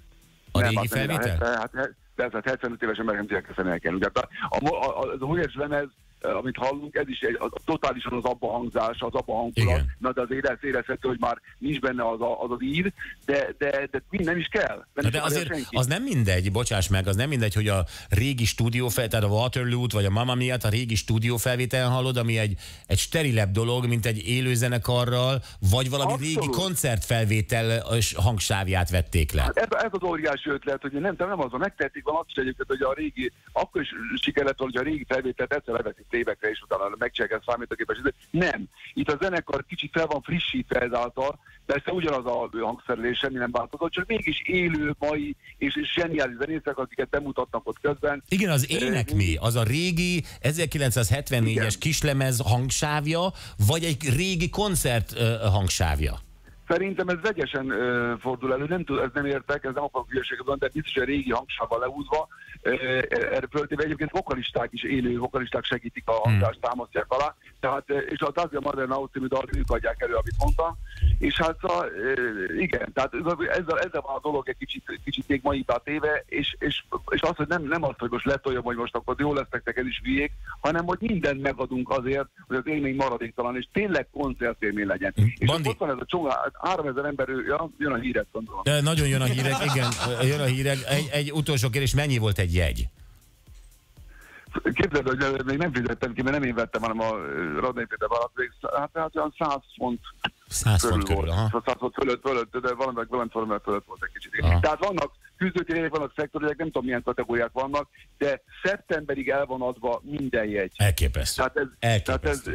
A nem, régi hát nem, felvétel? Hát, hát, hát, persze, hát 75 éves emberek nem tudják ezt emelkedni. Ugye, a, a, a, a, a Hólyes lemez, eh, amit hallunk, ez is egy, az, totálisan az abba hangzás, az abba hangulat. Igen. Na, de az érez, érezhető, hogy már nincs benne az a, az, az ír, de, de, de mind nem is kell. Nem de azért senki. az nem mindegy, bocsáss meg, az nem mindegy, hogy a régi stúdió fel, tehát a Waterloo-t vagy a Mamma miatt a régi stúdió felvételen hallod, ami egy, egy sterilebb dolog, mint egy élőzenekarral, vagy valami Abszolút. régi koncertfelvétel és hangsávját vették le. Hát ez, ez az óriási ötlet, hogy nem, nem az, megtették van azt is egyébként, hogy a régi, akkor is siker lett volna, hogy a régi felvételt egyszer levetíték évekre, és utána megcsinálják ezt számítógépes. Nem. Itt a zenekar kicsit fel van frissítve ezáltal, persze ugyanaz a hangszerelés, semmi nem változott, csak mégis élő, mai és, és zseniális zenészek, akiket bemutatnak ott közben. Igen, az ének mi? Az a régi 1974-es kislemez hangsávja, vagy egy régi koncert ö, hangsávja? Szerintem ez vegyesen ö, fordul elő, nem tud, ez nem értek, ez nem akarok hülyeséget mondani, de biztos, hogy a régi hangsával leúzva, erre föltéve egyébként vokalisták is, élő vokalisták segítik a hangást, támasztják alá, tehát, ö, és a Tazia Modern House című dalt ők adják elő, amit mondtam, és hát szóval, ö, igen, tehát ezzel, ezzel van a dolog egy kicsit, kicsit még maibbá téve, és, és, és az, hogy nem, nem az, hogy most letoljam, hogy most akkor jó lesznek neked is hülyék, hanem hogy mindent megadunk azért, hogy az élmény maradéktalan, és tényleg koncertélmény legyen. És Bandi- ott van ez a csomó, 3000 ember, ő- ja, jön a hírek, gondolom. De nagyon jön a hírek, igen, jön a hírek. Egy, egy utolsó kérdés, mennyi volt egy jegy? Képzeld, hogy még nem fizettem ki, mert nem én vettem, hanem a Radnai Péter alatt, hát, hát olyan 100 font 100 font körül, aha. 100 font fölött, fölött, de valami, valami valami fölött volt egy kicsit. Aha. Tehát vannak küzdőtérek, vannak szektorok, nem tudom milyen kategóriák vannak, de szeptemberig el van adva minden jegy. Elképesztő. Tehát ez, Elképesztő.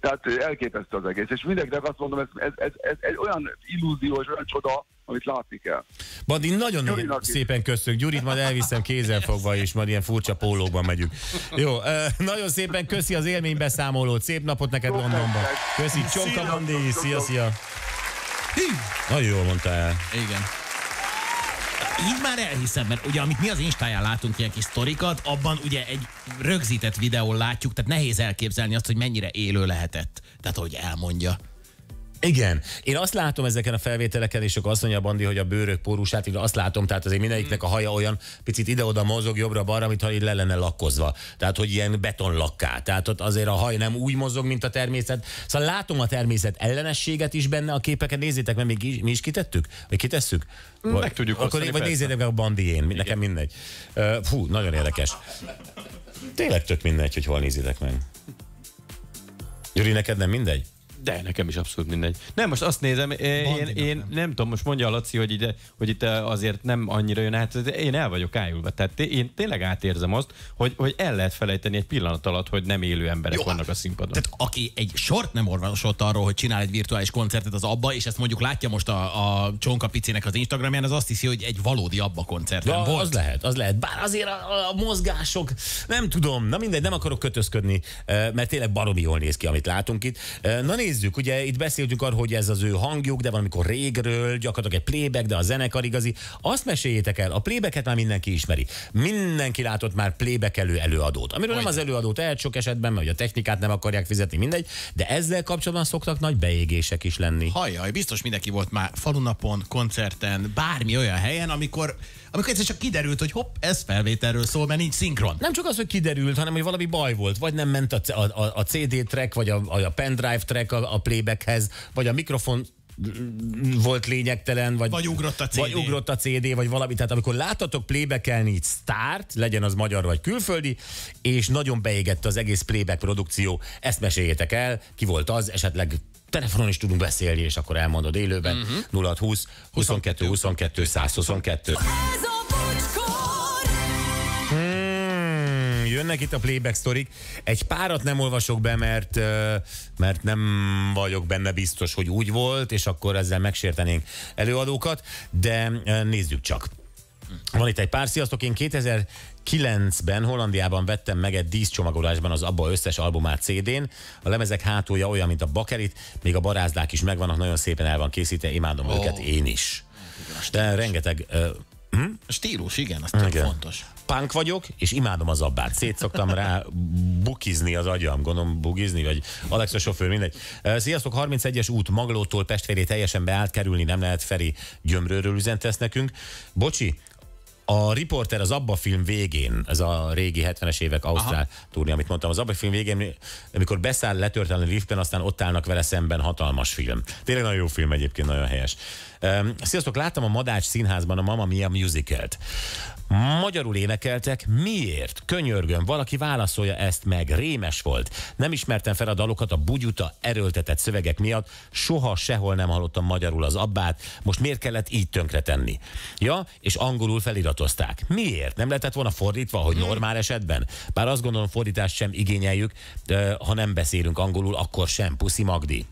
tehát ez tehát elképesztő az egész. És mindenkinek azt mondom, ez, ez, ez, ez egy olyan illúzió és olyan csoda, amit látni kell. Bandi, nagyon Gyurinak szépen köszönjük. Gyurit majd elviszem kézzel fogva, és majd ilyen furcsa pólókban megyünk. Jó, nagyon szépen köszi az élménybeszámolót. Szép napot neked Londonban. Köszi, Csonka Bandi. Szia, szia. Nagyon jól mondta el. Igen. Így már elhiszem, mert ugye amit mi az Instáján látunk ilyen kis sztorikat, abban ugye egy rögzített videón látjuk, tehát nehéz elképzelni azt, hogy mennyire élő lehetett. Tehát, hogy elmondja. Igen. Én azt látom ezeken a felvételeken, és akkor azt mondja Bandi, hogy a bőrök porúsát, én azt látom, tehát azért mindegyiknek a haja olyan picit ide-oda mozog jobbra-balra, mintha így le lenne lakkozva. Tehát, hogy ilyen betonlakká. Tehát ott azért a haj nem úgy mozog, mint a természet. Szóval látom a természet ellenességet is benne a képeken. Nézzétek, mert még mi is kitettük? Vagy kitesszük? Vagy, meg tudjuk Akkor osztani, vagy nézzétek a Bandién, nekem mindegy. Ö, Fú, nagyon érdekes. Tényleg tök mindegy, hogy hol nézitek meg. Gyuri, neked nem mindegy? De nekem is abszolút mindegy. Nem, most azt nézem, én, Bandinak én nem. nem tudom, most mondja a Laci, hogy, ide, hogy itt eh, azért nem annyira jön át, én el vagyok ájulva. Tehát én tényleg átérzem azt, hogy, hogy el lehet felejteni egy pillanat alatt, hogy nem élő emberek Jó, vannak a színpadon. Tehát aki egy sort nem olvasott arról, hogy csinál egy virtuális koncertet az abba, és ezt mondjuk látja most a, a Csonka Picinek az Instagramján, az azt hiszi, hogy egy valódi abba koncerten Ja, volt. az lehet, az lehet. Bár azért a, a mozgások, nem tudom, na mindegy, nem akarok kötözködni, eh, mert tényleg baromi jól néz ki, amit látunk itt. Eh, Na nézzük, ugye itt beszéltünk arról, hogy ez az ő hangjuk, de valamikor régről, gyakorlatilag egy playback, de a zenekar igazi. Azt meséljétek el, a playbacket már mindenki ismeri. Mindenki látott már playbackelő előadót. Amiről nem az előadó tehet sok esetben, mert a technikát nem akarják fizetni, mindegy, de ezzel kapcsolatban szoktak nagy beégések is lenni. Hajjaj, biztos mindenki volt már falunapon, koncerten, bármi olyan helyen, amikor, amikor egyszer csak kiderült, hogy hopp, ez felvételről szól, mert nincs szinkron. Nem csak az, hogy kiderült, hanem hogy valami baj volt. Vagy nem ment a, a, a, CD track, vagy a, a pendrive track a, a playbackhez, vagy a mikrofon volt lényegtelen, vagy, Vagy ugrott a CD. Vagy ugrott a CD, vagy valami. Tehát amikor láttatok playbackelni így start, legyen az magyar vagy külföldi, és nagyon beégett az egész playback produkció, ezt meséljétek el, ki volt az, esetleg telefonon is tudunk beszélni, és akkor elmondod élőben. Uh-huh. 0620 22 22 122. Ez a bocskor! Hmm, jönnek itt a playback sztorik. Egy párat nem olvasok be, mert, mert nem vagyok benne biztos, hogy úgy volt, és akkor ezzel megsértenénk előadókat, de nézzük csak. Van itt egy pár, sziasztok, én 2009-ben Hollandiában vettem meg egy díszcsomagolásban az abba összes albumát CD-n. A lemezek hátulja olyan, mint a bakerit, még a barázdák is megvannak, nagyon szépen el van készítve, imádom oh. őket én is. De rengeteg ö, A stílus, igen, az Igen. fontos. punk vagyok, és imádom az abbát. Szét szoktam rá bukizni az agyam, gondolom bugizni, vagy Alex a sofőr, mindegy. Sziasztok, 31-es út Maglótól Pest felé teljesen beállt, kerülni nem lehet, Feri Gyömrőről üzentesz nekünk. Bocsi, a riporter az Abba film végén, ez a régi 70-es évek Ausztrál turné, amit mondtam, az Abba film végén, amikor beszáll letörtelni liftben, aztán ott állnak vele szemben hatalmas film. Tényleg nagyon jó film egyébként, nagyon helyes. Sziasztok, láttam a Madács színházban a Mamma Mia musicalt. Magyarul énekeltek, miért? Könyörgöm, valaki válaszolja ezt meg, rémes volt. Nem ismertem fel a dalokat a bugyuta erőltetett szövegek miatt, soha sehol nem hallottam magyarul az abbát, most miért kellett így tönkretenni? Ja, és angolul feliratozták. Miért? Nem lehetett volna fordítva, hogy normál esetben? Bár azt gondolom fordítást sem igényeljük, de ha nem beszélünk angolul, akkor sem. Puszi Magdi.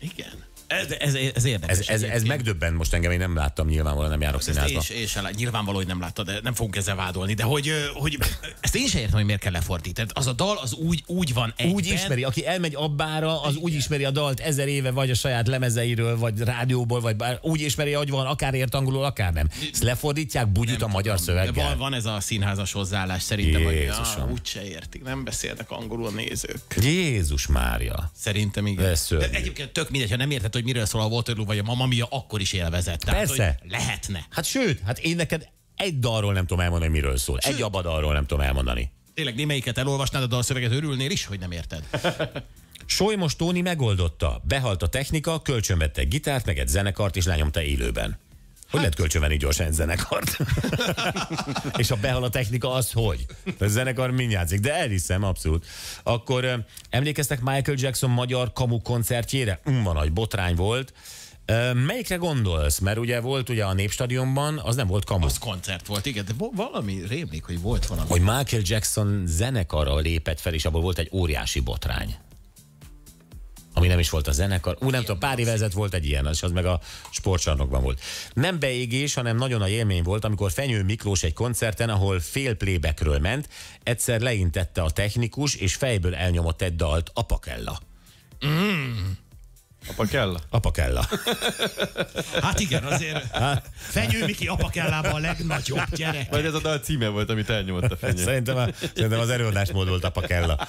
Igen. Ez, ez, ez érdekes. Ez, ez, ez megdöbben most engem, én nem láttam, nyilvánvalóan nem járok színházba. sem lát- nyilvánvaló, hogy nem láttad, de nem fogunk ezzel vádolni, de hogy, hogy [CLEARS THROAT] ezt én sem értem, hogy miért kell lefordítani. Az a dal az úgy, úgy van egyben. Úgy ismeri, aki elmegy abbára, az úgy ismeri a dalt ezer éve, vagy a saját lemezeiről, vagy rádióból, vagy bár, úgy ismeri, hogy van, akár ért angolul, akár nem. Ezt lefordítják bugyut a magyar De szöveggel. van, van ez a színházas hozzáállás szerintem, hogy Jézusom. ah, úgyse értik, nem beszélnek angolul a nézők. Jézus Mária. Szerintem igen. De egyébként tök mindegy, ha nem érted, hogy miről szól a Waterloo vagy a Mamma Mia, akkor is élvezett. Tehát, Persze. Lehetne. Hát sőt, hát én neked egy dalról nem tudom elmondani, miről szól. Egy abadalról nem tudom elmondani. Tényleg némelyiket elolvasnád a dalszöveget, örülnél is, hogy nem érted. [LAUGHS] Solymos Tóni megoldotta. Behalt a technika, kölcsönvette egy gitárt, meg egy zenekart, és lenyomta élőben. Hogy lehet kölcsönvenni gyorsan egy zenekart? [LAUGHS] és ha behal a technika, az hogy? A zenekar mind játszik, de elhiszem, abszolút. Akkor emlékeztek Michael Jackson magyar kamu koncertjére? Van nagy botrány volt. Melyikre gondolsz? Mert ugye volt ugye a Népstadionban, az nem volt kamu. Az koncert volt, igen, de valami rémlik, hogy volt valami. Hogy Michael Jackson zenekara lépett fel, és abból volt egy óriási botrány. Ami nem is volt a zenekar. Ú, nem tudom, pár éve ezelőtt volt egy ilyen, és az meg a sportcsarnokban volt. Nem beégés, hanem nagyon a élmény volt, amikor Fenyő Miklós egy koncerten, ahol fél playbackről ment, egyszer leintette a technikus, és fejből elnyomott egy dalt, Apakella. Apa kell? Apakella. [LAUGHS] Hát igen, azért Fenyő Miki apakellában a legnagyobb gyerek. Vagy ez a dal címe volt, amit elnyomott a fenyő. [LAUGHS] Szerintem, a, szerintem az előadásmód volt Apakella.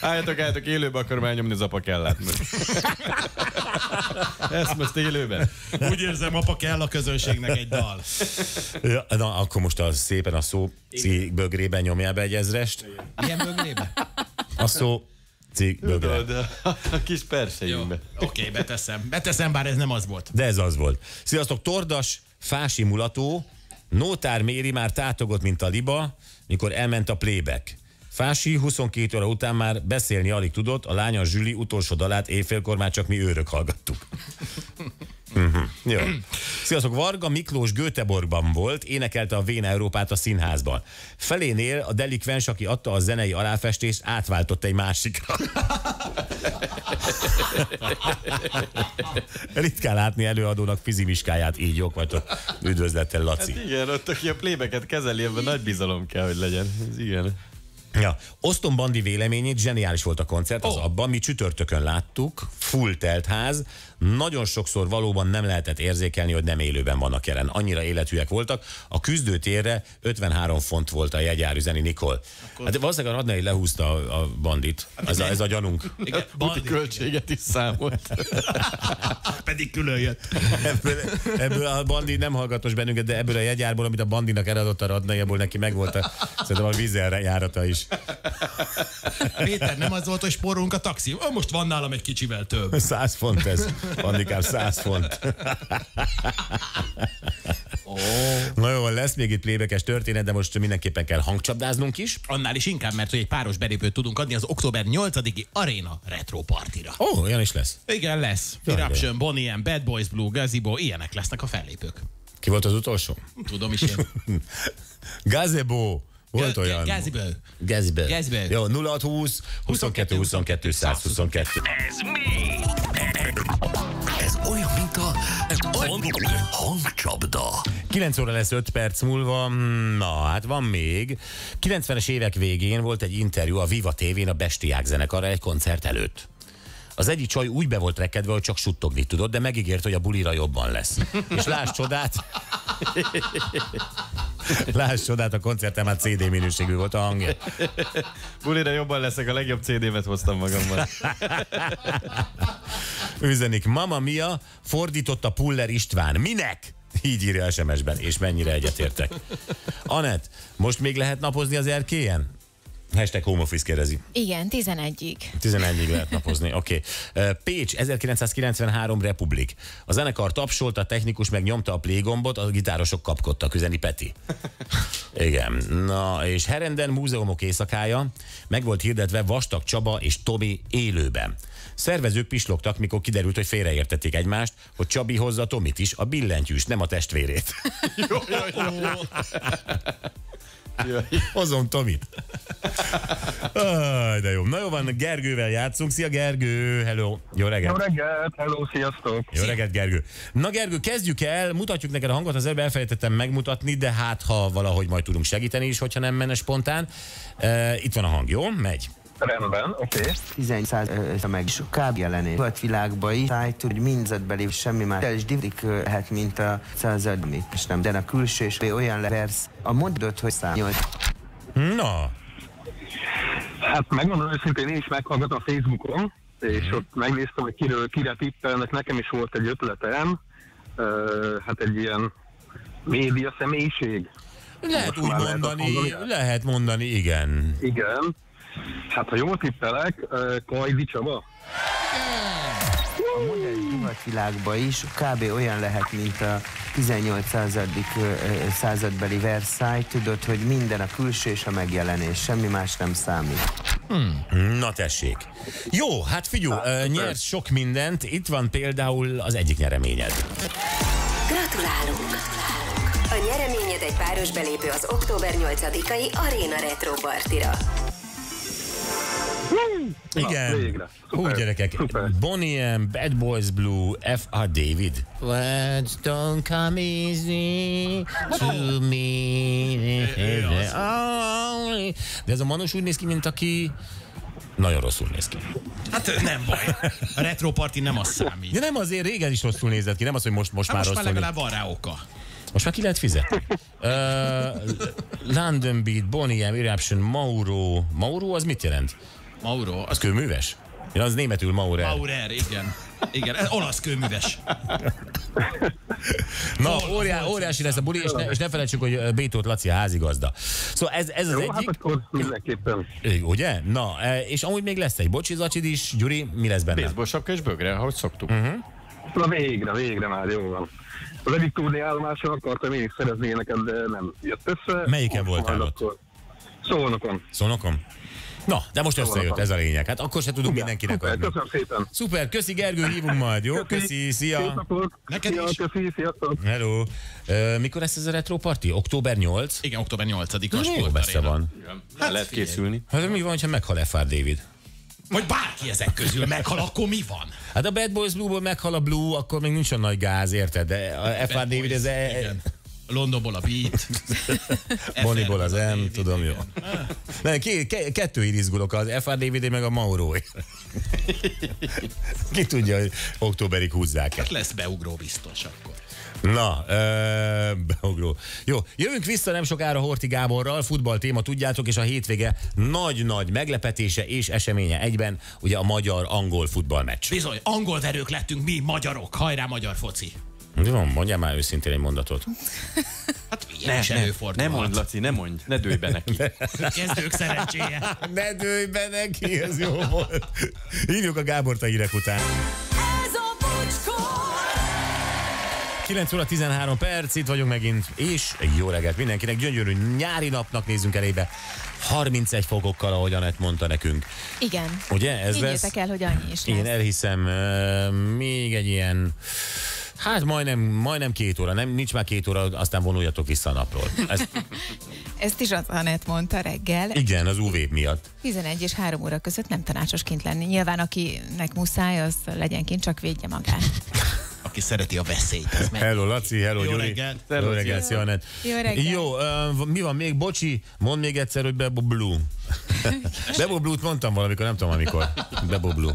Álljatok, álljatok, élőben akarom elnyomni az apa kellát. [LAUGHS] Ezt most élőben. Úgy érzem, apa kell a közönségnek egy dal. Ja, na, akkor most a, szépen a szó bögrében nyomjál be egy ezrest. Milyen bögrébe? A szó cig bögre. Tudod, a kis persejünkbe. oké, okay, beteszem. Beteszem, bár ez nem az volt. De ez az volt. Sziasztok, Tordas, Fási mulató, Nótár Méri már tátogott, mint a liba, mikor elment a playback. Fási 22 óra után már beszélni alig tudott, a lánya Zsüli utolsó dalát éjfélkor már csak mi őrök hallgattuk. Mhm, Jó. Sziasztok, Varga Miklós Göteborgban volt, énekelte a Vén Európát a színházban. Felénél a delikvens, aki adta a zenei aláfestést, átváltott egy másikra. [LAUGHS] Ritkán látni előadónak fizimiskáját, így vagytok. Üdvözlettel, Laci. Hát igen, ott aki a plébeket kezeli, ebben nagy bizalom kell, hogy legyen. Ez igen. Ja, osztom Bandi véleményét, zseniális volt a koncert, az Ó. abban mi csütörtökön láttuk, full telt ház, nagyon sokszor valóban nem lehetett érzékelni, hogy nem élőben vannak jelen. Annyira életűek voltak. A küzdőtérre 53 font volt a jegyár üzeni Nikol. Hát valószínűleg a Radnai lehúzta a, a bandit. Ez a, ez a gyanunk. Igen, Bandi, költséget is számolt. [LAUGHS] pedig külön jött. Ebből, ebből a bandi nem hallgatos bennünket, de ebből a jegyárból, amit a bandinak eladott a Radnai, abból neki megvolt a, szerintem a vízzel járata is. Péter, nem az volt, hogy spórolunk a taxi? Most van nálam egy kicsivel több. 100 font ez. Bandikám, 100 font. Na jó, lesz még itt plébekes történet, de most mindenképpen kell hangcsapdáznunk is. Annál is inkább, mert hogy egy páros belépőt tudunk adni az október 8-i Arena Retro Partira. Ó, oh, olyan is lesz. Igen, lesz. Eruption, Bonnie M, Bad Boys Blue, Gazebo, ilyenek lesznek a fellépők. Ki volt az utolsó? Tudom is én. [LAUGHS] Gazebo. Volt Ga- olyan. Gazebo. Gazebo. Gazebo. Jó, 0620 22 22 122. Ez mi? Ez olyan, mint a hang, hangcsapda. 9 óra lesz 5 perc múlva. Na, hát van még. 90-es évek végén volt egy interjú a Viva TV-n a Bestiák zenekarra egy koncert előtt. Az egyik csaj úgy be volt rekedve, hogy csak suttogni tudott, de megígért, hogy a bulira jobban lesz. És láss csodát, [LAUGHS] [LAUGHS] láss csodát, a koncerten már CD minőségű volt a hangja. [LAUGHS] Bulira jobban leszek, a legjobb CD-met hoztam magammal. [LAUGHS] Üzenik, Mama Mia fordította Puller István. Minek? Így írja SMS-ben, és mennyire egyetértek. Anett, most még lehet napozni az erkélyen? Hashtag home office kérdezi. Igen, 11-ig. 11-ig lehet [LAUGHS] napozni, oké. Okay. Pécs, 1993 Republik. A zenekar tapsolt, a technikus meg nyomta a play gombot, a gitárosok kapkodtak, üzeni Peti. [LAUGHS] Igen. Na, és Herenden múzeumok éjszakája, meg volt hirdetve Vastag Csaba és Tomi élőben. Szervezők pislogtak, mikor kiderült, hogy félreértették egymást, hogy Csabi hozza Tomit is, a billentyűs, nem a testvérét. [LAUGHS] [LAUGHS] Hozom Tomit. Aj, de jó. Na jó van, Gergővel játszunk. Szia Gergő, hello. Jó reggelt. Jó reggelt, hello, sziasztok! Jó reggelt, Gergő. Na Gergő, kezdjük el, mutatjuk neked a hangot, az előbb elfelejtettem megmutatni, de hát ha valahogy majd tudunk segíteni is, hogyha nem menne spontán. Uh, itt van a hang, jó? Megy. Rendben, oké. Okay. 1100 meg is kb. jelenés. Volt világban is, tájt, hogy mindzetbeli semmi más. El is divik lehet, mint a század, mit és nem. De a külső és olyan leversz. A mondod, hogy számolj. Na, Hát megmondom őszintén, én is meghallgatom a Facebookon, és ott megnéztem, hogy kiről, kire tippelnek, nekem is volt egy ötletem, Ö, hát egy ilyen média személyiség. lehet Most úgy már mondani? lehet mondani, igen. Igen. Hát ha jól tippelek, Kajdi Csaba. A modern divatvilágban is kb. olyan lehet, mint a 18. századik századbeli Versailles. Tudod, hogy minden a külső és a megjelenés. Semmi más nem számít. Na tessék. Jó, hát figyelj, uh, nyersz sok mindent. Itt van például az egyik nyereményed. Gratulálunk! A nyereményed egy páros belépő az október 8-ai Arena Retro Partira. Igen. végre. Hú, gyerekek. szuper. Bonnie M, Bad Boys Blue, F.A. David. Words don't come easy to me. Only- De ez a Manos úgy néz ki, mint aki nagyon rosszul néz ki. Hát nem baj. A retro party nem az számít. De nem azért régen is rosszul nézett ki, nem az, hogy most, most Hát már most már rosszul legalább van rá oka. Most már ki lehet fizetni. uh, London Beat, Bonnie M, Eruption, Mauro. Mauro az mit jelent? Mauro, Az kőműves? Ja, az németül Maurer. Maurer, igen. Igen, ez olasz kőműves. [LAUGHS] Na, óriá, óriási lesz a buli, és ne, és ne felejtsük, hogy Bétót Laci a házigazda. Szóval ez, ez az Jó, hát egyik, akkor mindenképpen. Ugye? Na, e, és amúgy még lesz egy bocsizacsid is. Gyuri, mi lesz benne? Baseball sapka és bögre, ahogy szoktuk. Mhm. Na végre, végre már jó van. Az egyik turné állomáson akartam én is szerezni éneket, de nem jött össze. Melyiken Most voltál ott? akkor Szolnokon. Szónokom? Na, de most összejött, ez a lényeg. Hát akkor se tudunk mindenkinek Szuper, adni. köszönöm szépen. Szuper, köszi Gergő, hívunk majd, jó? Köszi, Szép szia! Neked Szia, is. Köszi, sziasztok. Hello. Ö, mikor lesz ez a retro party? Október 8? Igen, október 8-a Ez jó messze van. Hát lehet készülni. Hát mi van, ha meghal F.R. David? Vagy bárki ezek közül meghal, akkor mi van? Hát a Bad Boys Blue-ból meghal a Blue, akkor még nincs olyan nagy gáz, érted? De a F.R. David, ez... E- igen. Londonból a beat. [LAUGHS] Bonnie-ból az a M, David, tudom, jó. [LAUGHS] Nem, ké, ke, kettőig izgulok, az FR DVD meg a Mauro. [LAUGHS] Ki tudja, hogy októberig húzzák-e. Hát lesz beugró biztos akkor. Na, ö, beugró. Jó, jövünk vissza nem sokára Horti Gáborral, futball téma, tudjátok, és a hétvége nagy-nagy meglepetése és eseménye egyben, ugye a magyar-angol futballmeccs. Bizony, angol verők lettünk mi, magyarok. Hajrá, magyar foci. Mi van, mondjál már őszintén egy mondatot. [LAUGHS] Hát ilyen is előfordulhat. ne mondj, Laci, ne mondj, ne dőj be neki. [LAUGHS] Kezdők szerencséje. [LAUGHS] ne dőj be neki, ez jó volt. Hívjuk a Gábort a hírek után. Ez a bocskor! 9 óra 13 perc, itt vagyunk megint, és jó reggelt mindenkinek, gyönyörű nyári napnak nézzünk elébe, 31 fokokkal, ahogy Anett mondta nekünk. Igen. Ugye, ez lesz? Higgyétek el, hogy annyi is Én lesz. elhiszem, ö, még egy ilyen, hát majdnem, majdnem két óra, nem, nincs már két óra, aztán vonuljatok vissza a napról. Ez, [LAUGHS] Ezt is az Anett mondta reggel. igen, az UV miatt. 11 és 3 óra között nem tanácsos kint lenni. Nyilván akinek muszáj, az legyen kint, csak védje magát. [LAUGHS] Aki szereti a veszélyt, meg. Hello Laci, hello Jó Gyuri. reggelt. Jó reggelt, szia Anett. Jó reggelt. Jó, uh, mi van még? Bocsi, mondd még egyszer, hogy Bebo Blue. [LAUGHS] Bebo Blue-t mondtam valamikor, nem tudom amikor. Bebo Blue.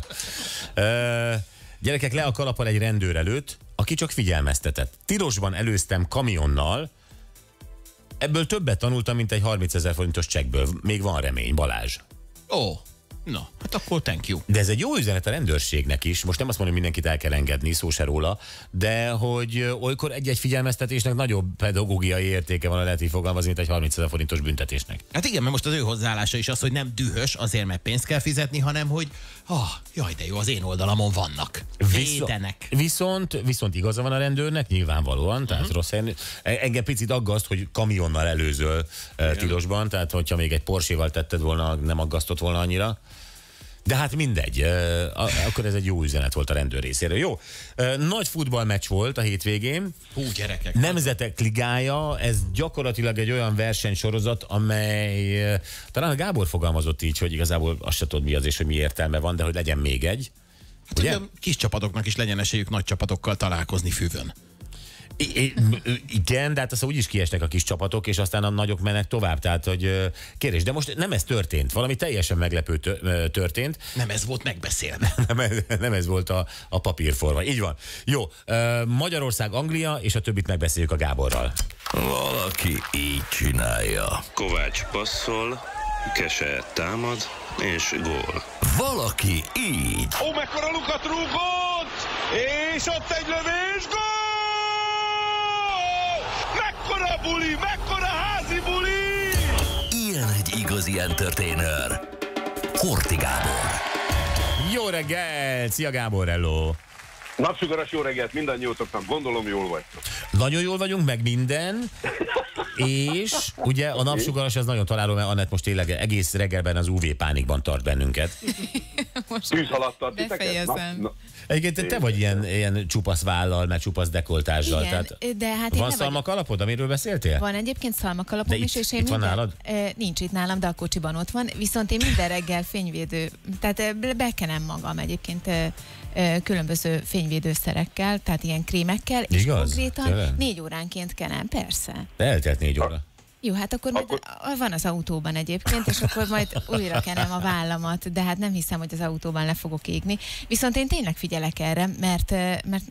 Uh, gyerekek, le a kalappal egy rendőr előtt, aki csak figyelmeztetett. Tirosban előztem kamionnal, ebből többet tanultam, mint egy 30 ezer forintos csekkből. Még van remény, Balázs. Ó, Na, hát akkor thank you. De ez egy jó üzenet a rendőrségnek is. Most nem azt mondom, hogy mindenkit el kell engedni, szó se róla, de hogy olykor egy-egy figyelmeztetésnek nagyobb pedagógiai értéke van, ha lehet így fogalmazni, mint egy 30 ezer forintos büntetésnek. Hát igen, mert most az ő hozzáállása is az, hogy nem dühös azért, mert pénzt kell fizetni, hanem hogy ah, jaj, de jó, az én oldalamon vannak. Védenek. Viszont, viszont igaza van a rendőrnek, nyilvánvalóan, tehát uh-huh. rossz helyen. E- Engem picit aggaszt, hogy kamionnal előzöl Igen. tilosban, tehát hogyha még egy Porséval tetted volna, nem aggasztott volna annyira. De hát mindegy, akkor ez egy jó üzenet volt a rendőr részéről. Jó, ö, nagy futballmeccs volt a hétvégén. Hú, gyerekek. Nemzetek Ligája, ez gyakorlatilag egy olyan versenysorozat, amely talán a Gábor fogalmazott így, hogy igazából azt se tudod mi az és hogy mi értelme van, de hogy legyen még egy. Hát, hogy a kis csapatoknak is legyen esélyük nagy csapatokkal találkozni füvön. I- igen, de hát azt úgy is kiesnek a kis csapatok, és aztán a nagyok mennek tovább. Tehát, hogy kérdés, de most nem ez történt, valami teljesen meglepő történt. Nem ez volt megbeszélve. [LAUGHS] Nem ez, nem ez volt a, a papírforma. Így van. Jó, Magyarország, Anglia, és a többit megbeszéljük a Gáborral. Valaki így csinálja. Kovács passzol, Kese támad, és gól. Valaki így. Ó, mekkora lukat rúgott! És ott egy lövés, gól! Mekkora buli, mekkora házi buli! Ilyen egy igazi entertainer. Horti Gábor. Jó reggel! Szia Gábor, hello! Napsugaras jó reggelt mindannyiótoknak, gondolom jól vagytok. Nagyon jól vagyunk, meg minden, és ugye a napsugaras az nagyon találó, mert Anett most tényleg egész reggelben az UV pánikban tart bennünket. Tűz alatt? Befejezem. Na, na. Egyébként te, te vagy ilyen, ilyen csupasz vállal, meg csupasz dekoltással. Igen, tehát de hát van szalmak alapod, amiről beszéltél? Van egyébként szalmakalapom De is, itt- és én itt van minden, nálad? Ö, nincs itt nálam, de a kocsiban ott van, viszont én minden reggel fényvédő, tehát bekenem magam egyébként különböző fényvédőszerekkel, tehát ilyen krémekkel, és Igaz? konkrétan Tényleg? négy óránként kenem, persze. Eltelt négy óra. Jó, hát akkor, akkor... Majd van az autóban egyébként, és akkor majd újra kenem a vállamat, de hát nem hiszem, hogy az autóban le fogok égni. Viszont én tényleg figyelek erre, mert, mert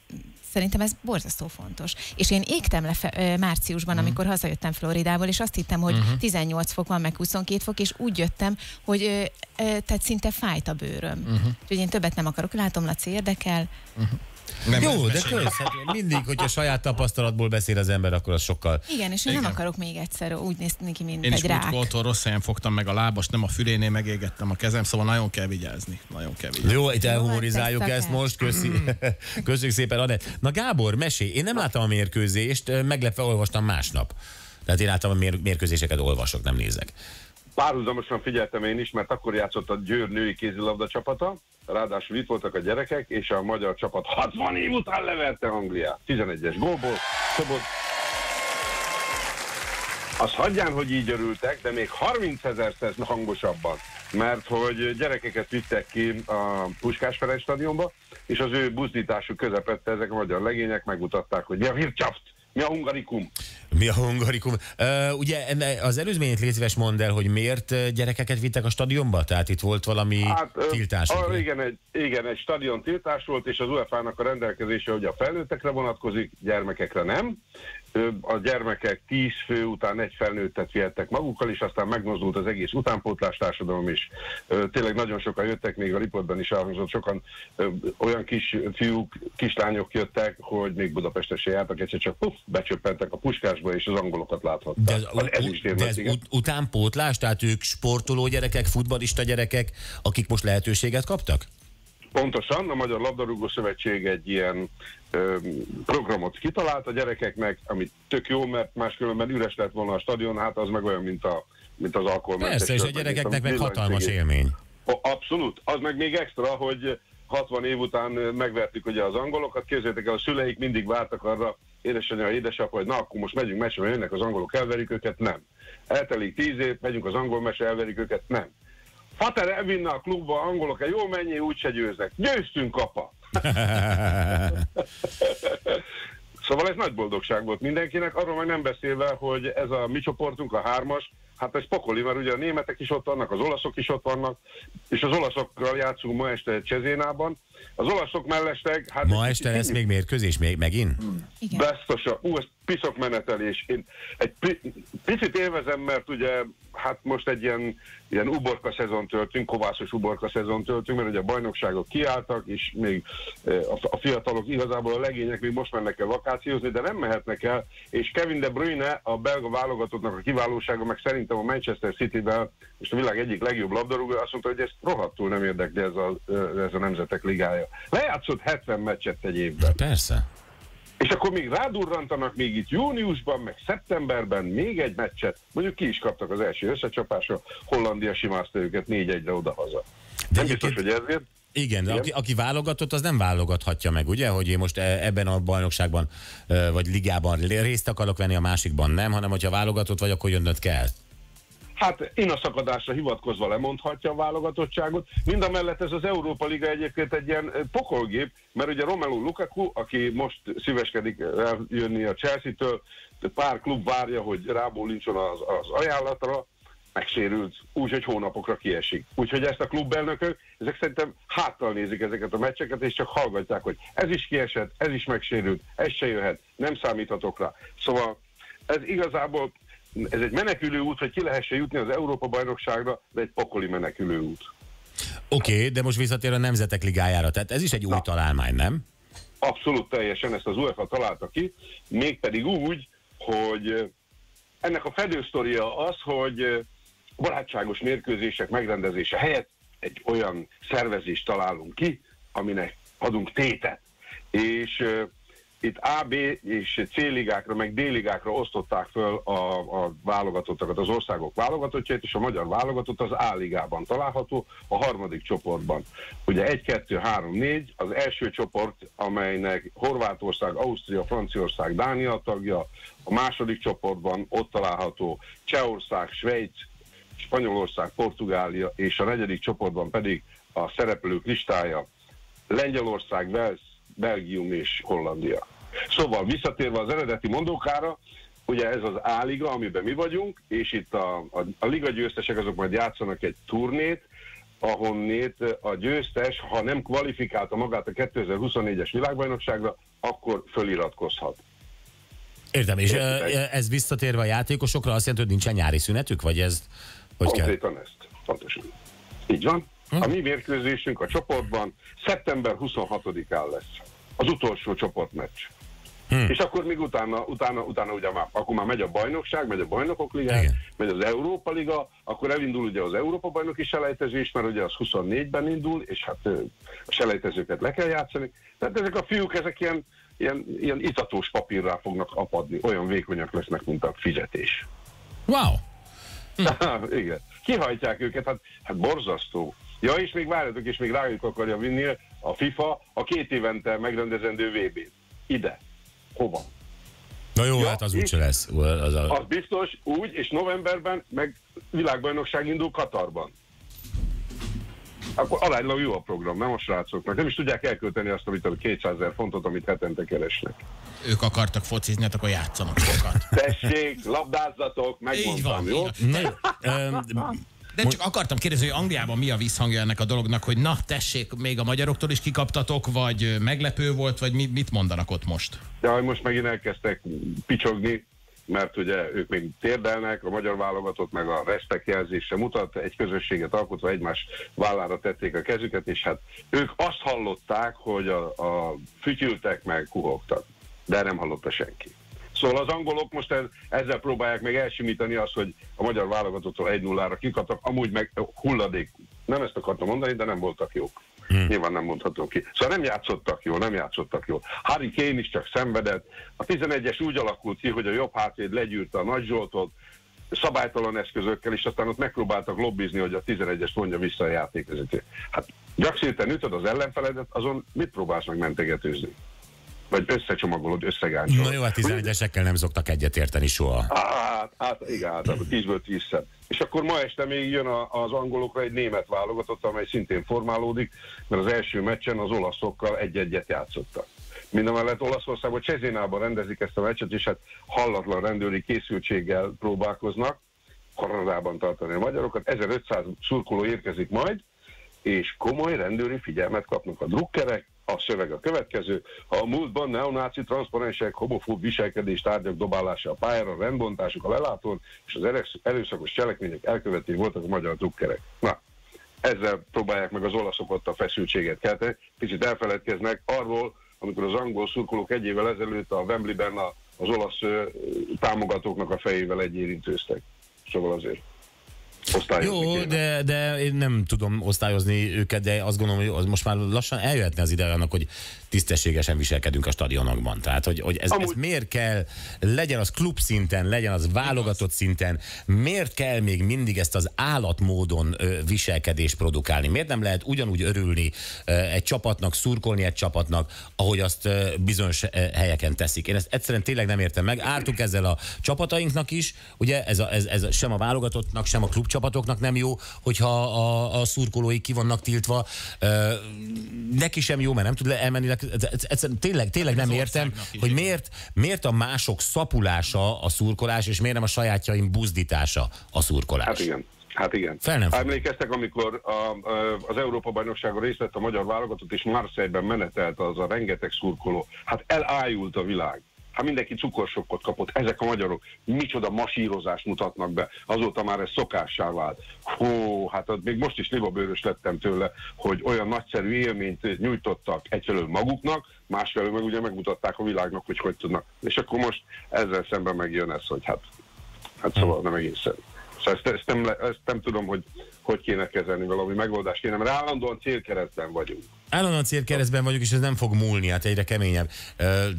szerintem ez borzasztó fontos. És én égtem le fe, márciusban, Mhm. amikor hazajöttem Floridából, és azt hittem, hogy Mhm. 18 fok van, meg 22 fok, és úgy jöttem, hogy ö, ö, tehát szinte fájt a bőröm. Mhm. Úgyhogy én többet nem akarok. Látom, Laci érdekel. Nem Jó, de kösz, hát mindig, hogyha saját tapasztalatból beszél az ember, akkor az sokkal... Igen, és én Igen. nem akarok még egyszer úgy nézni ki, mint Én is egy rák. múltkor rossz helyen fogtam meg a lábast, nem a fülénél megégettem a kezem, szóval nagyon kell vigyázni. Nagyon kell vigyázni. Jó, itt elhumorizáljuk persze ezt kell. most, köszi. [LAUGHS] Köszönjük szépen, Anett. Na Gábor, mesélj, én nem láttam a mérkőzést, meglepve olvastam másnap. Tehát én láttam a mér- mérkőzéseket, olvasok, nem nézek. Párhuzamosan figyeltem én is, mert akkor játszott a Győr női kézilabda csapata, ráadásul itt voltak a gyerekek, és a magyar csapat 60 év után leverte Angliát. 11-es gólból. Szobot. Azt hagyján, hogy így örültek, de még 30 ezerszer hangosabban, mert hogy gyerekeket vittek ki a Puskás Ferenc stadionba, és az ő buzdításuk közepette ezek a magyar legények megmutatták, hogy mi a Wirtschaft, mi a hungarikum. Mi a hungarikum? Uh, ugye az előzményét légy szíves mondd el, hogy miért gyerekeket vittek a stadionba? Tehát itt volt valami hát, tiltás. A, igen, egy, igen, egy stadion tiltás volt, és az UEFA-nak a rendelkezése, hogy a felnőttekre vonatkozik, gyermekekre nem. A gyermekek 10 fő után egy felnőttet vihettek magukkal, és aztán megmozdult az egész utánpótlás társadalom is. Tényleg nagyon sokan jöttek, még a riportban is elhangzott, sokan olyan kis fiúk, kislányok jöttek, hogy még Budapesten se jártak, egyszer csak puff, becsöppentek a puskásba, és az angolokat láthatták. De ez, Az u- ezüstérmet, de ez igen. ut- utánpótlás, tehát ők sportoló gyerekek, futballista gyerekek, akik most lehetőséget kaptak? Pontosan, a Magyar Labdarúgó Szövetség egy ilyen programot kitalált a gyerekeknek, ami tök jó, mert máskülönben üres lett volna a stadion, hát az meg olyan, mint, a, mint az alkoholmentes. Persze, és a gyerekeknek meg hatalmas élmény. Abszolút. Az meg még extra, hogy 60 év után megvertük ugye az angolokat, képzeljétek el, a szüleik mindig vártak arra, édesanyja, édesapa, hogy na, akkor most megyünk mert jönnek az angolok, elverik őket, nem. Eltelik 10 év, megyünk az angol meccsre, elverik őket, nem. Fater elvinne a klubba, angolok, jó mennyi, úgyse győznek. Győztünk, apa! [LAUGHS] Szóval ez nagy boldogság volt mindenkinek, arról meg nem beszélve, hogy ez a mi csoportunk, a hármas, hát ez pokoli, mert ugye a németek is ott vannak, az olaszok is ott vannak, és az olaszokkal játszunk ma este Csezénában, Az olaszok mellesleg... Hát Ma este lesz még mérkőzés még megint? Biztosan. Ú, ez piszok menetelés. Én egy pi- picit élvezem, mert ugye hát most egy ilyen, ilyen uborka szezon töltünk, kovászos uborka szezon töltünk, mert ugye a bajnokságok kiálltak, és még eh, a, fiatalok igazából a legények még most mennek el vakációzni, de nem mehetnek el, és Kevin De Bruyne, a belga válogatottnak a kiválósága, meg szerintem a Manchester City-ben most a világ egyik legjobb labdarúgó, azt mondta, hogy ezt rohadtul nem érdekli ez a, eh, ez a Nemzetek Ligája. Lejátszott 70 meccset egy évben. Persze. És akkor még rádurrantanak még itt júniusban, meg szeptemberben még egy meccset, mondjuk ki is kaptak az első összecsapásra, Hollandia simázta őket 4-1-re oda-haza. Nem biztos, hogy ezért. Igen, de aki, aki válogatott, az nem válogathatja meg, ugye, hogy én most e- ebben a bajnokságban ö, vagy ligában részt akarok venni, a másikban nem, hanem hogyha válogatott vagy, akkor jönnöd kell. Hát én a szakadásra hivatkozva lemondhatja a válogatottságot. Mind a mellett ez az Európa Liga egyébként egy ilyen eh, pokolgép, mert ugye Romelu Lukaku, aki most szíveskedik eljönni a Chelsea-től, pár klub várja, hogy rábólincson az, az ajánlatra, megsérült, úgyhogy hónapokra kiesik. Úgyhogy ezt a klubelnökök, ezek szerintem háttal nézik ezeket a meccseket, és csak hallgatják, hogy ez is kiesett, ez is megsérült, ez se jöhet, nem számíthatok rá. Szóval ez igazából ez egy menekülő út, hogy ki lehessen jutni az Európa-bajnokságra, de egy pokoli menekülő út. Oké, okay, de most visszatér a Nemzetek Ligájára, tehát ez is egy új találmány, nem? Abszolút teljesen ezt az UEFA találta ki, mégpedig úgy, hogy ennek a fedősztoria az, hogy barátságos mérkőzések megrendezése helyett egy olyan szervezést találunk ki, aminek adunk tétet. És itt A, B és C ligákra, meg D ligákra osztották föl a, a válogatottakat, az országok válogatottjait, és a magyar válogatott az A ligában található, a harmadik csoportban. Ugye 1, 2, 3, 4, az első csoport, amelynek Horvátország, Ausztria, Franciaország, Dánia tagja, a második csoportban ott található Csehország, Svájc, Spanyolország, Portugália, és a negyedik csoportban pedig a szereplők listája Lengyelország, Wales, Belgium és Hollandia. Szóval visszatérve az eredeti mondókára, ugye ez az A-liga, amiben mi vagyunk, és itt a, a, a liga győztesek azok majd játszanak egy turnét, ahonnét a győztes, ha nem kvalifikálta magát a 2024-es világbajnokságra, akkor föliratkozhat. Értem, és ö, ez visszatérve a játékosokra azt jelenti, hogy nincsen nyári szünetük, vagy ez hogy kell? Konkrétan ezt. Pontosan. Így van. A mi mérkőzésünk a csoportban szeptember 26-án lesz. Az utolsó csoportmeccs. Hm. És akkor még utána, utána, utána ugye már, akkor már megy a bajnokság, megy a bajnokok ligája, megy az Európa Liga, akkor elindul ugye az Európa bajnoki selejtezés, mert ugye az 24-ben indul, és hát a selejtezőket le kell játszani. Tehát ezek a fiúk, ezek ilyen, ilyen, ilyen itatós papírrá fognak apadni, olyan vékonyak lesznek, mint a fizetés. Wow! [LAUGHS] Igen. Kihajtják őket, hát, hát borzasztó. Ja, és még várjatok, és még rájuk akarja vinni a FIFA a két évente megrendezendő VB-t. Ide. Hova? Na jó, ja, hát az úgyse lesz. Az a... Az biztos, úgy, és novemberben meg világbajnokság indul Katarban. Akkor aránylag jó a program, nem a srácoknak. Nem is tudják elkölteni azt, amit a 200 ezer fontot, amit hetente keresnek. Ők akartak focizni, hát akkor játszanak sokat. Tessék, labdázzatok, megmondtam, Így jó? van, így van. [LAUGHS] De csak akartam kérdezni, hogy Angliában mi a visszhangja ennek a dolognak, hogy na tessék, még a magyaroktól is kikaptatok, vagy meglepő volt, vagy mit, mit mondanak ott most? De hogy most megint elkezdtek picsogni, mert ugye ők még térdelnek, a magyar válogatott meg a restek jelzése mutat, egy közösséget alkotva egymás vállára tették a kezüket, és hát ők azt hallották, hogy a, a fütyültek meg kuhogtak, de nem hallotta senki. Szóval az angolok most ez, ezzel próbálják meg elsimítani azt, hogy a magyar válogatottól 1-0-ra kikaptak, amúgy meg hulladék. Nem ezt akartam mondani, de nem voltak jók. Hmm. Nyilván nem mondhatom ki. Szóval nem játszottak jól, nem játszottak jól. Harry Kane is csak szenvedett. A 11-es úgy alakult ki, hogy a jobb hátvéd legyűrte a Nagy Zsoltot, szabálytalan eszközökkel, és aztán ott megpróbáltak lobbizni, hogy a 11-es mondja vissza a játékvezető. Hát gyakszéten ütöd az ellenfeledet, azon mit próbálsz meg mentegetőzni? Vagy összecsomagolod, összegáncsolod. Na jó, hát 11-esekkel nem szoktak egyetérteni soha. Hát, hát igen, hát 10-ből 10 És akkor ma este még jön a, az angolokra egy német válogatott, amely szintén formálódik, mert az első meccsen az olaszokkal egy-egyet játszottak. Mindemellett Olaszországban Csezénában rendezik ezt a meccset, és hát hallatlan rendőri készültséggel próbálkoznak Kanadában tartani a magyarokat. 1500 szurkoló érkezik majd, és komoly rendőri figyelmet kapnak a drukkerek, a szöveg a következő. Ha a múltban neonáci transzparensek, homofób viselkedés tárgyak dobálása a pályára, rendbontások a lelátón és az erősz- erőszakos cselekmények elkövetői voltak a magyar drukkerek. Na, ezzel próbálják meg az olaszok ott a feszültséget kelteni. Kicsit elfeledkeznek arról, amikor az angol szurkolók egy évvel ezelőtt a Wembleyben az olasz támogatóknak a fejével egyérintőztek. Szóval azért Jó, de, de én nem tudom osztályozni őket, de azt gondolom, hogy az most már lassan eljöhetne az ideje annak, hogy tisztességesen viselkedünk a stadionokban. Tehát, hogy, hogy ez, ez miért kell, legyen az klub szinten, legyen az válogatott szinten, miért kell még mindig ezt az állatmódon ö, viselkedést produkálni? Miért nem lehet ugyanúgy örülni ö, egy csapatnak, szurkolni egy csapatnak, ahogy azt ö, bizonyos ö, helyeken teszik? Én ezt egyszerűen tényleg nem értem meg. Ártuk ezzel a csapatainknak is, ugye ez, a, ez, ez sem a válogatottnak, sem a klubcsapatoknak nem jó, hogyha a, a szurkolói ki vannak tiltva. Neki sem jó, mert nem tud elmenni. tényleg, tényleg nem értem, hogy miért, miért a mások szapulása a szurkolás, és miért nem a sajátjaim buzdítása a szurkolás. Hát igen. Hát igen. Fel nem fog. Emlékeztek, amikor a, a, az Európa-bajnokságon részt vett a magyar válogatott, és Marseille-ben menetelt az a rengeteg szurkoló. Hát elájult a világ. Hát mindenki cukorsokkot kapott. Ezek a magyarok micsoda masírozást mutatnak be. Azóta már ez szokássá vált. Hó, hát még most is libabőrös lettem tőle, hogy olyan nagyszerű élményt nyújtottak egyfelől maguknak, másfelől meg ugye megmutatták a világnak, hogy hogy tudnak. És akkor most ezzel szemben megjön ez, hogy hát, hát szóval nem egészen. Szóval ezt, ezt, nem, ezt nem tudom, hogy hogy kéne kezelni, valami megoldást kéne, mert állandóan célkeresztben vagyunk. Állandóan célkeresztben vagyok, és ez nem fog múlni, hát egyre keményebb.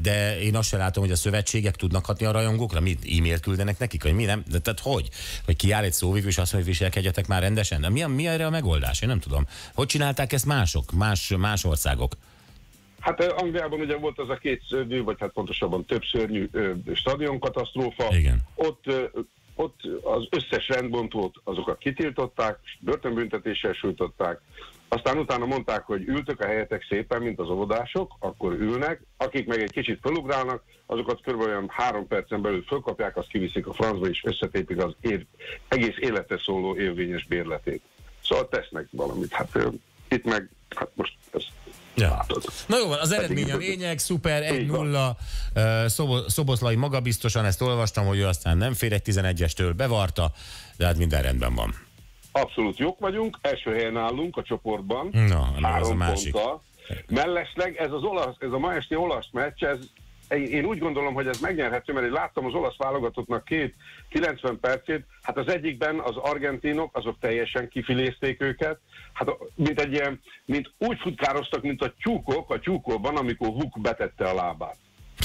De én azt se látom, hogy a szövetségek tudnak hatni a rajongókra. Mit e-mailt küldenek nekik, hogy mi nem? De tehát hogy? Hogy kiáll egy szóvivő, és azt mondja, hogy viselkedjetek már rendesen? De mi, a, mi erre a megoldás? Én nem tudom. Hogy csinálták ezt mások, más, más országok? Hát Angliában ugye volt az a két szörnyű, vagy hát pontosabban több szörnyű stadionkatasztrófa. Igen. Ott, ott az összes rendbontót azokat kitiltották, és börtönbüntetéssel sújtották. Aztán utána mondták, hogy ültök a helyetek szépen, mint az óvodások, akkor ülnek, akik meg egy kicsit felugrálnak, azokat kb. három percen belül fölkapják, azt kiviszik a francba, és összetépik az év, egész életre szóló érvényes bérletét. Szóval tesznek valamit. Hát itt meg, hát most ez Ja. Na jó van, az eredmény a lényeg, szuper, 1-0, ö, Szobo- Szoboszlai magabiztosan, ezt olvastam, hogy ő aztán nem fér egy 11-estől, bevarta, de hát minden rendben van. Abszolút jók vagyunk, első helyen állunk a csoportban. Na, na, az a három másik. ponttal. Mellesleg ez az olasz, ez a ma esti olasz meccs, ez, én úgy gondolom, hogy ez megnyerhető, mert én láttam az olasz válogatottnak két 90 percét, hát az egyikben az argentinok, azok teljesen kifilézték őket, hát mint egy ilyen, mint úgy futkároztak, mint a tyúkok a tyúkolban, amikor Huk betette a lábát.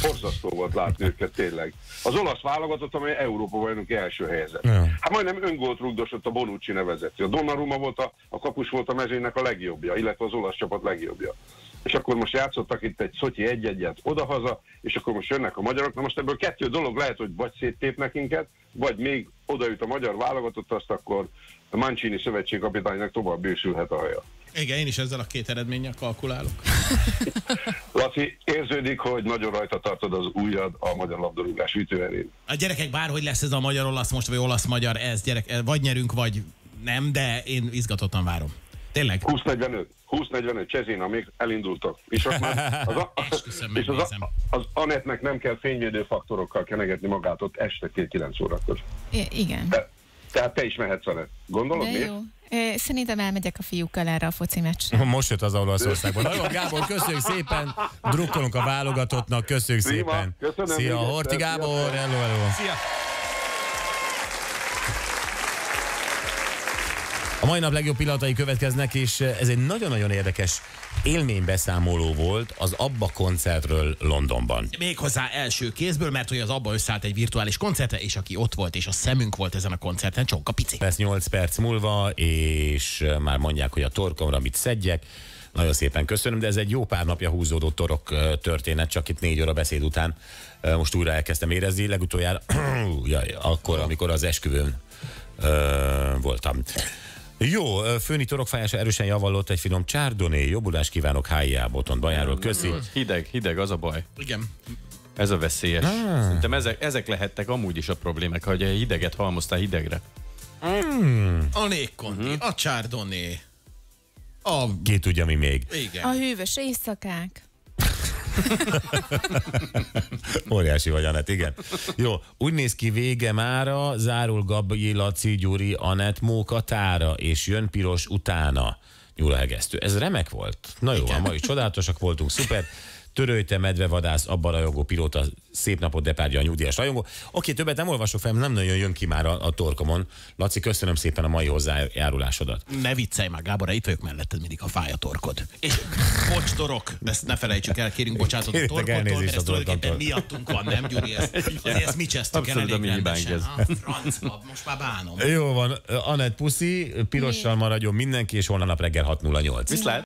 Borzasztó volt látni őket tényleg. Az olasz válogatott, amely Európa bajnoki első helyzet. Ja. Hát majdnem öngolt rugdosott a Bonucci nevezetű. A Donnarumma volt a, a kapus volt a mezőnynek a legjobbja, illetve az olasz csapat legjobbja. És akkor most játszottak itt egy Szotyi egy-egyet odahaza, és akkor most jönnek a magyarok. Na most ebből kettő dolog lehet, hogy vagy széttépnek minket, vagy még odaüt a magyar válogatott, azt akkor a Mancini szövetségkapitánynak tovább bősülhet a haja. Igen, én is ezzel a két eredménnyel kalkulálok. [LAUGHS] Laci, érződik, hogy nagyon rajta tartod az ujjad a magyar labdarúgás ütőerén. A gyerekek, bárhogy lesz ez a magyar-olasz most, vagy olasz-magyar, ez gyerek, vagy nyerünk, vagy nem, de én izgatottan várom. Tényleg? 20-45, 20-45, Csezina, még elindultak. És ott már az, a, [LAUGHS] és az, a, az Anetnek nem kell fényvédő faktorokkal kenegetni magát ott este 9 órakor. I- igen. Te, tehát te is mehetsz Anett. Gondolod De miért? jó. Szerintem elmegyek a fiúkkal erre a foci meccsre. [LAUGHS] Most jött az Olaszországban. Na jó, Gábor, köszönjük szépen, drukkolunk a válogatottnak, köszönjük Prima, szépen. köszönöm Szia, Horti Gábor, szia. hello, hello. Szia! A mai nap legjobb pillanatai következnek, és ez egy nagyon-nagyon érdekes élménybeszámoló volt az Abba koncertről Londonban. Méghozzá első kézből, mert hogy az abba összeállt egy virtuális koncertre, és aki ott volt, és a szemünk volt ezen a koncerten, Csonka Pici. Lesz 8 perc múlva, és már mondják, hogy a torkomra mit szedjek. Nagyon szépen köszönöm, de ez egy jó pár napja húzódó torok történet, csak itt négy óra beszéd után most újra elkezdtem érezni. Legutoljára, [CLEARS THROAT] jaj, akkor, amikor az esküvőn ö, voltam. Jó, főni torokfájása erősen javallott egy finom csárdoné. Jobbulást kívánok H.I.A. Boton Bajáról. Köszi. Hideg, hideg, az a baj. Igen. Ez a veszélyes. Ah. Szerintem ezek, ezek lehettek amúgy is a problémák, hogy a hideget halmoztál hidegre. Mm. A Nékkondi, a Csárdoné, A... Ki tudja, mi még. Igen. A hűvös éjszakák. [LAUGHS] [LAUGHS] Óriási vagy, Anett, igen. Jó, úgy néz ki vége mára, zárul Gabi, Laci, Gyuri, Anett, Móka, Tára, és jön piros utána. Nyúl a hegesztő. Ez remek volt. Na jó, a ma is csodálatosak voltunk, szuper. Törölte, medvevadász, abban rajongó pilóta, szép napot, depárgya a nyugdíjas rajongó. Oké, többet nem olvasok fel, nem nagyon jön ki már a, a torkomon. Laci, köszönöm szépen a mai hozzájárulásodat. Ne viccelj már, Gábor, itt vagyok melletted mindig, a fáj a torkod. És bocs, torok, ezt ne felejtsük el, kérünk bocsánatot a elnézést mert a ez tulajdonképpen miattunk van, nem Gyuri? Ezt, azért ezt mi csesztük el a elég rendesen. ez. Francba, most már bánom. Jó van, Anett puszi, pirossal maradjon mindenki, és holnap reggel 6.08. Viszlát!